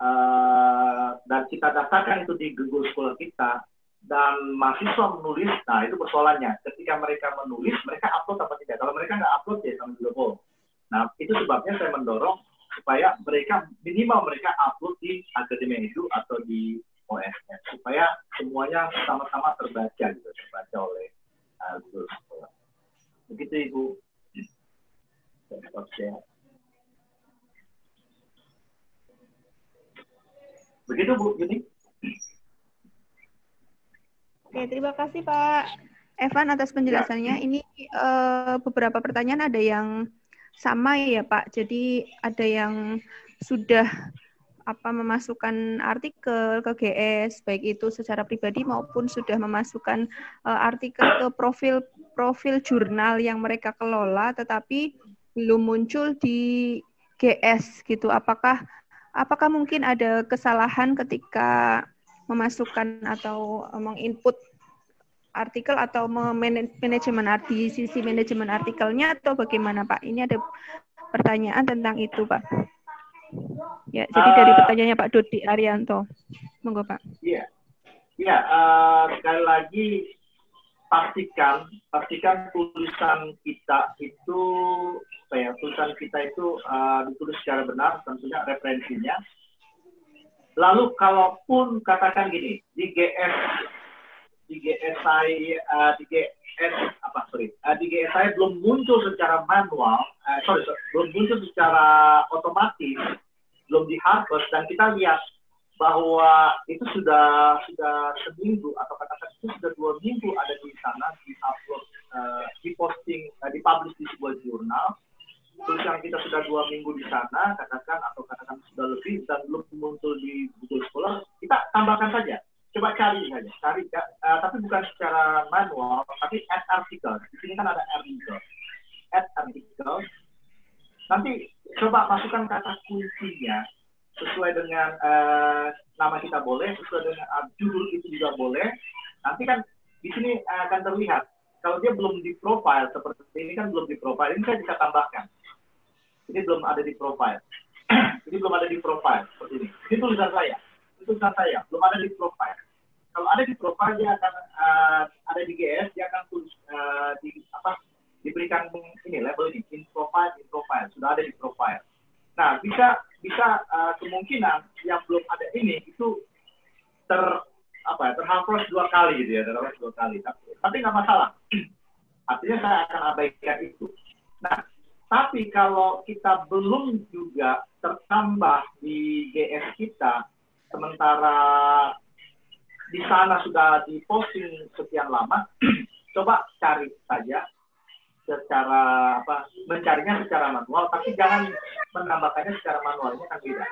uh, dan kita daftarkan itu di Google Scholar kita dan mahasiswa menulis, nah itu persoalannya. Ketika mereka menulis, mereka upload apa tidak? Kalau mereka nggak upload ya sama bohong. Nah itu sebabnya saya mendorong supaya mereka minimal mereka upload di Akademi Edu atau di OSS supaya semuanya sama-sama terbaca gitu, terbaca oleh uh, Google Scholar. Begitu Ibu Begitu Bu Jadi. Oke, terima kasih Pak Evan atas penjelasannya. Ya. Ini uh, beberapa pertanyaan ada yang sama ya Pak. Jadi ada yang sudah apa memasukkan artikel ke GS baik itu secara pribadi maupun sudah memasukkan uh, artikel ke profil profil jurnal yang mereka kelola tetapi belum muncul di GS gitu. Apakah apakah mungkin ada kesalahan ketika memasukkan atau menginput artikel atau manajemen arti sisi manajemen artikelnya atau bagaimana Pak? Ini ada pertanyaan tentang itu Pak. Ya, jadi uh, dari pertanyaannya Pak Dodi Arianto. Monggo Pak. Iya. Iya, uh, sekali lagi pastikan pastikan tulisan kita itu apa ya tulisan kita itu uh, ditulis secara benar tentunya referensinya. Lalu kalaupun katakan gini di GS di GSI uh, di GS apa sorry uh, di GSI belum muncul secara manual uh, sorry, sorry belum muncul secara otomatis belum di harvest dan kita lihat bahwa itu sudah sudah seminggu atau katakan itu sudah dua minggu ada di sana di upload uh, di posting di publish di sebuah jurnal tulisan kita sudah dua minggu di sana katakan atau katakan sudah lebih dan belum muncul di Google Scholar kita tambahkan saja. Coba cari saja. Cari uh, tapi bukan secara manual tapi add article. Di sini kan ada article. Add article. Nanti coba masukkan kata kuncinya. Sesuai dengan uh, nama kita boleh, sesuai dengan uh, judul itu juga boleh. Nanti kan di sini akan terlihat. Kalau dia belum di profile seperti ini kan belum di profile, ini saya bisa tambahkan. Ini belum ada di profile. ini belum ada di profile seperti ini. Ini tulisan saya, ini tulisan saya, belum ada di profile. Kalau ada di profile dia akan uh, ada di GS, dia akan tulis uh, di apa diberikan ini label ini in profile, in profile, sudah ada di profile. Nah, bisa bisa uh, kemungkinan yang belum ada ini itu ter apa ya terhapus dua kali gitu ya terhapus dua kali tapi tapi nggak masalah artinya saya akan abaikan itu nah tapi kalau kita belum juga tertambah di GS kita sementara di sana sudah diposting sekian lama coba cari saja secara apa mencarinya secara manual tapi jangan menambahkannya secara manualnya kan beda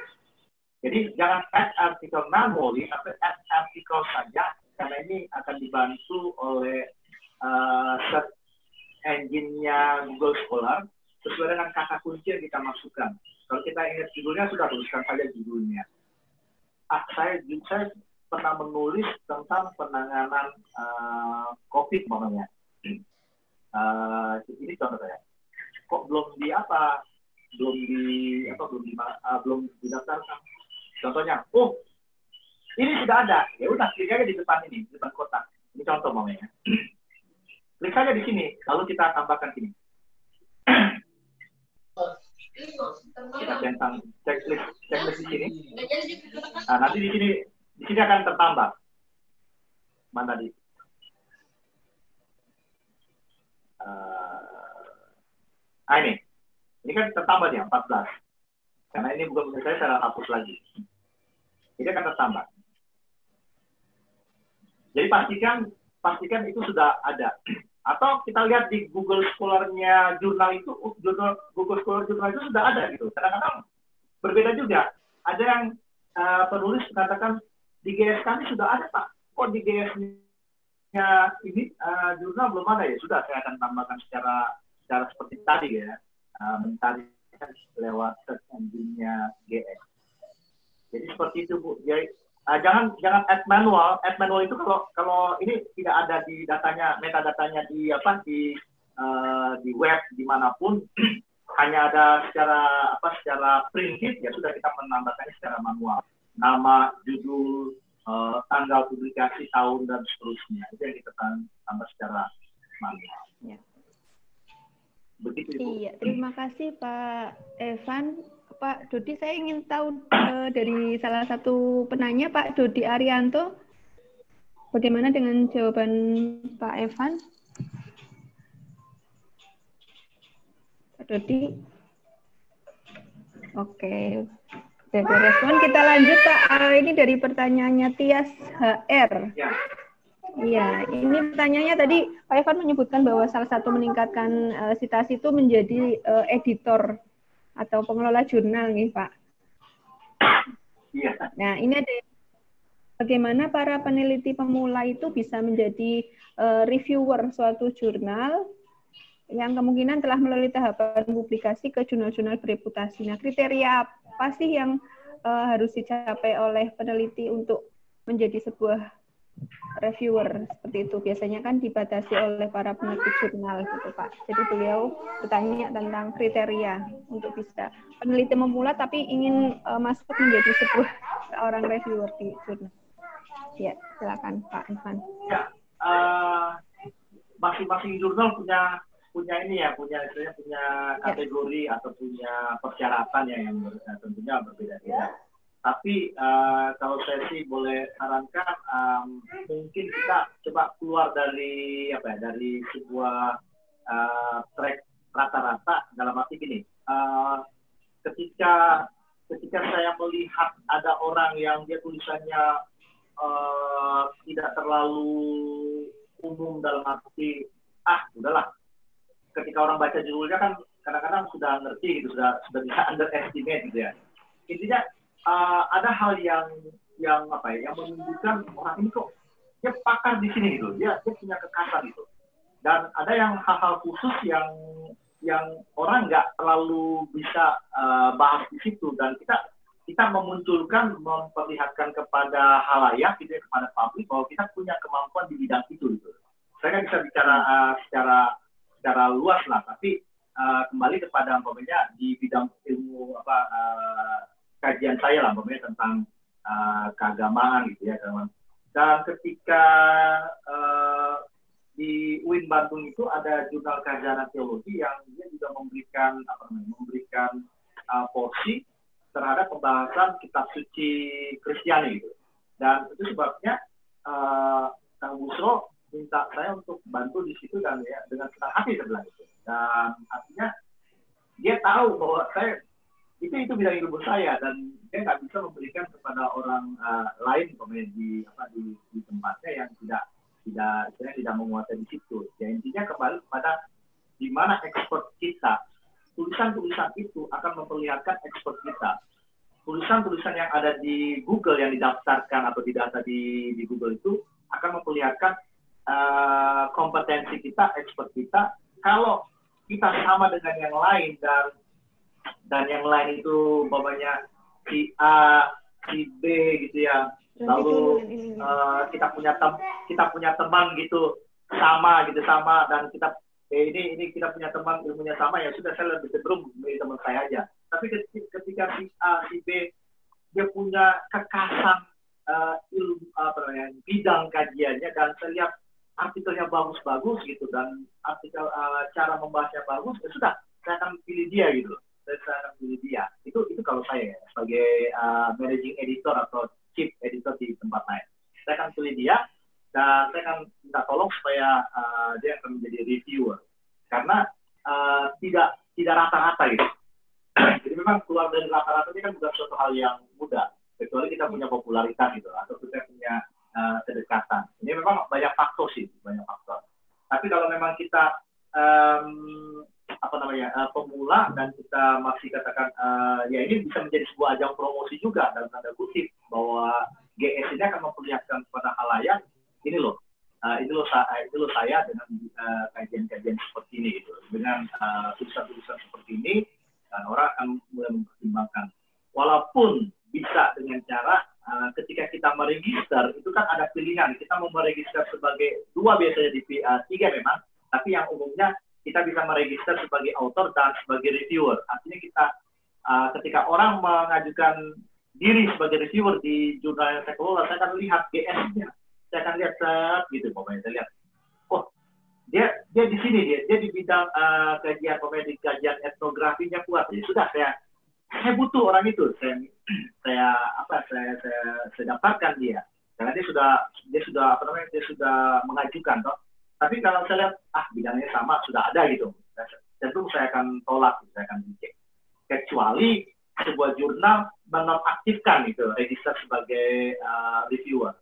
jadi jangan add artikel manually tapi add artikel saja karena ini akan dibantu oleh uh, search engine-nya Google Scholar sesuai dengan kata kunci yang kita masukkan. Kalau kita ingat judulnya sudah tuliskan saja judulnya. Ah, saya, saya pernah menulis tentang penanganan uh, COVID namanya. Uh, ini contoh saya. Kok belum di apa? Belum di apa? Belum di uh, belum didaftarkan. Contohnya, oh ini sudah ada. Ya udah klik aja di depan ini, di depan kotak. Ini contoh mamanya. klik saja di sini, lalu kita tambahkan sini. Kita centang checklist checklist di sini. Nah, nanti di sini di sini akan tertambah. Mana di? Uh, ah ini, ini kan tertambah dia 14. Karena ini bukan menurut saya saya hapus lagi. Ini akan tertambah. Jadi pastikan pastikan itu sudah ada. Atau kita lihat di Google Scholar-nya jurnal itu, jurnal Google Scholar jurnal itu sudah ada gitu. Kadang-kadang berbeda juga. Ada yang uh, penulis mengatakan di GS kami sudah ada Pak. Kok di GS-nya ini uh, jurnal belum ada ya? Sudah saya akan tambahkan secara secara seperti tadi ya, uh, mencari lewat search engine-nya GS. Jadi seperti itu Bu. Jadi uh, jangan jangan add manual. Add manual itu kalau kalau ini tidak ada di datanya metadatanya di apa di uh, di web di mana pun hanya ada secara apa secara prinsip ya sudah kita menambahkannya secara manual nama, judul, uh, tanggal publikasi, tahun dan seterusnya. Itu yang kita tambah secara manual. Ya. Begitu Ibu. Iya, terima kasih Pak Evan. Pak Dodi, saya ingin tahu uh, dari salah satu penanya Pak Dodi Arianto, bagaimana dengan jawaban Pak Evan? Pak Dodi. Oke, ada respon. Kita lanjut Pak. Uh, ini dari pertanyaannya Tias HR. Ya. Iya, ini pertanyaannya tadi Pak Evan menyebutkan bahwa salah satu meningkatkan uh, citasi itu menjadi uh, editor atau pengelola jurnal nih Pak. Iya. Nah, ini ada bagaimana para peneliti pemula itu bisa menjadi uh, reviewer suatu jurnal yang kemungkinan telah melalui tahapan publikasi ke jurnal-jurnal bereputasi. Nah, kriteria apa sih yang uh, harus dicapai oleh peneliti untuk menjadi sebuah reviewer seperti itu biasanya kan dibatasi oleh para penerbit jurnal gitu Pak. Jadi beliau bertanya tentang kriteria untuk bisa peneliti memula tapi ingin uh, masuk menjadi sebuah seorang reviewer di jurnal. Ya, silakan Pak Ivan. Ya, uh, masing-masing jurnal punya punya ini ya, punya punya ya. kategori ya. atau punya persyaratan ya yang tentunya berbeda-beda. Tapi uh, kalau saya sih boleh sarankan um, mungkin kita coba keluar dari apa ya dari sebuah uh, track rata-rata dalam arti gini. Uh, ketika ketika saya melihat ada orang yang dia tulisannya uh, tidak terlalu umum dalam arti ah udahlah ketika orang baca judulnya kan kadang-kadang sudah ngerti gitu, sudah sudah bisa underestimate gitu ya. Intinya uh, ada hal yang yang apa ya, yang menunjukkan orang ini kok dia pakar di sini gitu, dia dia punya kekasan gitu. Dan ada yang hal-hal khusus yang yang orang nggak terlalu bisa uh, bahas di situ dan kita kita memunculkan memperlihatkan kepada halayak gitu ya, kepada publik bahwa kita punya kemampuan di bidang itu gitu. Saya kan bisa bicara uh, secara secara luas lah tapi uh, kembali kepada umpamanya di bidang ilmu apa uh, kajian saya lah umpamanya tentang uh, keagamaan gitu ya teman dan ketika uh, di UIN Bandung itu ada jurnal kajian teologi yang dia juga memberikan apa namanya memberikan uh, porsi terhadap pembahasan kitab suci Kristiani gitu. Dan itu sebabnya uh, Kang Busro minta saya untuk bantu di situ dan ya dengan senang hati bilang itu. Dan artinya dia tahu bahwa saya itu itu bidang ilmu saya dan dia nggak bisa memberikan kepada orang uh, lain pemain di apa di, di tempatnya yang tidak tidak saya tidak menguasai di situ. Ya intinya kembali kepada di mana ekspor kita. Tulisan-tulisan itu akan memperlihatkan ekspor kita. Tulisan-tulisan yang ada di Google yang didaftarkan atau didata di, di Google itu akan memperlihatkan uh, kompetensi kita, expert kita. Kalau kita sama dengan yang lain dan dan yang lain itu umpamanya si A, si B gitu ya. Lalu uh, kita punya tem kita punya teman gitu. Sama gitu sama. Dan kita eh, ini ini kita punya teman ilmunya sama. Ya sudah saya lebih cenderung memilih teman saya aja. Tapi ketika, si A, si B dia punya kekasan uh, ilmu apa namanya bidang kajiannya dan saya lihat artikelnya bagus-bagus gitu dan artikel uh, cara membahasnya bagus ya sudah saya akan pilih dia gitu saya akan pilih dia itu itu kalau saya ya, sebagai uh, managing editor atau chief editor di tempat lain. Saya akan pilih dia dan saya akan minta tolong supaya uh, dia akan menjadi reviewer. Karena uh, tidak tidak rata-rata gitu. Jadi memang keluar dari rata-rata ini kan bukan suatu hal yang mudah. Kecuali kita punya popularitas gitu atau kita punya uh, kedekatan. Ini memang banyak faktor sih banyak faktor. Tapi kalau memang kita um, apa namanya uh, pemula dan kita masih katakan uh, ya ini bisa menjadi sebuah ajang promosi juga dalam tanda kutip bahwa GS ini akan memperlihatkan kepada halayak ini loh uh, ini loh saya ini loh saya dengan kajian-kajian uh, seperti ini gitu dengan tulisan-tulisan uh, seperti ini dan orang akan mulai mempertimbangkan. Walaupun bisa dengan cara uh, ketika kita meregister itu kan ada pilihan. Kita mau meregister sebagai dua biasanya di uh, tiga memang tapi yang umumnya kita bisa meregister sebagai author dan sebagai reviewer. Artinya kita uh, ketika orang mengajukan diri sebagai reviewer di jurnal yang saya kelola, saya akan lihat GS-nya. Saya akan lihat set gitu pokoknya saya lihat. Oh, dia dia di sini dia dia di bidang uh, kajian pokoknya kajian etnografinya kuat. Jadi sudah saya saya butuh orang itu. Saya saya apa saya saya, saya daftarkan dia. Karena dia sudah dia sudah apa namanya dia sudah mengajukan toh tapi kalau saya lihat, ah bidangnya sama, sudah ada gitu. Tentu saya akan tolak, saya akan dicek. Kecuali sebuah jurnal menonaktifkan itu, register sebagai uh, reviewer.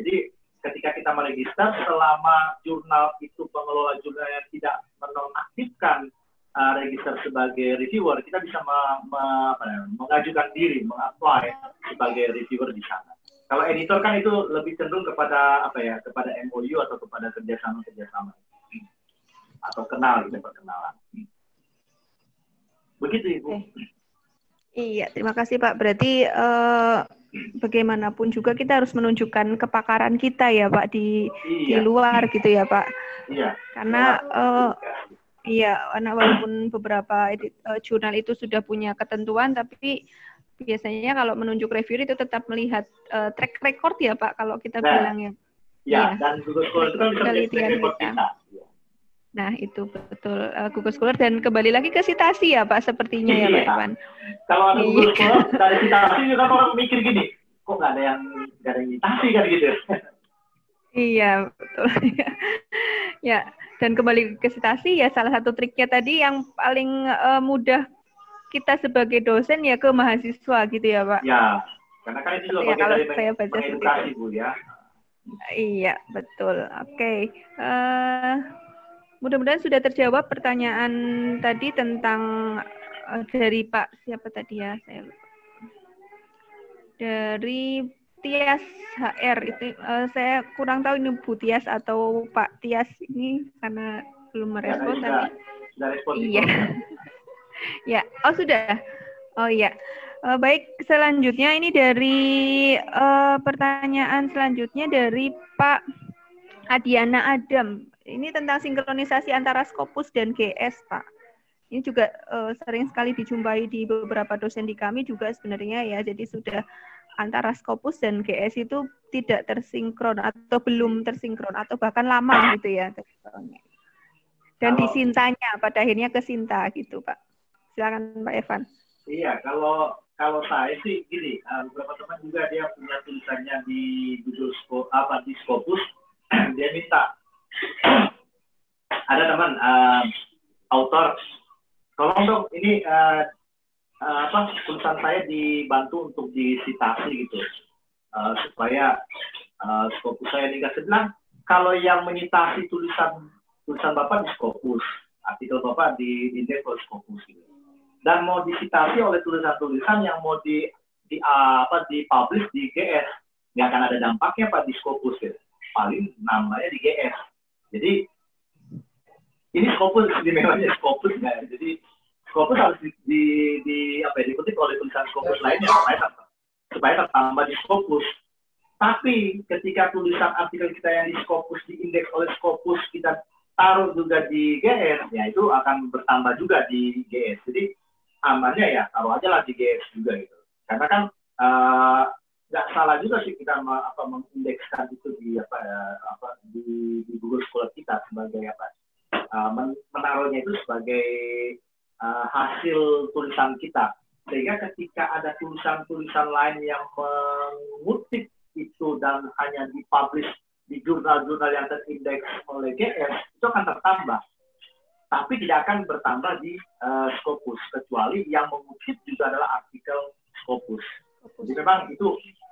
Jadi ketika kita meregister, selama jurnal itu pengelola jurnal yang tidak menonaktifkan uh, register sebagai reviewer, kita bisa me, me, apa, mengajukan diri, mengapply sebagai reviewer di sana. Kalau editor kan itu lebih cenderung kepada apa ya, kepada MOU atau kepada kerjasama kerjasama atau kenal gitu perkenalan. Begitu ibu. Eh. Iya, terima kasih Pak. Berarti eh, bagaimanapun juga kita harus menunjukkan kepakaran kita ya Pak di iya. di luar gitu ya Pak. Iya. Karena eh, iya, karena walaupun beberapa edit, uh, jurnal itu sudah punya ketentuan, tapi biasanya kalau menunjuk reviewer itu tetap melihat uh, track record ya Pak kalau kita nah, bilang ya. Ya, ya. dan Google Scholar itu kan bisa track record kita. kita. Nah, itu betul uh, Google Scholar dan kembali lagi ke citasi ya Pak sepertinya ya Pak Iwan. Kalau ada Google Scholar dari citasi juga orang mikir gini, kok nggak ada yang nggak ada yang kan gitu. iya, betul. ya, dan kembali ke citasi ya salah satu triknya tadi yang paling uh, mudah kita sebagai dosen ya ke mahasiswa gitu ya Pak? Ya, karena kan itu juga ya, kalau dari saya baca edukasi Bu ya. Iya, betul. Oke. Okay. Uh, eh, mudah-mudahan sudah terjawab pertanyaan tadi tentang uh, dari Pak siapa tadi ya? Saya Dari Tias HR itu uh, saya kurang tahu ini Bu Tias atau Pak Tias ini karena belum merespon ya, tadi. Sudah respon. Iya. ya, oh sudah. Oh iya. Uh, baik, selanjutnya ini dari uh, pertanyaan selanjutnya dari Pak Adiana Adam. Ini tentang sinkronisasi antara Scopus dan GS, Pak. Ini juga uh, sering sekali dijumpai di beberapa dosen di kami juga sebenarnya ya. Jadi sudah antara Scopus dan GS itu tidak tersinkron atau belum tersinkron atau bahkan lama gitu ya. Dan disintanya pada akhirnya ke Sinta gitu, Pak. Silakan Pak Evan. Iya, kalau kalau saya sih gini, uh, beberapa teman juga dia punya tulisannya di Scopus, apa di Scopus, dia minta ada teman uh, author, tolong dong ini uh, uh, apa tulisan saya dibantu untuk disitasi gitu, uh, supaya uh, Scopus saya nggak sedang. Kalau yang menyitasi tulisan tulisan bapak di Scopus, artikel bapak di di Scopus gitu dan mau disitasi oleh tulisan-tulisan yang mau di, di apa di publish di GS nggak akan ada dampaknya pak di Scopus gitu. paling namanya di GS. Jadi ini Scopus istimewanya Scopus nggak ya? Jadi Scopus harus di, di, di apa ya, dikutip oleh tulisan Scopus lainnya supaya supaya tertambah di Scopus. Tapi ketika tulisan artikel kita yang di Scopus diindeks oleh Scopus kita taruh juga di GS, ya itu akan bertambah juga di GS. Jadi amannya ya taruh aja lah di GS juga gitu. Karena kan uh, nggak salah juga sih kita apa mengindekskan itu di apa ya, apa di, di Google Scholar kita sebagai apa uh, menaruhnya itu sebagai uh, hasil tulisan kita sehingga ketika ada tulisan-tulisan lain yang mengutip itu dan hanya dipublish di jurnal-jurnal yang terindeks oleh GS itu akan tertambah tapi tidak akan bertambah di uh, Scopus kecuali yang mengutip juga adalah artikel Scopus jadi memang itu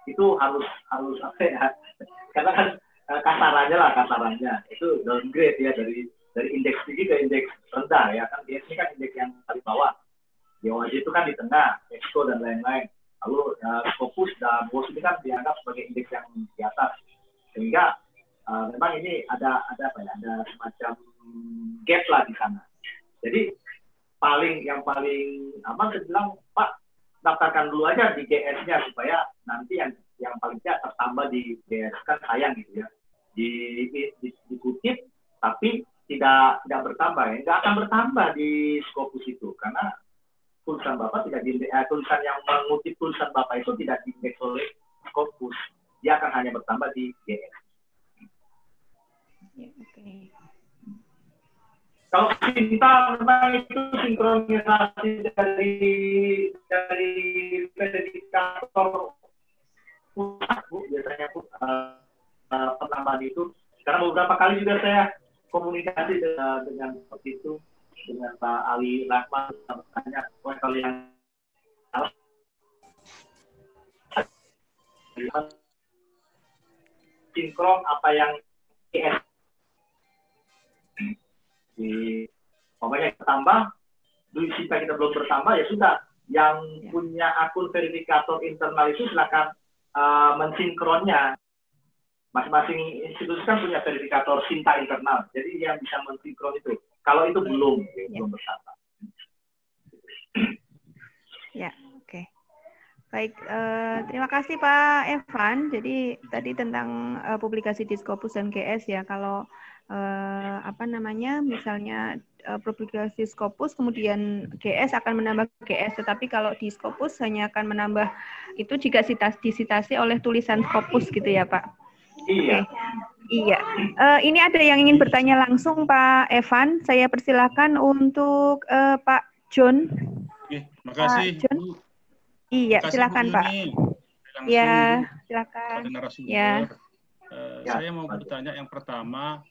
itu harus harus apa ya? Karena kan eh, kasarannya lah kasarannya itu downgrade ya dari dari indeks tinggi ke indeks rendah ya kan biasanya kan indeks yang paling bawah. DOAJ itu kan di tengah, Exco dan lain-lain. Lalu uh, Scopus dan BOS ini kan dianggap sebagai indeks yang di atas. Sehingga uh, memang ini ada ada apa ya? Ada semacam gap lah di sana. Jadi paling yang paling aman saya bilang Pak daftarkan dulu aja di GS-nya supaya nanti yang yang paling tidak tertambah di GS kan sayang gitu ya di, di, di dikutip tapi tidak tidak bertambah ya nggak akan bertambah di Scopus itu karena tulisan bapak tidak di eh, tulisan yang mengutip tulisan bapak itu tidak diindeks oleh Scopus dia akan hanya bertambah di GS. Ya, okay. Kalau cinta memang itu sinkronisasi dari dari predikator bu biasanya bu uh, penambahan itu. Karena beberapa kali juga saya komunikasi dengan dengan seperti itu dengan Pak Ali Rahman tanya kalau yang sinkron apa yang Di pokoknya kita tambah duit sisa kita belum bertambah ya sudah yang ya. punya akun verifikator internal itu silakan uh, mensinkronnya masing-masing institusi kan punya verifikator Sinta internal jadi yang bisa mensinkron itu kalau itu belum ya. belum bertambah ya oke okay. Baik, uh, terima kasih Pak Evan. Jadi tadi tentang uh, publikasi Diskopus dan GS ya. Kalau uh, apa namanya misalnya uh, publikasi Scopus kemudian GS akan menambah GS tetapi kalau di Scopus hanya akan menambah itu jika sitas, disitasi oleh tulisan Scopus gitu ya Pak. Iya. Okay. Iya. Uh, ini ada yang ingin bertanya langsung Pak Evan. Saya persilahkan untuk uh, Pak John. Oke, makasih. Pak John. Bu. Iya, makasih, silakan Pak. Iya, silakan. Ya. Uh, ya. Saya mau bertanya yang pertama,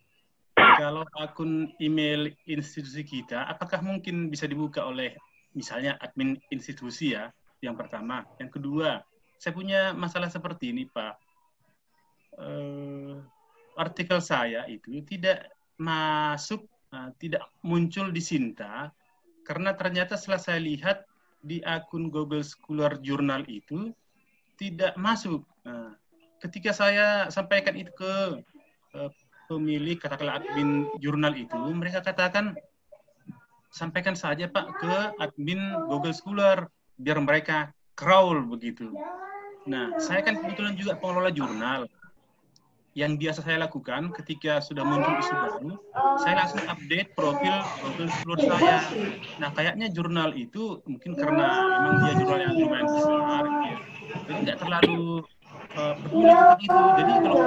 kalau akun email institusi kita, apakah mungkin bisa dibuka oleh misalnya admin institusi ya? Yang pertama, yang kedua, saya punya masalah seperti ini, Pak. Uh, artikel saya itu tidak masuk, uh, tidak muncul di Sinta, karena ternyata setelah saya lihat di akun Google Scholar Journal itu tidak masuk. Nah, ketika saya sampaikan itu ke uh, pemilik katakanlah admin jurnal itu mereka katakan sampaikan saja Pak ke admin Google Scholar biar mereka crawl begitu. Nah, saya kan kebetulan juga pengelola jurnal. Yang biasa saya lakukan ketika sudah muncul isu baru, saya langsung update profil Google Scholar saya. Nah, kayaknya jurnal itu mungkin karena memang dia jurnal yang lumayan besar, ya. jadi tidak terlalu uh, peduli itu. Jadi kalau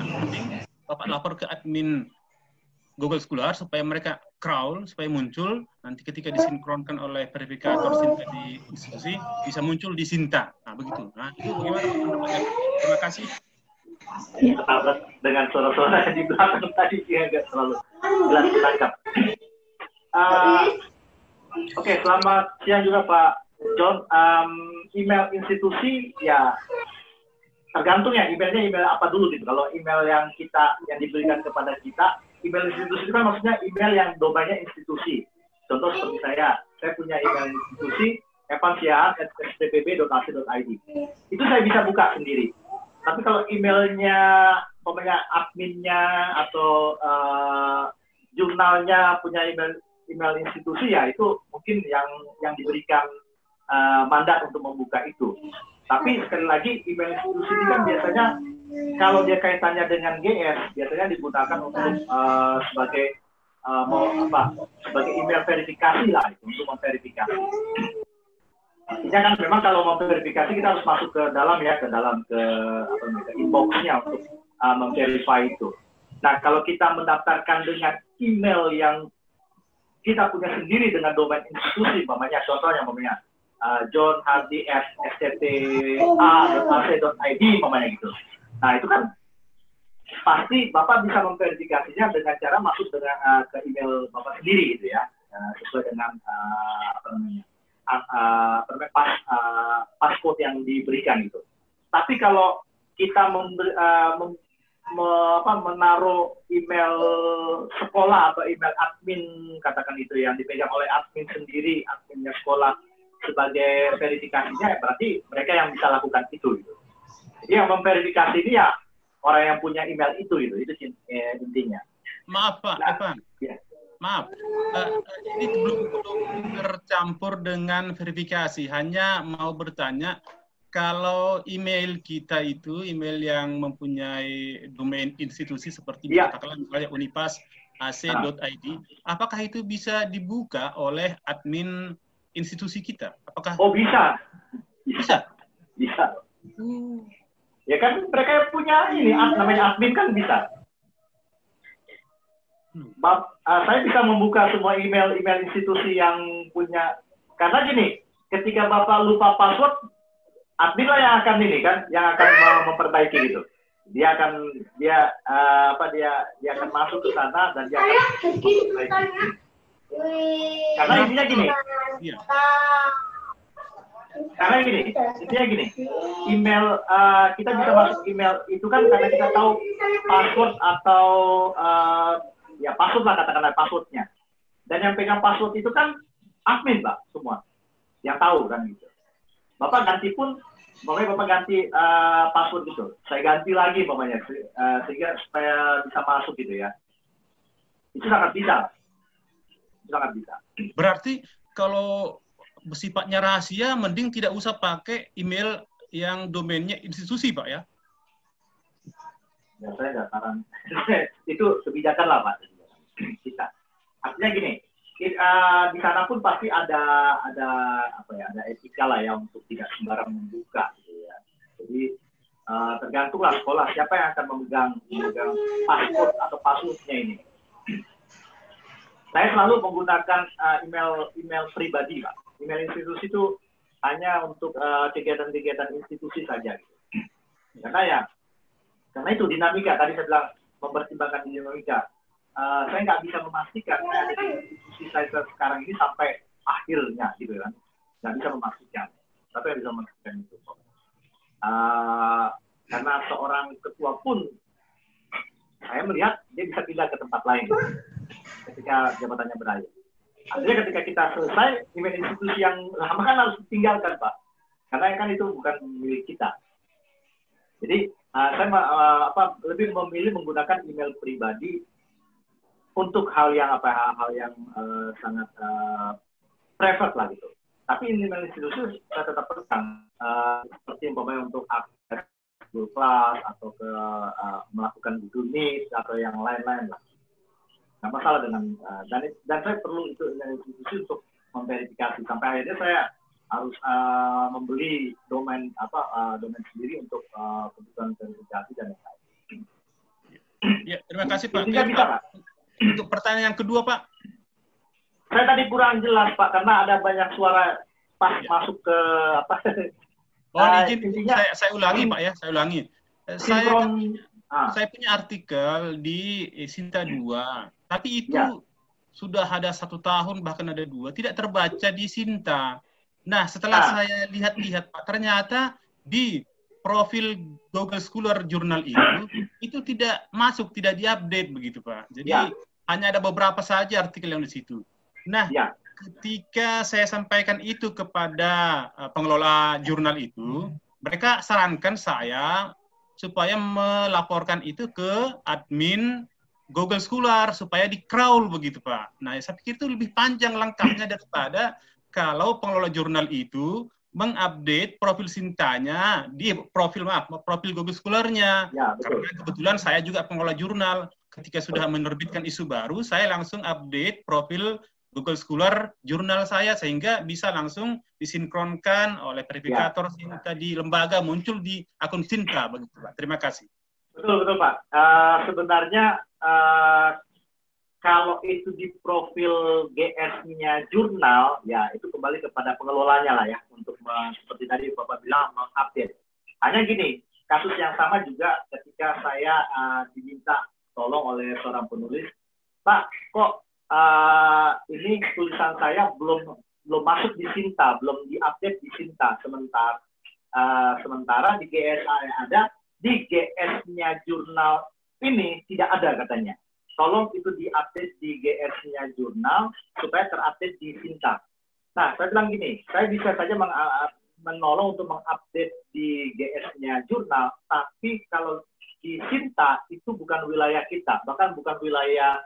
penting, Bapak lapor ke admin Google Scholar supaya mereka crawl, supaya muncul. Nanti ketika disinkronkan oleh verifikator Sinta di institusi, bisa muncul di Sinta. Nah, begitu. Nah, itu bagaimana Terima kasih. Ya, dengan suara-suara di belakang tadi ya agak terlalu jelas ditangkap. Uh, Oke, okay, selamat siang juga Pak John. Um, email institusi ya tergantung ya emailnya email apa dulu gitu. Kalau email yang kita yang diberikan kepada kita, email institusi itu kan maksudnya email yang domainnya institusi. Contoh seperti saya, saya punya email institusi evansiaan.stpb.ac.id. Itu saya bisa buka sendiri. tapi kalau emailnya pokoknya adminnya atau uh, jurnalnya punya email email institusi ya itu mungkin yang yang diberikan uh, mandat untuk membuka itu. Tapi sekali lagi email institusi ini kan biasanya kalau dia kaitannya dengan GS biasanya digunakan untuk uh, sebagai uh, mau apa sebagai email verifikasi lah itu untuk memverifikasi. Artinya kan memang kalau mau verifikasi kita harus masuk ke dalam ya ke dalam ke apa namanya inboxnya untuk uh, memverify itu. Nah kalau kita mendaftarkan dengan email yang kita punya sendiri dengan domain institusi, umpamanya contohnya umpamanya uh, John Hardy at scta.ac.id umpamanya gitu. Nah itu kan pasti Bapak bisa memverifikasinya dengan cara masuk dengan uh, ke email Bapak sendiri gitu ya, uh, sesuai dengan uh, apa namanya uh, uh, pas, uh, passcode yang diberikan itu. Tapi kalau kita memberi, uh, mem, me, apa, menaruh email sekolah atau email admin katakan itu yang dipegang oleh admin sendiri, adminnya sekolah sebagai verifikasinya, berarti mereka yang bisa lakukan itu. Gitu. Jadi yang memverifikasi ini ya orang yang punya email itu itu itu eh, intinya. Maaf Pak nah, Evan. Ya. Maaf, uh, ini belum belum tercampur dengan verifikasi. Hanya mau bertanya kalau email kita itu email yang mempunyai domain institusi seperti ya. katakanlah misalnya Unipas ac.id, apakah itu bisa dibuka oleh admin institusi kita? Apakah? Oh bisa, bisa, bisa. Hmm. Ya kan mereka punya ini namanya admin kan bisa. Hmm. Bap, uh, saya bisa membuka semua email-email institusi yang punya karena gini, ketika Bapak lupa password, admin lah yang akan ini kan, yang akan memperbaiki gitu. Dia akan dia uh, apa dia dia akan masuk ke sana dan dia akan memperbaiki. Karena intinya gini. Iya. Karena gini, intinya gini, email uh, kita bisa masuk email itu kan karena kita tahu password atau uh, ya password lah katakanlah passwordnya. Dan yang pegang password itu kan admin pak semua, yang tahu kan gitu. Bapak ganti pun, pokoknya bapak ganti uh, password gitu. Saya ganti lagi pokoknya uh, sehingga supaya bisa masuk gitu ya. Itu sangat bisa, sangat bisa. Berarti kalau bersifatnya rahasia, mending tidak usah pakai email yang domainnya institusi, Pak ya? Ya, saya nggak saran. itu kebijakan lah, Pak. Kita. Artinya gini, uh, di sana pun pasti ada ada apa ya, ada etika lah ya untuk tidak sembarang membuka, gitu ya. Jadi uh, tergantunglah sekolah siapa yang akan memegang memegang password atau passwordnya ini. Saya selalu menggunakan uh, email email pribadi, Pak email institusi itu hanya untuk eh, kegiatan-kegiatan uh, institusi saja. Gitu. Karena ya, karena itu dinamika tadi saya bilang mempertimbangkan dinamika. Uh, saya nggak bisa memastikan saya ada institusi saya sekarang ini sampai akhirnya gitu kan, nggak bisa memastikan. Tapi yang bisa memastikan itu. Uh, karena seorang ketua pun saya melihat dia bisa pindah ke tempat lain ketika jabatannya berakhir. Artinya ketika kita selesai, email institusi yang lama kan harus ditinggalkan, Pak. Karena kan itu bukan milik kita. Jadi uh, saya uh, apa lebih memilih menggunakan email pribadi untuk hal yang apa hal yang uh, sangat uh, private lah gitu. Tapi email institusi saya tetap pegang uh, seperti umpamanya untuk akses Google Class atau ke uh, melakukan Google Meet atau yang lain-lain lah nggak masalah dengan uh, dan dan saya perlu itu institusi untuk memverifikasi sampai akhirnya saya harus uh, membeli domain apa uh, domain sendiri untuk uh, kebutuhan verifikasi dan lain-lain. Ya, terima kasih Pak. Ya, bisa, Pak. Untuk pertanyaan yang kedua Pak. Saya tadi kurang jelas Pak karena ada banyak suara pas ya. masuk ke apa. Oh, uh, izin, intinya, saya, saya ulangi Pak ya, saya ulangi. Saya, ah. saya punya artikel di Sinta 2 tapi itu ya. sudah ada satu tahun bahkan ada dua tidak terbaca di Sinta. Nah setelah nah. saya lihat-lihat Pak ternyata di profil Google Scholar Journal itu itu tidak masuk tidak diupdate begitu Pak. Jadi ya. hanya ada beberapa saja artikel yang di situ. Nah ya. Ketika saya sampaikan itu kepada uh, pengelola jurnal itu mereka sarankan saya supaya melaporkan itu ke admin Google Scholar supaya di crawl begitu Pak. Nah, saya pikir itu lebih panjang langkahnya daripada kalau pengelola jurnal itu mengupdate profil Sintanya di profil maaf profil Google Scholar-nya. Ya, betul. Karena kebetulan saya juga pengelola jurnal. Ketika sudah menerbitkan isu baru, saya langsung update profil Google Scholar jurnal saya sehingga bisa langsung disinkronkan oleh verifikator Ya. Sinta di lembaga muncul di akun Sinta begitu Pak. Terima kasih. Betul betul Pak. Eh, sebenarnya eh, kalau itu di profil GS-nya jurnal, ya itu kembali kepada pengelolanya lah ya untuk seperti tadi Bapak bilang mengupdate. Hanya gini, kasus yang sama juga ketika saya eh, diminta tolong oleh seorang penulis, Pak, kok eh, ini tulisan saya belum belum masuk di Sinta, belum diupdate di Sinta sementara eh, sementara di GSA yang ada di GS-nya jurnal ini tidak ada katanya. Tolong itu diupdate di GS-nya jurnal supaya terupdate di Sinta. Nah, saya bilang gini, saya bisa saja meng- menolong untuk mengupdate di GS-nya jurnal, tapi kalau di Sinta itu bukan wilayah kita, bahkan bukan wilayah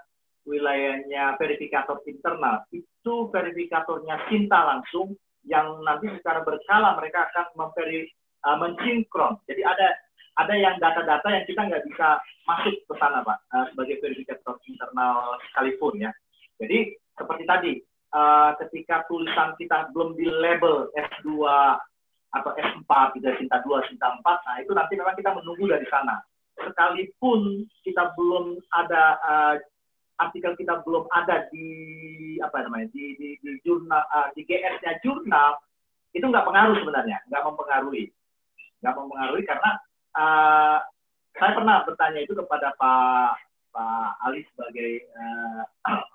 wilayahnya verifikator internal. Itu verifikatornya Sinta langsung yang nanti secara berkala mereka akan memveri, uh, mensinkron. Jadi ada ada yang data-data yang kita nggak bisa masuk ke sana, Pak, uh, sebagai verifikator internal sekalipun ya. Jadi seperti tadi, uh, ketika tulisan kita belum di label S2 atau S4, gitu, ya, Sinta 2, Sinta 4, nah itu nanti memang kita menunggu dari sana. Sekalipun kita belum ada uh, artikel kita belum ada di apa namanya di di, di jurnal uh, di GS-nya jurnal itu nggak pengaruh sebenarnya nggak mempengaruhi. Nggak mempengaruhi karena uh, saya pernah bertanya itu kepada Pak Pak Ali sebagai uh,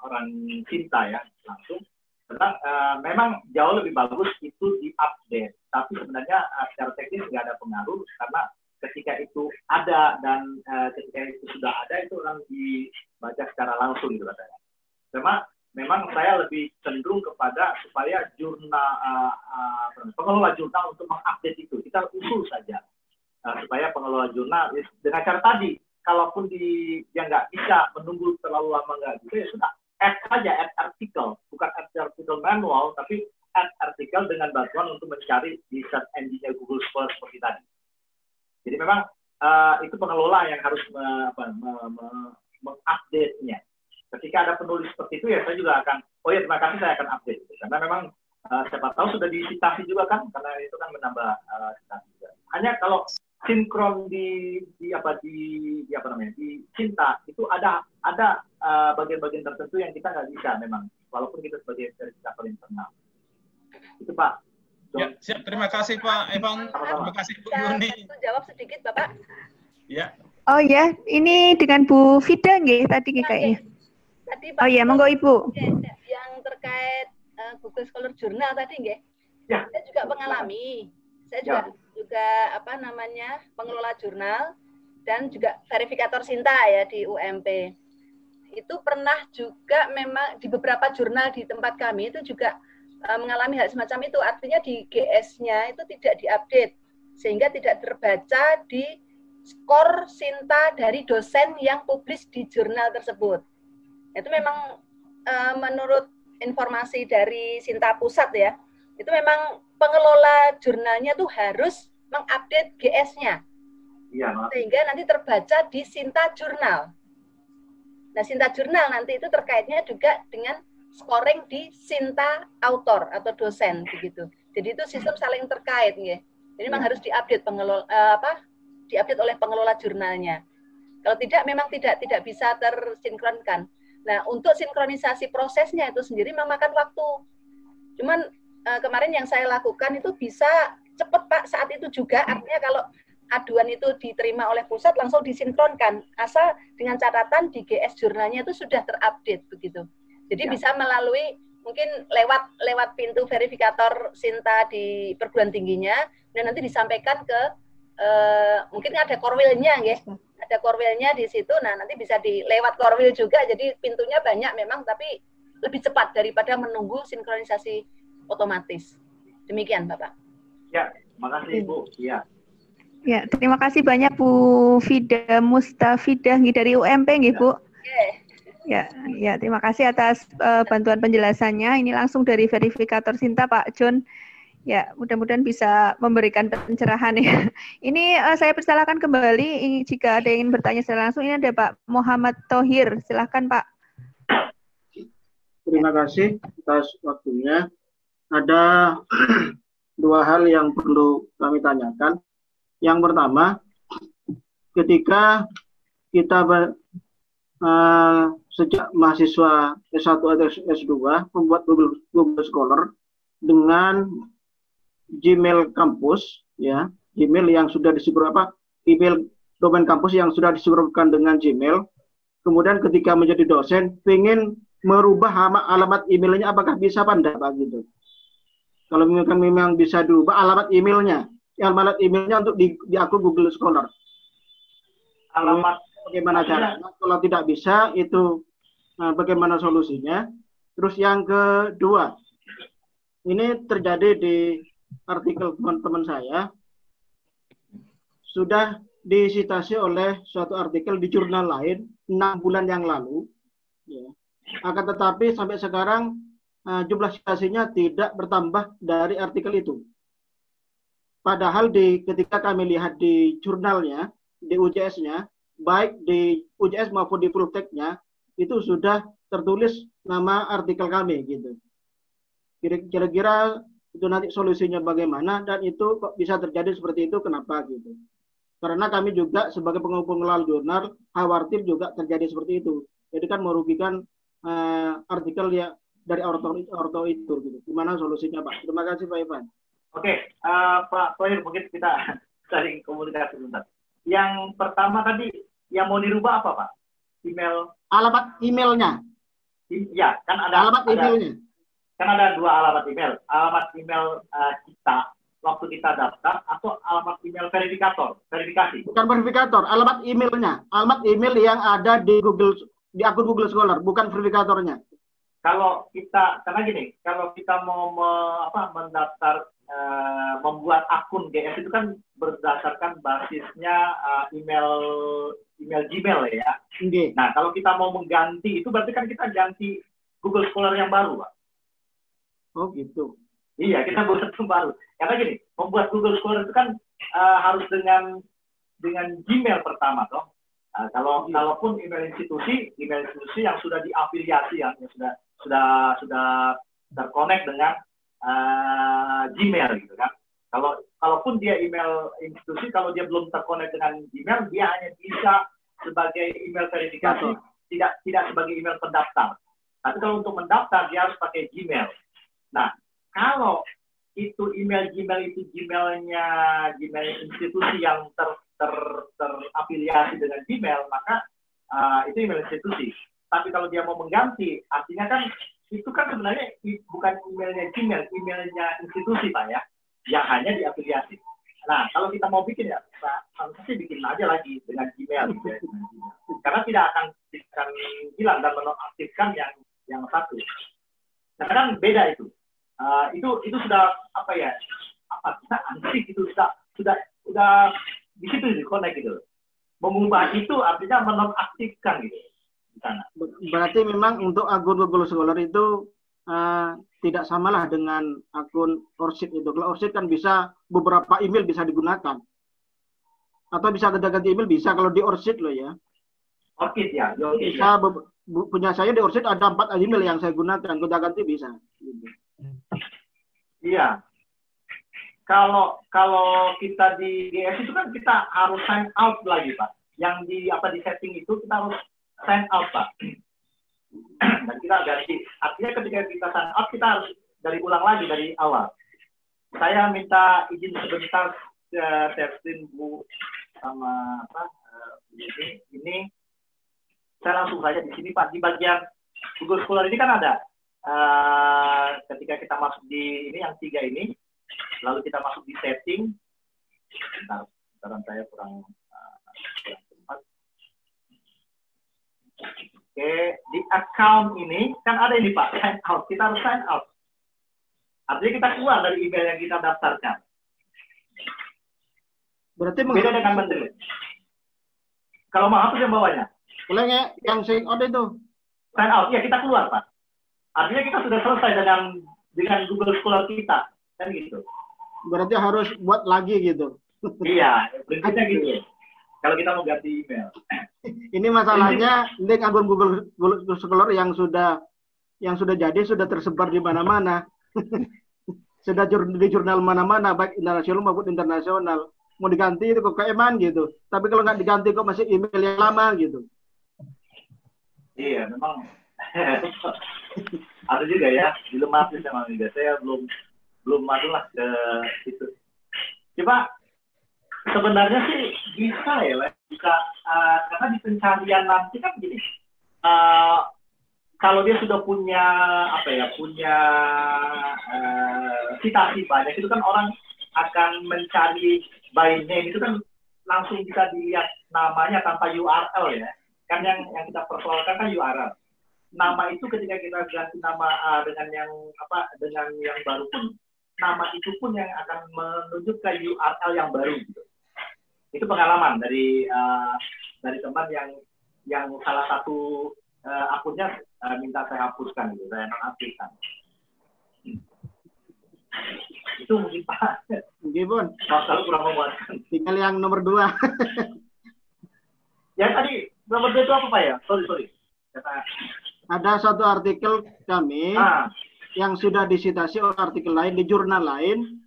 orang cinta ya langsung. Tentang uh, memang jauh lebih bagus itu diupdate. Tapi sebenarnya uh, secara teknis nggak ada pengaruh karena ketika itu ada dan uh, ketika itu sudah ada itu orang dibaca secara langsung gitu katanya. Cuma memang saya lebih cenderung kepada supaya jurnal uh, uh, pengelola jurnal untuk mengupdate itu kita usul saja uh, supaya pengelola jurnal ya, dengan cara tadi kalaupun di yang nggak bisa menunggu terlalu lama nggak gitu ya sudah add saja add artikel bukan add artikel manual tapi add artikel dengan bantuan untuk mencari di search engine-nya Google Scholar seperti tadi. Jadi memang uh, itu pengelola yang harus me, apa, me, me, mengupdate-nya. Ketika ada penulis seperti itu ya saya juga akan, oh ya terima kasih saya akan update. Karena memang uh, siapa tahu sudah disitasi juga kan, karena itu kan menambah uh, juga. Hanya kalau sinkron di, di apa di, di apa namanya di cinta itu ada ada uh, bagian-bagian tertentu yang kita nggak bisa memang walaupun kita sebagai verifikator internal itu pak Ya, siap. Terima kasih Pak Evan. Terima kasih Bu Yuni. jawab sedikit Bapak? Ya, Oh ya, ini dengan Bu Fida nggih tadi nggih kayaknya. Tadi Pak Oh iya, monggo Ibu. yang terkait eh, Google Scholar Journal tadi nggih. Ya. Saya juga mengalami. Saya juga juga apa namanya pengelola jurnal dan juga verifikator Sinta ya di UMP. Itu pernah juga memang di beberapa jurnal di tempat kami itu juga mengalami hal semacam itu. Artinya di GS-nya itu tidak diupdate sehingga tidak terbaca di skor Sinta dari dosen yang publis di jurnal tersebut. Itu memang eh, menurut informasi dari Sinta Pusat ya, itu memang pengelola jurnalnya tuh harus mengupdate GS-nya iya sehingga nanti terbaca di Sinta Jurnal. Nah, Sinta Jurnal nanti itu terkaitnya juga dengan scoring di Sinta author atau dosen begitu. Jadi itu sistem saling terkait ya. Jadi memang harus diupdate pengelola eh, apa? Diupdate oleh pengelola jurnalnya. Kalau tidak memang tidak tidak bisa tersinkronkan. Nah, untuk sinkronisasi prosesnya itu sendiri memakan waktu. Cuman eh, kemarin yang saya lakukan itu bisa cepat Pak saat itu juga artinya kalau aduan itu diterima oleh pusat langsung disinkronkan asal dengan catatan di GS jurnalnya itu sudah terupdate begitu. Jadi Ya. bisa melalui mungkin lewat lewat pintu verifikator Sinta di perguruan tingginya dan nanti disampaikan ke eh, mungkin ada korwilnya ya. Ada korwilnya di situ nah nanti bisa di lewat korwil juga jadi pintunya banyak memang tapi lebih cepat daripada menunggu sinkronisasi otomatis. Demikian Bapak. ya makasih ibu iya Ya, terima kasih banyak Bu Fida Mustafidah dari UMP nggih, Bu. Ya, ya terima kasih atas uh, bantuan penjelasannya. Ini langsung dari verifikator Sinta Pak John. Ya, mudah-mudahan bisa memberikan pencerahan ya. Ini uh, saya persilakan kembali jika ada yang ingin bertanya secara langsung. Ini ada Pak Muhammad Tohir. Silahkan Pak. Terima kasih atas waktunya. Ada dua hal yang perlu kami tanyakan. Yang pertama, ketika kita uh, sejak mahasiswa S1 atau S2 membuat Google, Google Scholar dengan Gmail kampus ya Gmail yang sudah disebut apa email domain kampus yang sudah disebutkan dengan Gmail. Kemudian ketika menjadi dosen ingin merubah alamat emailnya apakah bisa enggak Pak gitu. Kalau memang memang bisa diubah alamat emailnya alamat emailnya untuk di, di akun Google Scholar. Alamat bagaimana caranya kalau tidak bisa itu Nah, bagaimana solusinya? Terus yang kedua, ini terjadi di artikel teman-teman saya, sudah disitasi oleh suatu artikel di jurnal lain enam bulan yang lalu. Ya. Akan tetapi sampai sekarang uh, jumlah citasinya tidak bertambah dari artikel itu. Padahal di ketika kami lihat di jurnalnya, di UJS-nya, baik di UJS maupun di text-nya, itu sudah tertulis nama artikel kami gitu. Kira-kira itu nanti solusinya bagaimana dan itu kok bisa terjadi seperti itu kenapa gitu. Karena kami juga sebagai pengelola jurnal khawatir juga terjadi seperti itu. Jadi kan merugikan uh, artikel ya dari orto, orto itu gitu. Gimana solusinya Pak? Terima kasih Pak Ivan. Oke, uh, Pak Tohir mungkin kita saling komunikasi sebentar. Yang pertama tadi yang mau dirubah apa Pak? Email alamat emailnya. Ya, kan ada alamat ada, emailnya. Kan ada dua alamat email. Alamat email uh, kita waktu kita daftar atau alamat email verifikator, verifikasi. Bukan verifikator, alamat emailnya. Alamat email yang ada di Google di akun Google Scholar, bukan verifikatornya. Kalau kita karena gini, kalau kita mau me, apa mendaftar uh, membuat akun GS itu kan berdasarkan basisnya uh, email email Gmail ya. Okay. Nah, kalau kita mau mengganti itu berarti kan kita ganti Google Scholar yang baru, Pak. Oh, gitu. Iya, kita buat yang baru. Karena gini, membuat Google Scholar itu kan uh, harus dengan dengan Gmail pertama, toh. Uh, kalau iya. kalaupun email institusi, email institusi yang sudah diafiliasi yang, yang sudah sudah sudah terkonek dengan uh, Gmail gitu kan. Kalau kalaupun dia email institusi, kalau dia belum terkonek dengan Gmail, dia hanya bisa sebagai email verifikasi, tidak tidak sebagai email pendaftar. Tapi kalau untuk mendaftar dia harus pakai Gmail. Nah, kalau itu email Gmail itu Gmailnya Gmail institusi yang ter, ter, terafiliasi dengan Gmail, maka uh, itu email institusi. Tapi kalau dia mau mengganti, artinya kan itu kan sebenarnya bukan emailnya Gmail, emailnya institusi Pak ya yang hanya diafiliasi. Nah, kalau kita mau bikin ya, harusnya sih bikin aja lagi dengan Gmail. Gitu ya, Karena tidak akan, akan hilang dan menonaktifkan yang yang satu. Karena kan beda itu. Uh, itu itu sudah apa ya? Apa kita antik itu sudah sudah sudah di situ di connect gitu. Mengubah itu artinya menonaktifkan gitu. Berarti memang untuk akun Google Scholar itu uh, tidak samalah dengan akun Orchid itu. Kalau Orchid kan bisa beberapa email bisa digunakan. Atau bisa ganti email bisa kalau di Orchid loh ya. Orchid ya. Orchid bisa ya. punya saya di Orchid ada empat email yang saya gunakan. Kita ganti bisa. Iya. Kalau kalau kita di GS itu kan kita harus sign out lagi pak. Yang di apa di setting itu kita harus sign out pak. Dan kita ganti. Artinya ketika kita sign up kita harus dari ulang lagi dari awal. Saya minta izin sebentar uh, testing Bu sama apa uh, ini ini. Saya langsung saja di sini Pak. Di bagian Google Scholar ini kan ada. Uh, ketika kita masuk di ini yang tiga ini lalu kita masuk di setting. Bentar, bentar saya kurang tempat Oke, di account ini kan ada ini Pak, sign out. Kita harus sign out. Artinya kita keluar dari email yang kita daftarkan. Berarti Beda dengan menteri. Kalau menghapus yang bawahnya. Boleh nggak yang sign out itu? Sign out. Ya kita keluar Pak. Artinya kita sudah selesai dengan dengan Google Scholar kita. Kan gitu. Berarti harus buat lagi gitu. iya, prinsipnya gitu. Kalau kita mau ganti email. Ini masalahnya link akun Google, Google Scholar yang sudah yang sudah jadi sudah tersebar di mana-mana. sudah di jurnal mana-mana baik internasional maupun internasional. Mau diganti itu kok kayak eman gitu. Tapi kalau nggak diganti kok masih email yang lama gitu. Iya, memang ada juga ya dilematis sama juga. Saya belum belum masuk lah ke situ. Coba sebenarnya sih bisa ya, Le. bisa uh, karena di pencarian nanti kan gini. uh, kalau dia sudah punya apa ya, punya uh, citasi banyak itu kan orang akan mencari by name itu kan langsung bisa dilihat namanya tanpa URL ya. Kan yang yang kita persoalkan kan URL nama itu ketika kita ganti nama uh, dengan yang apa dengan yang baru pun nama itu pun yang akan menunjukkan URL yang baru gitu. Itu pengalaman dari uh, dari teman yang yang salah satu uh, akunnya uh, minta saya hapuskan gitu, saya nonaktifkan. Itu mungkin Pak. Mungkin pun. Kalau kurang memuaskan. Tinggal yang nomor dua. ya tadi nomor dua itu apa Pak ya? Sorry sorry. Kata Ada satu artikel kami ah, yang sudah disitasi oleh artikel lain di jurnal lain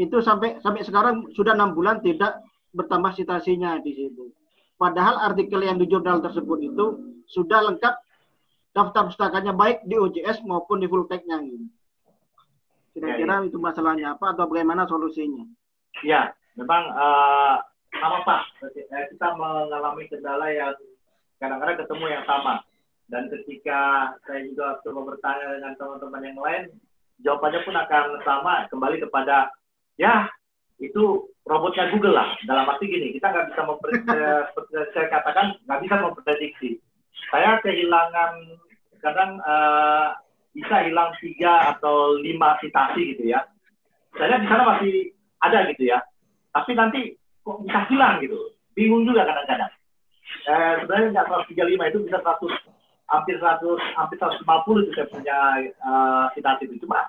itu sampai sampai sekarang sudah enam bulan tidak bertambah citasinya di situ. Padahal artikel yang di jurnal tersebut itu sudah lengkap daftar pustakanya baik di OJS maupun di full text-nya. Gitu. Kira-kira itu masalahnya apa atau bagaimana solusinya? Ya, memang uh, sama Pak. Kita mengalami kendala yang kadang-kadang ketemu yang sama. Dan ketika saya juga coba bertanya dengan teman-teman yang lain, jawabannya pun akan sama, kembali kepada ya itu robotnya Google lah. Dalam arti gini, kita nggak bisa memprediksi, seperti saya katakan nggak bisa memprediksi. Saya kehilangan kadang uh, bisa hilang tiga atau lima citasi gitu ya. Saya di sana masih ada gitu ya. Tapi nanti kok bisa hilang gitu. Bingung juga kadang-kadang. Eh, sebenarnya nggak 135 itu bisa 100 hampir 100 hampir 150 itu saya punya uh, citasi itu cuma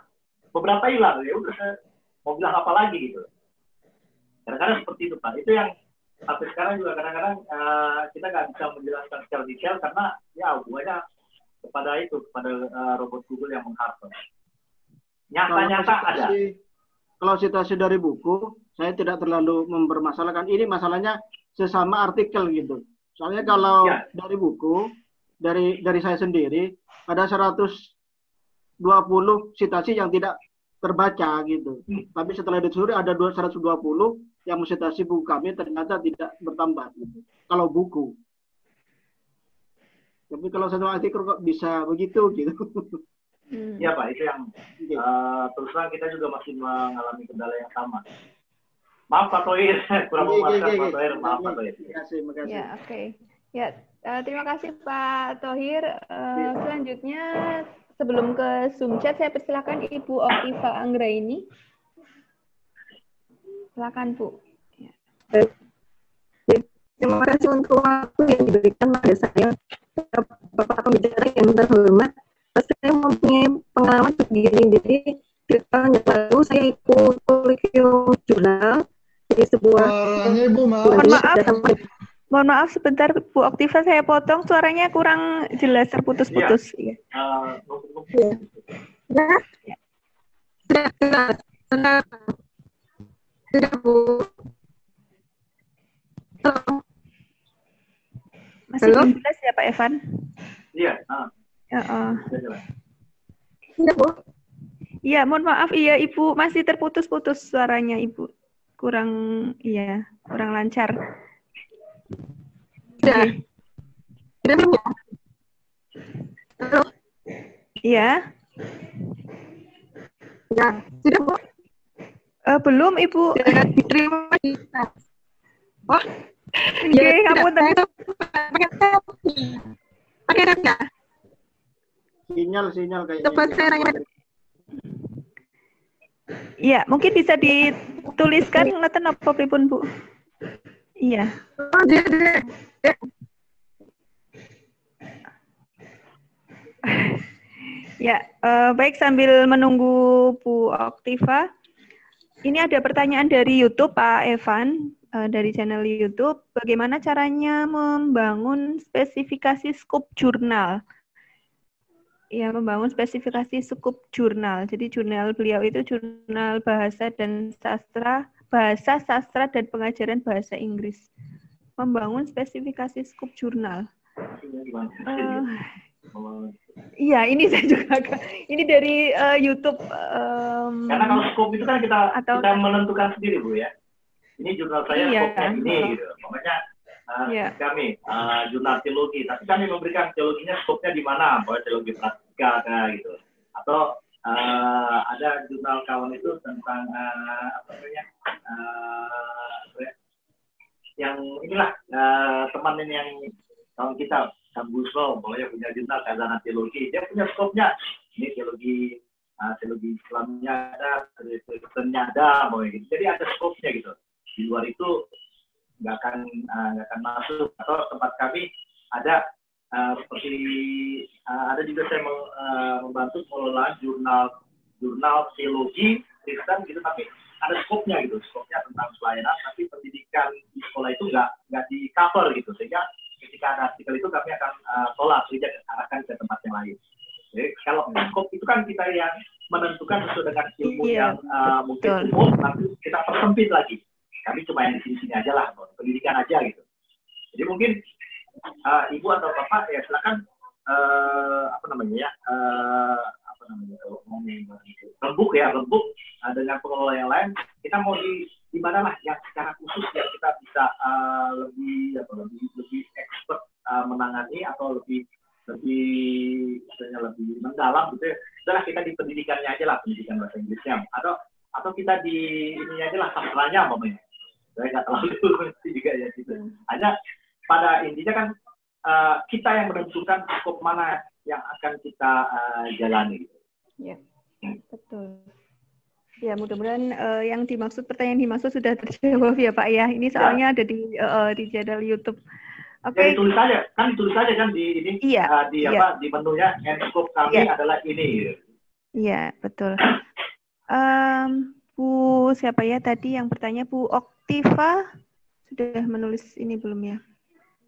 beberapa hilang ya udah saya mau bilang apa lagi gitu. Kadang-kadang seperti itu Pak. Itu yang sampai sekarang juga kadang-kadang uh, kita nggak bisa menjelaskan secara detail karena ya hubungannya kepada itu kepada uh, robot Google yang menghapus. Nyata-nyata ada. Kalau citasi dari buku, saya tidak terlalu mempermasalahkan. Ini masalahnya sesama artikel gitu. Soalnya kalau Ya. dari buku, dari dari saya sendiri ada 120 citasi yang tidak terbaca gitu. Tapi setelah ditelusuri ada dua- 120 yang citasi buku kami ternyata tidak bertambah gitu. Kalau buku. Tapi kalau satu artikel kok bisa begitu gitu. Hmm. Iya Pak, itu yang uh, terus terang kita juga masih mengalami kendala yang sama. Maaf Pak Tohir, kurang memuaskan Pak oke. Tohir, maaf Pak Tohir. Terima kasih, terima kasih. Ya, oke. Ya, eh, terima kasih Pak Tohir. Eh, selanjutnya, sebelum ke Zoom chat, saya persilakan Ibu Oktiva Anggraini. Silakan Bu. Terima kasih untuk waktu yang diberikan pada saya, Bapak Pembicara yang terhormat. Saya mempunyai pengalaman begini, jadi di tahun yang lalu saya ikut kurikulum jurnal di sebuah Suaranya Ibu maaf. Mohon maaf. Mohon maaf sebentar Bu Oktiva saya potong suaranya kurang jelas terputus-putus. Uh, Ya. Sudah, sudah, sudah, sudah, Bu. Halo. Masih Halo? belum jelas ya Pak Evan? Iya, ah, Ya, eh. sudah Bu. Iya, mohon maaf iya Ibu masih terputus-putus suaranya Ibu. Kurang iya, kurang lancar. Sudah. Sudah, Bu. Halo. Iya. Ya, sudah, Bu. Eh, belum Ibu. Diterima di Oh, Oke, kamu tadi pakai ya? Sinyal, sinyal kayaknya. Coba saya rem. Iya, mungkin bisa dituliskan ngeten apa pripun Bu? Iya. Oh, dia, dia, dia. Ya, eh, baik sambil menunggu Bu Oktiva, ini ada pertanyaan dari YouTube Pak Evan eh, dari channel YouTube. Bagaimana caranya membangun spesifikasi scope jurnal? Ya, membangun spesifikasi scope jurnal. Jadi jurnal beliau itu jurnal bahasa dan sastra, bahasa sastra dan pengajaran bahasa Inggris. Membangun spesifikasi scope jurnal. Eh, Iya, ini saya juga agak. Ini dari eh, YouTube. em, Karena kalau scope itu kan kita Atau- kita menentukan sendiri bu ya. Ini jurnal saya Iya. scope-nya ini gitu. Makanya uh, Iya. kami uh, jurnal teologi, tapi kami memberikan teologinya scope-nya di mana, bahwa teologi praktika kayak gitu. Atau uh, ada jurnal kawan itu tentang uh, apa namanya? Uh, ya? yang inilah uh, teman ini yang kawan kita Busro, pokoknya punya jurnal Kazana Teologi. Dia punya scope-nya. Ini teologi uh, teologi Islamnya ada, Kristennya ada, mau gitu. Jadi ada scope-nya gitu. Di luar itu nggak akan uh, nggak akan masuk. Atau tempat kami ada uh, seperti uh, ada juga saya meng- uh, membantu mengelola jurnal jurnal teologi Kristen gitu, tapi ada scope-nya gitu, scope-nya tentang pelayanan, tapi pendidikan di sekolah itu nggak nggak di cover gitu, sehingga ketika ada artikel itu kami akan uh, tolak, tidak arahkan ke tempat yang lain. Jadi kalau scope itu kan kita yang menentukan sesuai dengan ilmu Iya, yang uh, mungkin betul. umum, nanti kita persempit lagi. Kami cuma yang di sini-sini aja lah, pendidikan aja gitu. Jadi mungkin uh, ibu atau bapak ya silakan uh, apa namanya ya uh, apa namanya kalau ngomongin itu rembuk ya rembuk uh, dengan pengelola yang lain kita mau di di mana lah yang secara khusus yang kita bisa uh, lebih apa lebih lebih expert uh, menangani atau lebih lebih misalnya lebih mendalam gitu ya. Udahlah kita di pendidikannya aja lah pendidikan bahasa Inggrisnya. Atau atau kita di ini aja lah sastranya umpamanya saya nggak terlalu ngerti juga ya gitu. Hanya pada intinya kan uh, kita yang menentukan skop mana yang akan kita uh, jalani. Gitu. Ya, betul. Ya, mudah-mudahan eh, yang dimaksud pertanyaan dimaksud sudah terjawab ya Pak ya. Ini soalnya ada di eh, di channel YouTube. Oke. Ya ditulis aja, kan ditulis aja kan di ini Iya, uh, di iya. apa di menunya scope kami Iya. adalah ini. Iya, betul. Em, Bu siapa ya tadi yang bertanya Bu Oktiva sudah menulis ini belum ya?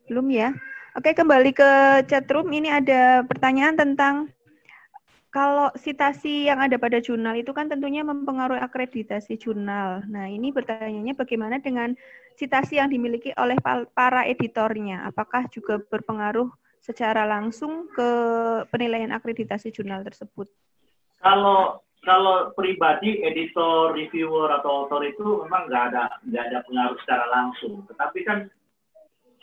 Belum ya? Oke, kembali ke chatroom. Ini ada pertanyaan tentang kalau sitasi yang ada pada jurnal itu kan tentunya mempengaruhi akreditasi jurnal. Nah, ini pertanyaannya bagaimana dengan sitasi yang dimiliki oleh para editornya? Apakah juga berpengaruh secara langsung ke penilaian akreditasi jurnal tersebut? Kalau kalau pribadi editor, reviewer atau author itu memang nggak ada nggak ada pengaruh secara langsung. Tetapi kan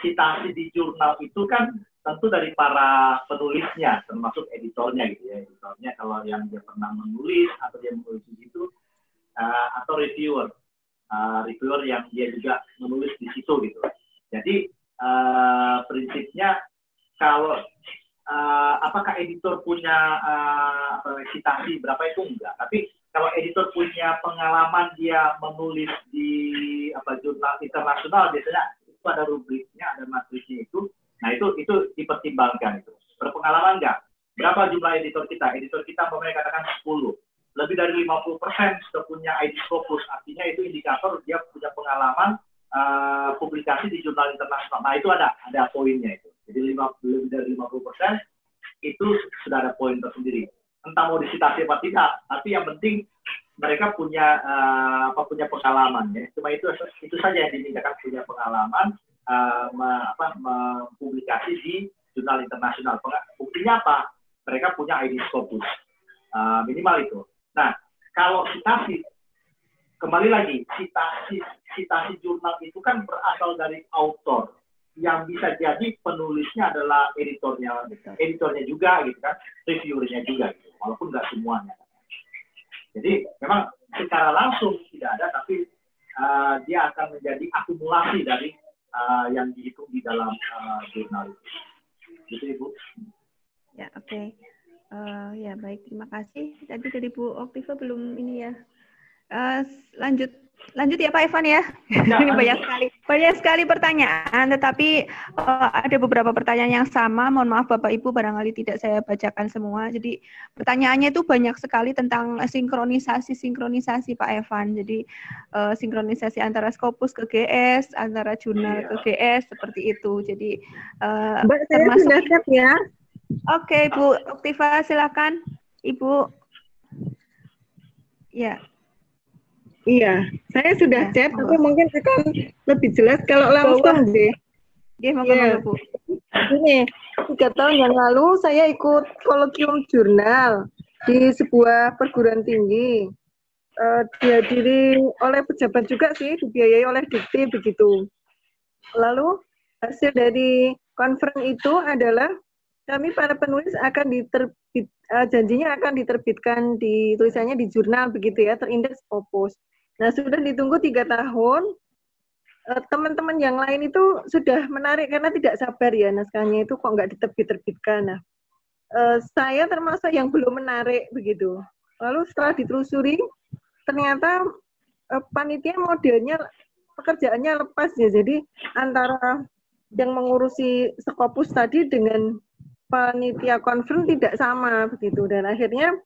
citasi di jurnal itu kan tentu dari para penulisnya, termasuk editornya gitu ya. Editornya kalau yang dia pernah menulis atau dia menulis di situ, uh, atau reviewer, Uh, reviewer yang dia juga menulis di situ gitu. Jadi uh, prinsipnya kalau uh, apakah editor punya uh, citasi berapa itu enggak, tapi kalau editor punya pengalaman dia menulis di apa jurnal internasional biasanya itu ada rubriknya, ada matriksnya itu. Nah itu itu dipertimbangkan itu. Berpengalaman enggak? Berapa jumlah editor kita? Editor kita umpamanya katakan 10. Lebih dari 50% sudah punya ID Scopus. Artinya itu indikator dia punya pengalaman uh, publikasi di jurnal internasional. Nah itu ada ada poinnya itu. Jadi lima, lebih dari 50% itu sudah ada poin tersendiri. Entah mau disitasi apa tidak, tapi yang penting mereka punya uh, apa punya pengalaman ya. Cuma itu itu saja yang dimintakan punya pengalaman uh, me- apa, mempublikasi di jurnal internasional. Buktinya apa? Mereka punya ID Scopus. Uh, minimal itu. Nah, kalau citasi kembali lagi citasi citasi jurnal itu kan berasal dari autor yang bisa jadi penulisnya adalah editornya editornya juga gitu kan reviewernya juga gitu walaupun nggak semuanya jadi memang secara langsung tidak ada tapi uh, dia akan menjadi akumulasi dari uh, yang dihitung di dalam uh, jurnal itu gitu ibu Ya, oke. Eh, ya, baik. Terima kasih. Tadi dari Bu Oktiva belum ini ya. S- lanjut lanjut ya Pak Evan ya. Ya, Ini banyak sekali, banyak sekali pertanyaan, tetapi eh, ada beberapa pertanyaan yang sama. Mohon maaf Bapak Ibu, barangkali tidak saya bacakan semua. Jadi pertanyaannya itu banyak sekali tentang sinkronisasi sinkronisasi Pak Evan. Jadi eh, sinkronisasi antara Scopus ke GS, antara jurnal Iya. ke GS seperti itu. Jadi eh, Mbak, saya termasuk. sudah siap ya. Oke Bu Oktiva silakan Ibu. Ya. Iya, saya sudah Ya, chat, tapi mungkin akan lebih jelas kalau langsung deh. Oke, Iya. monggo, Bu. Ini tiga tahun yang lalu saya ikut kolokium jurnal di sebuah perguruan tinggi. Eh, dihadiri oleh pejabat juga sih, dibiayai oleh Dikti begitu. Lalu hasil dari konferen itu adalah kami para penulis akan diterbit, eh, janjinya akan diterbitkan di tulisannya di jurnal begitu ya, terindeks Opus. Nah sudah ditunggu tiga tahun, eh, teman-teman yang lain itu sudah menarik karena tidak sabar ya naskahnya itu kok nggak diterbit-terbitkan. Nah, eh, saya termasuk yang belum menarik begitu. Lalu setelah ditelusuri, ternyata eh, panitia modelnya pekerjaannya lepas ya. Jadi antara yang mengurusi Skopus tadi dengan panitia konferen tidak sama begitu. Dan akhirnya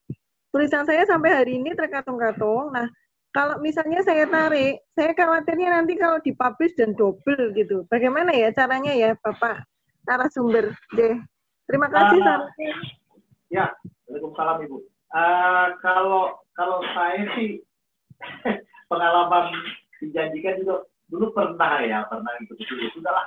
tulisan saya sampai hari ini terkatung-katung. Nah, kalau misalnya saya tarik, saya khawatirnya nanti kalau dipublish dan double gitu. Bagaimana ya caranya ya, Bapak narasumber? Deh. Terima kasih sarannya. Ya, Waalaikumsalam Ibu. Eh, kalau kalau saya sih pengalaman dijanjikan juga dulu pernah ya, pernah itu ya sudahlah.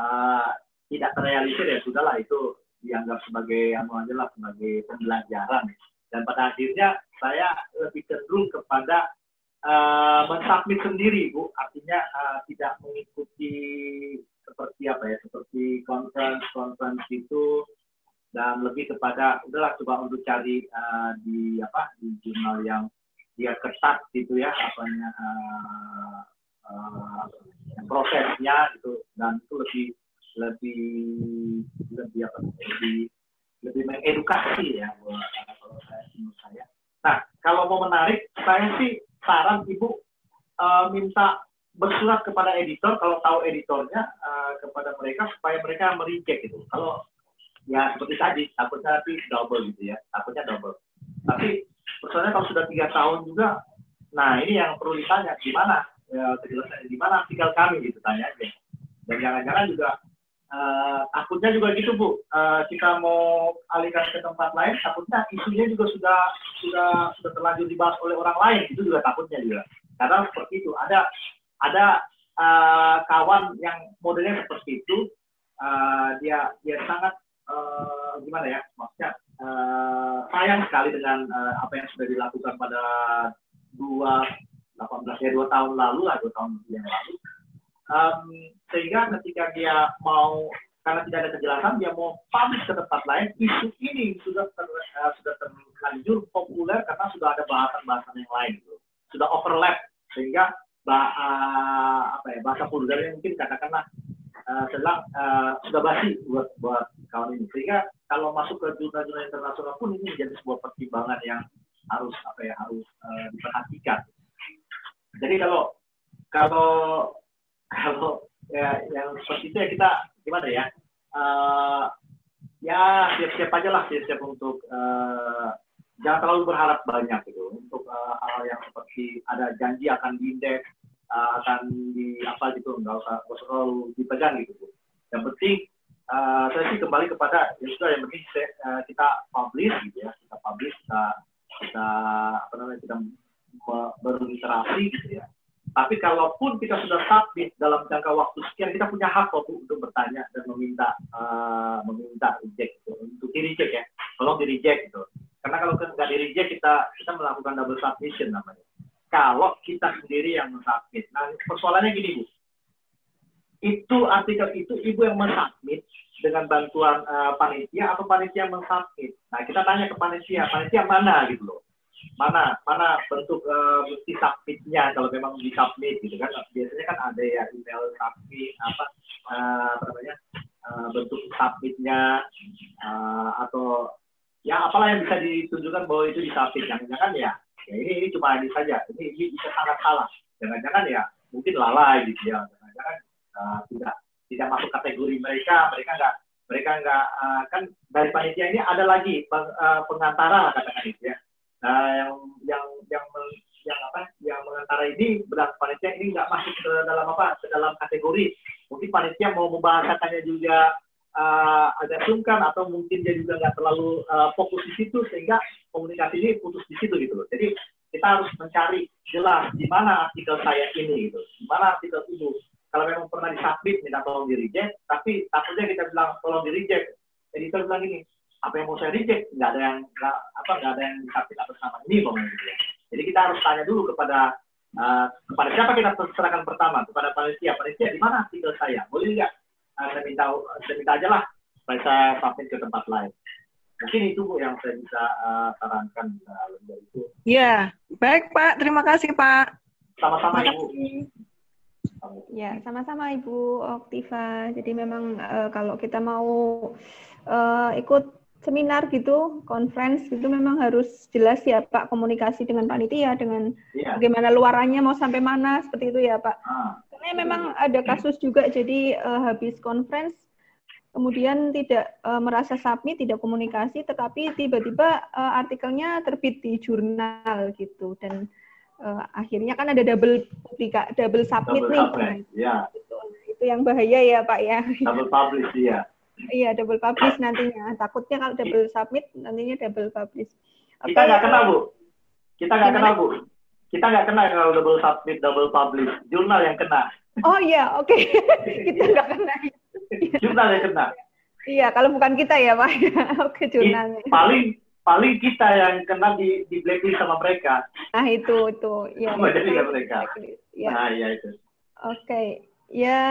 Eh, tidak terrealisir ya sudahlah itu dianggap sebagai anu aja lah sebagai pembelajaran. Dan pada akhirnya saya lebih cenderung kepada eh, mensubmit sendiri, Bu. Artinya eh, tidak mengikuti seperti apa ya, seperti conference conference itu dan lebih kepada udahlah coba untuk cari eh, di apa di jurnal yang dia ketat gitu ya apanya eh, yang prosesnya gitu dan itu lebih lebih lebih apa lebih lebih mengedukasi ya kalau saya menurut saya. Nah kalau mau menarik saya sih saran ibu eh, minta bersurat kepada editor kalau tahu editornya eh, kepada mereka supaya mereka mereject gitu. Kalau ya seperti tadi takutnya nanti double gitu ya takutnya double. Tapi persoalannya kalau sudah tiga tahun juga nah ini yang perlu ditanya gimana? Ya, di mana artikel kami gitu tanya aja. Dan jangan-jangan juga eh, takutnya juga gitu bu. Eh, kita mau alihkan ke tempat lain takutnya isunya juga sudah sudah sudah terlanjur dibahas oleh orang lain. Itu juga takutnya juga. Karena seperti itu. Ada ada eh, kawan yang modelnya seperti itu. Eh, dia dia sangat eh, gimana ya maksudnya eh, sayang sekali dengan eh, apa yang sudah dilakukan pada dua 18 ya dua tahun lalu lah dua tahun yang lalu Em, sehingga ketika dia mau karena tidak ada kejelasan dia mau publish ke tempat lain isu ini sudah ter, eh, sudah terlanjur populer karena sudah ada bahasan-bahasan yang lain gitu. sudah overlap sehingga bah, eh, apa ya bahasa vulgarnya mungkin katakanlah eh, sedang eh, sudah basi buat buat kawan ini sehingga kalau masuk ke jurnal-jurnal internasional pun ini menjadi sebuah pertimbangan yang harus apa ya harus eh, diperhatikan jadi kalau kalau kalau ya yang seperti itu ya kita gimana ya? Eh, ya siap-siap aja lah siap-siap untuk eh, jangan terlalu berharap banyak gitu. Untuk eh, hal yang seperti ada janji akan diindeks eh, akan di apa gitu nggak usah nggak usah terlalu dipegang gitu yang penting eh, saya sih kembali kepada ya sudah yang penting eh, kita publish gitu ya kita publish kita kita apa namanya kita berliterasi gitu ya tapi kalaupun kita sudah submit dalam jangka waktu sekian, kita punya hak kok untuk bertanya dan meminta eh, meminta reject gitu. untuk di reject ya. Tolong di reject gitu. Karena kalau nggak di reject kita kita melakukan double submission namanya. Kalau kita sendiri yang mensubmit. Nah persoalannya gini Bu, itu artikel itu ibu yang mensubmit dengan bantuan eh, panitia atau panitia mensubmit. Nah kita tanya ke panitia, panitia mana gitu loh mana mana bentuk eh, bukti kalau memang di submit gitu kan. Biasanya kan ada ya email submit apa eh, apa namanya eh, bentuk submitnya eh, atau ya apalah yang bisa ditunjukkan bahwa itu di submit jangan-jangan ya ya ini ini cuma ini saja. Ini, ini bisa sangat salah. Jangan-jangan ya mungkin lalai gitu ya, jangan-jangan uh, tidak tidak masuk kategori mereka, mereka nggak mereka nggak uh, kan dari panitia ini ada lagi peng, uh, pengantara lah katakan itu ya, uh, yang yang yang yang apa yang mengantara ini benar panitia ini nggak masuk ke dalam apa ke dalam kategori. Mungkin panitia mau membahasakannya juga uh, agak sungkan atau mungkin dia juga nggak terlalu uh, fokus di situ sehingga komunikasi ini putus di situ gitu loh. Jadi kita harus mencari jelas di mana artikel saya ini gitu di mana artikel itu. Kalau memang pernah disubmit minta tolong di reject tapi takutnya kita bilang tolong di reject editor bilang ini apa yang mau saya reject nggak ada yang nggak apa nggak ada yang disubmit atas nama ini gitu ya jadi kita harus tanya dulu kepada uh, kepada siapa kita serahkan pertama kepada panitia. Panitia di mana tinggal saya? Boleh nggak? Uh, saya minta saya minta aja lah supaya saya submit ke tempat lain. Mungkin itu Bu yang saya bisa uh, sarankan uh, itu. Ya, baik Pak. Terima kasih Pak. Sama-sama Ibu. Ya, sama-sama Ibu Oktiva. Jadi memang uh, kalau kita mau uh, ikut seminar gitu, conference gitu memang harus jelas ya Pak komunikasi dengan panitia dengan yeah. bagaimana luarannya mau sampai mana seperti itu ya Pak. Ah. Karena memang ada kasus juga jadi uh, habis conference kemudian tidak uh, merasa submit, tidak komunikasi, tetapi tiba-tiba uh, artikelnya terbit di jurnal gitu dan uh, akhirnya kan ada double publika, double submit double nih. Submit. Ya. Itu, itu yang bahaya ya Pak ya. Double publish ya. Iya, double publish nantinya. Takutnya kalau double submit, nantinya double publish. Kita nggak kenal, Bu. Kita nggak kenal, Bu. Kita nggak kenal kalau double submit, double publish. Jurnal yang kena. Oh iya, oke. Okay. kita nggak kena. Jurnal yang kena. Iya, kalau bukan kita ya, Pak. oke, jurnalnya. Paling paling kita yang kena di di blacklist sama mereka. Nah, itu itu. Ya, oh, jadi mereka. Ya. Nah, iya itu. Oke. Okay. Ya,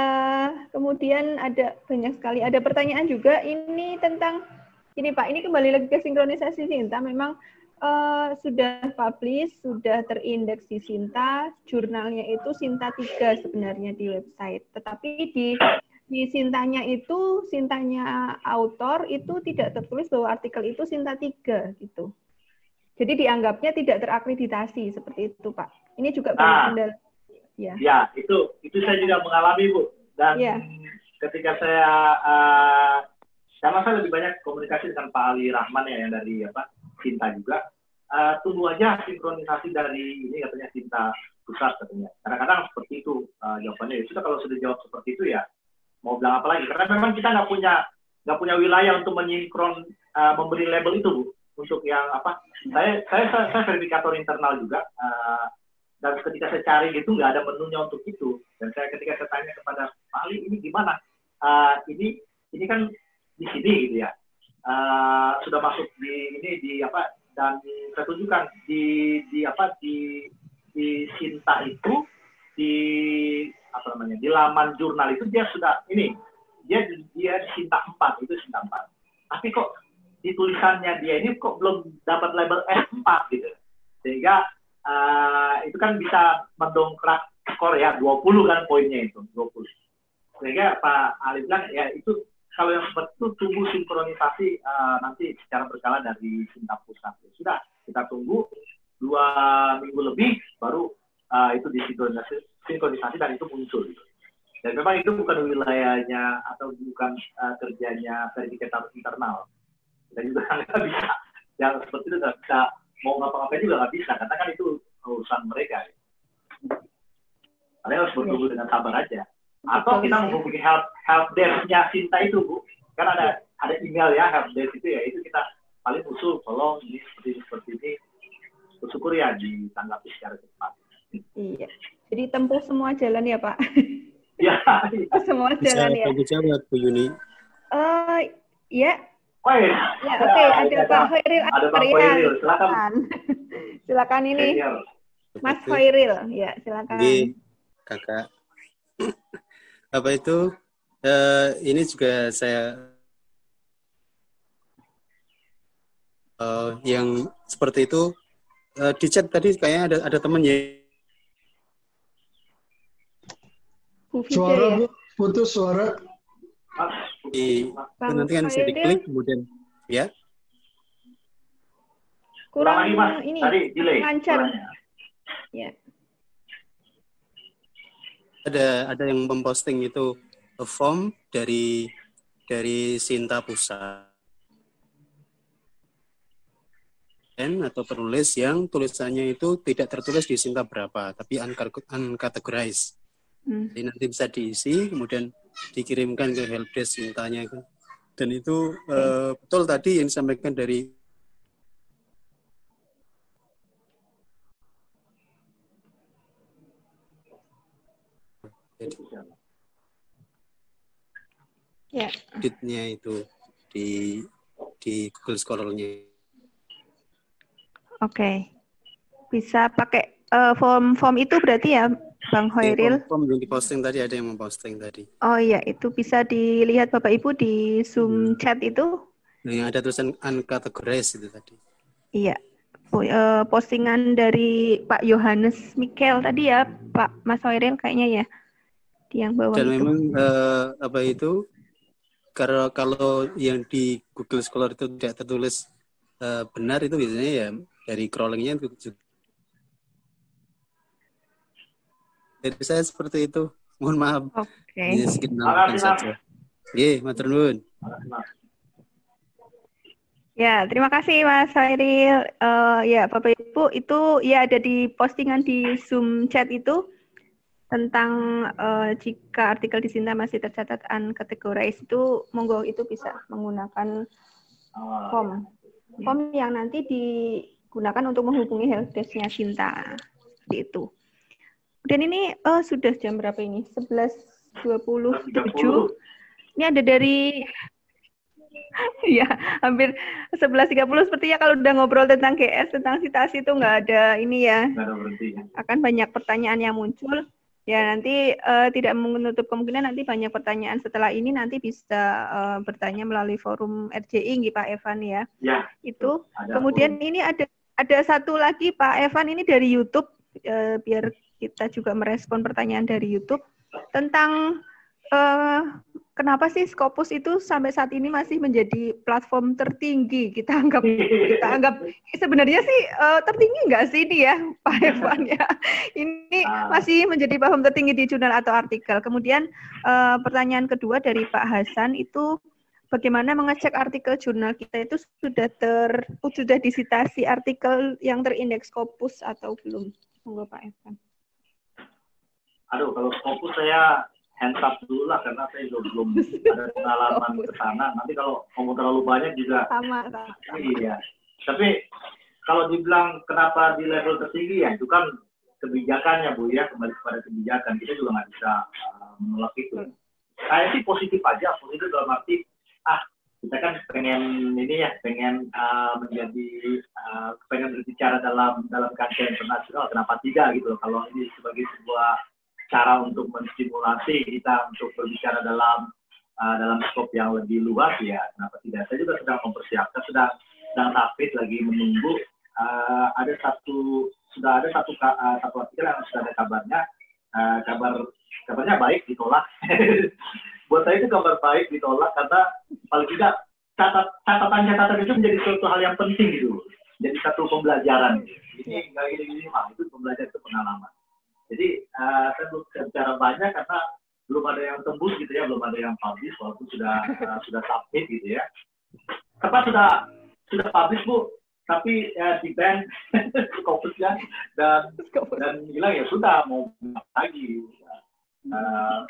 kemudian ada banyak sekali. Ada pertanyaan juga ini tentang ini Pak, ini kembali lagi ke sinkronisasi Sinta. Memang uh, sudah publish, sudah terindeks di Sinta. Jurnalnya itu Sinta 3 sebenarnya di website. Tetapi di di Sintanya itu, Sintanya autor itu tidak tertulis bahwa artikel itu Sinta 3 gitu. Jadi dianggapnya tidak terakreditasi seperti itu, Pak. Ini juga banyak ah. Ya. ya, itu itu saya juga mengalami Bu. Dan ya. ketika saya uh, karena saya lebih banyak komunikasi dengan Pak Ali Rahman ya yang dari apa Cinta juga. Uh, tunggu aja sinkronisasi dari ini katanya Cinta pusat katanya. Kadang-kadang seperti itu uh, jawabannya. Ya sudah kalau sudah jawab seperti itu ya mau bilang apa lagi? Karena memang kita nggak punya nggak punya wilayah untuk menyinkron uh, memberi label itu bu untuk yang apa? Saya saya saya, saya verifikator internal juga. Uh, dan ketika saya cari gitu nggak ada menunya untuk itu. Dan saya ketika saya tanya kepada Pak Ali ini gimana? Uh, ini ini kan di sini gitu ya. Uh, sudah masuk di ini di apa dan saya tunjukkan di di apa di di Sinta itu di apa namanya di laman jurnal itu dia sudah ini dia dia Sinta 4 itu Sinta 4 tapi kok di tulisannya dia ini kok belum dapat label S4 gitu. Sehingga uh, itu kan bisa mendongkrak skor ya 20 kan poinnya itu 20 sehingga Pak Ali bilang ya itu kalau yang seperti tunggu sinkronisasi uh, nanti secara berkala dari tingkat pusat. Ya sudah kita tunggu dua minggu lebih baru uh, itu disinkronisasi sinkronisasi dan itu muncul. Dan memang itu bukan wilayahnya atau bukan uh, kerjanya verifikator internal. Dan juga nggak bisa. Yang seperti itu nggak bisa mau ngapa-ngapain juga nggak bisa karena kan itu urusan mereka. Kalian harus bertunggu dengan sabar aja. Atau kita menghubungi help help desk-nya Sinta itu bu, kan ada ada email ya help desk itu ya itu kita paling usul tolong ini seperti ini seperti ini bersyukur ya ditanggapi secara cepat. Iya. Jadi tempuh semua jalan ya Pak. Iya. semua jalan ya. Bisa jawab Bu Yuni. Uh, ya, Iya. Ya, oke, okay. ada Pak Hoiril. Ada Pak Hoiril, silakan. silakan ini. Mas Hoiril, ya, silakan. Di Kakak. Apa itu? Uh, ini juga saya uh, yang seperti itu uh, di chat tadi kayaknya ada ada teman ya. Suara ya? putus suara di Bang nanti kan bisa diklik kemudian ya. Kurang lagi mas. ini tadi delay lancar. ya. Ada ada yang memposting itu form dari dari Sinta Pusat atau penulis yang tulisannya itu tidak tertulis di Sinta berapa, tapi uncategorized. Hmm. Jadi nanti bisa diisi, kemudian dikirimkan ke helpdesk Sintanya. Dan itu uh, betul tadi yang disampaikan dari ya. editnya itu di di Google Scholar-nya. Oke. Okay. Bisa pakai uh, form form itu berarti ya Bang Hoiril? Ya, form yang diposting tadi ada yang memposting tadi. Oh iya, itu bisa dilihat Bapak Ibu di Zoom hmm. chat itu. Nah, yang ada tulisan uncategorized itu tadi. Iya. Uh, postingan dari Pak Yohanes Mikel tadi ya, Pak Mas Hoiril kayaknya ya. Di yang bawah Dan itu. memang uh, apa itu kalau kalau yang di Google Scholar itu tidak tertulis uh, benar itu biasanya ya dari crawlingnya itu dari saya seperti itu. Mohon maaf. Oke. Okay. sekitar saja Oke, matur nuwun. Ya, terima kasih Mas Hairil. Uh, ya, Bapak Ibu, itu ya ada di postingan di Zoom chat itu tentang uh, jika artikel di Sinta masih tercatat uncategorized itu monggo itu bisa menggunakan form. form yang nanti digunakan untuk menghubungi helpdesk-nya Sinta. Seperti itu. Kemudian ini uh, sudah jam berapa ini? 11.27. Ini ada dari ya hampir 11.30 sepertinya kalau udah ngobrol tentang GS tentang citasi itu nggak ada ini ya. Akan banyak pertanyaan yang muncul. Ya, nanti uh, tidak menutup kemungkinan nanti banyak pertanyaan setelah ini nanti bisa uh, bertanya melalui forum RJI Pak Evan ya. Ya. Itu. Kemudian forum. ini ada ada satu lagi Pak Evan ini dari YouTube uh, biar kita juga merespon pertanyaan dari YouTube tentang uh, kenapa sih Scopus itu sampai saat ini masih menjadi platform tertinggi? Kita anggap kita anggap sebenarnya sih uh, tertinggi nggak sih ini ya, Pak Evan ya? Ini ah. masih menjadi platform tertinggi di jurnal atau artikel. Kemudian uh, pertanyaan kedua dari Pak Hasan itu bagaimana mengecek artikel jurnal kita itu sudah ter sudah disitasi artikel yang terindeks Scopus atau belum? Monggo Pak Evan. Aduh, kalau Scopus saya hands up dulu lah karena saya juga belum ada pengalaman ke sana. Nanti kalau ngomong terlalu banyak juga. Sama, sama. Iya. Tapi kalau dibilang kenapa di level tertinggi ya itu kan kebijakannya Bu ya kembali kepada kebijakan kita juga nggak bisa uh, menolak itu. Hmm. Saya sih positif aja, positif dalam arti ah kita kan pengen ini ya pengen uh, menjadi uh, pengen berbicara dalam dalam kancah internasional kenapa tidak gitu kalau ini sebagai sebuah cara untuk menstimulasi kita untuk berbicara dalam uh, dalam skop yang lebih luas ya. Kenapa tidak? Saya juga sedang mempersiapkan sedang sedang tapit lagi menunggu uh, ada satu sudah ada satu uh, satu artikel yang sudah ada kabarnya uh, kabar kabarnya baik ditolak. Buat saya itu kabar baik ditolak karena paling tidak catat catatan catatan itu menjadi suatu hal yang penting gitu jadi satu pembelajaran. Ini nggak gini gini mah itu pembelajaran itu pengalaman jadi uh, saya belum bicara banyak karena belum ada yang tembus gitu ya, belum ada yang publish walaupun sudah uh, sudah submit gitu ya. Tepat sudah sudah publish bu, tapi ya di band Scopusnya dan dan bilang ya sudah mau lagi. Uh,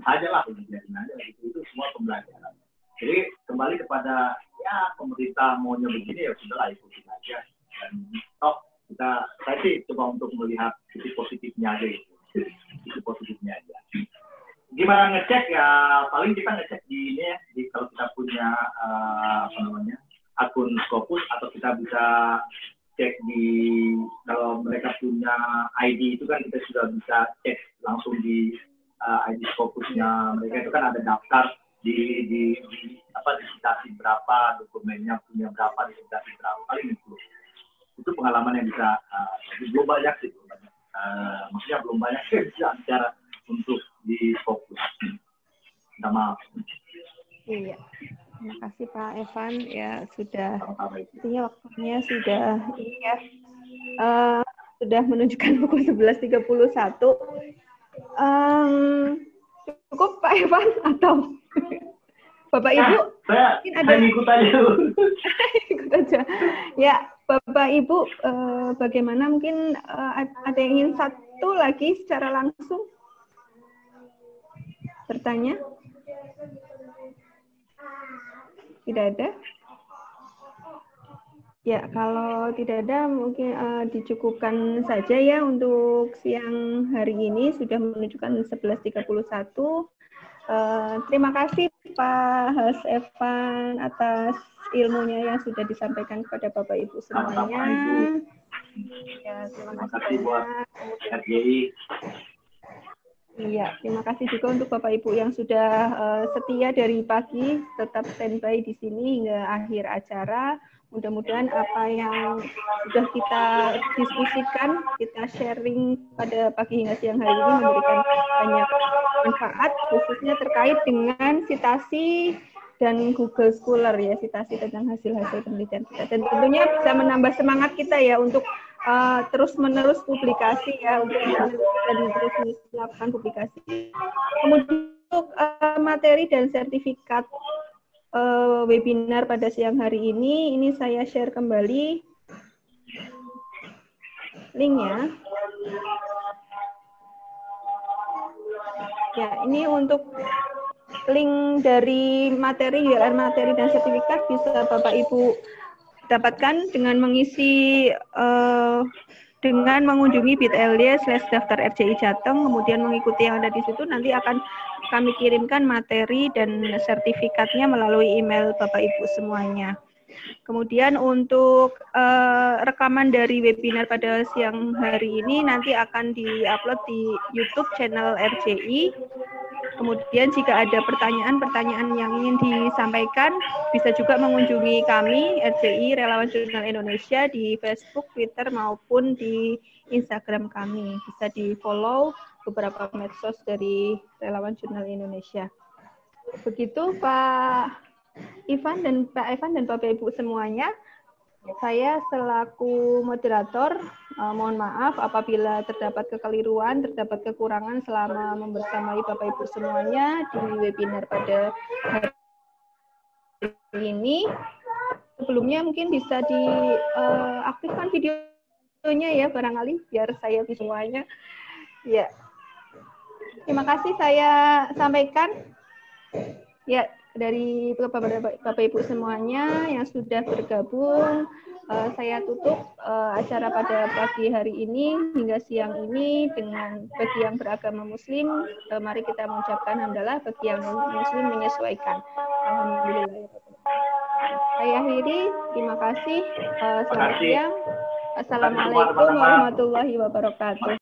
saja lah biarin aja gitu. itu semua pembelajaran. Jadi kembali kepada ya pemerintah maunya begini ya sudah lah ikutin aja dan toh kita saya sih coba untuk melihat sisi positifnya aja gitu. sisi positifnya aja. Gimana ngecek? Ya paling kita ngecek di ini ya di kalau kita punya uh, apa namanya akun Scopus atau kita bisa cek di kalau mereka punya ID itu kan kita sudah bisa cek langsung di uh, ID Scopusnya mereka. Itu kan ada daftar di di, di apa disitasi berapa dokumennya punya berapa disitasi berapa paling itu itu pengalaman yang bisa uh, belum banyak sih belum banyak. Uh, maksudnya belum banyak yang bisa bicara untuk di fokus. Minta maaf. Iya. Terima kasih Pak Evan. Ya sudah artinya waktunya sudah ini ya. Uh, sudah menunjukkan pukul 11.31 uh, Um, cukup Pak Evan? Atau Bapak Ibu? Nah, saya, mungkin ada... saya ikut aja. ikut aja. Ya, Bapak Ibu, uh, bagaimana mungkin uh, ada yang ingin satu lagi secara langsung bertanya? Tidak ada? Ya, kalau tidak ada mungkin uh, dicukupkan saja ya untuk siang hari ini sudah menunjukkan 11.31. Uh, terima kasih Pak Has Evan atas ilmunya yang sudah disampaikan kepada Bapak Ibu semuanya. Ya, terima kasih banyak. Iya, terima kasih juga untuk Bapak Ibu yang sudah uh, setia dari pagi tetap standby di sini hingga akhir acara. Mudah-mudahan apa yang sudah kita diskusikan, kita sharing pada pagi hingga siang hari ini memberikan banyak manfaat, khususnya terkait dengan citasi dan Google Scholar ya, citasi tentang hasil-hasil penelitian kita. Dan tentunya bisa menambah semangat kita ya untuk uh, terus-menerus publikasi ya, untuk dan terus melakukan publikasi. Kemudian untuk uh, materi dan sertifikat uh, webinar pada siang hari ini. Ini saya share kembali linknya. Ya, ini untuk link dari materi, URL materi dan sertifikat bisa Bapak Ibu dapatkan dengan mengisi uh, dengan mengunjungi bit.ly slash daftar FCI Jateng, kemudian mengikuti yang ada di situ, nanti akan kami kirimkan materi dan sertifikatnya melalui email Bapak Ibu semuanya. Kemudian untuk uh, rekaman dari webinar pada siang hari ini nanti akan diupload di YouTube channel RCI. Kemudian jika ada pertanyaan-pertanyaan yang ingin disampaikan, bisa juga mengunjungi kami RCI Relawan Jurnal Indonesia di Facebook, Twitter maupun di Instagram kami. Bisa di-follow beberapa medsos dari Relawan Jurnal Indonesia. Begitu Pak Ivan dan Pak Ivan dan Bapak Ibu semuanya. Saya selaku moderator uh, mohon maaf apabila terdapat kekeliruan, terdapat kekurangan selama membersamai Bapak Ibu semuanya di webinar pada hari ini. Sebelumnya mungkin bisa diaktifkan uh, videonya ya barangkali biar saya bisa semuanya. Ya. Terima kasih saya sampaikan. Ya, dari Bapak, Bapak Ibu semuanya yang sudah bergabung. Uh, saya tutup uh, acara pada pagi hari ini hingga siang ini dengan bagi yang beragama Muslim, uh, mari kita mengucapkan hamdalah bagi yang Muslim menyesuaikan. Alhamdulillah. Saya akhiri. Terima kasih. Uh, selamat siang. Assalamualaikum warahmatullahi wabarakatuh.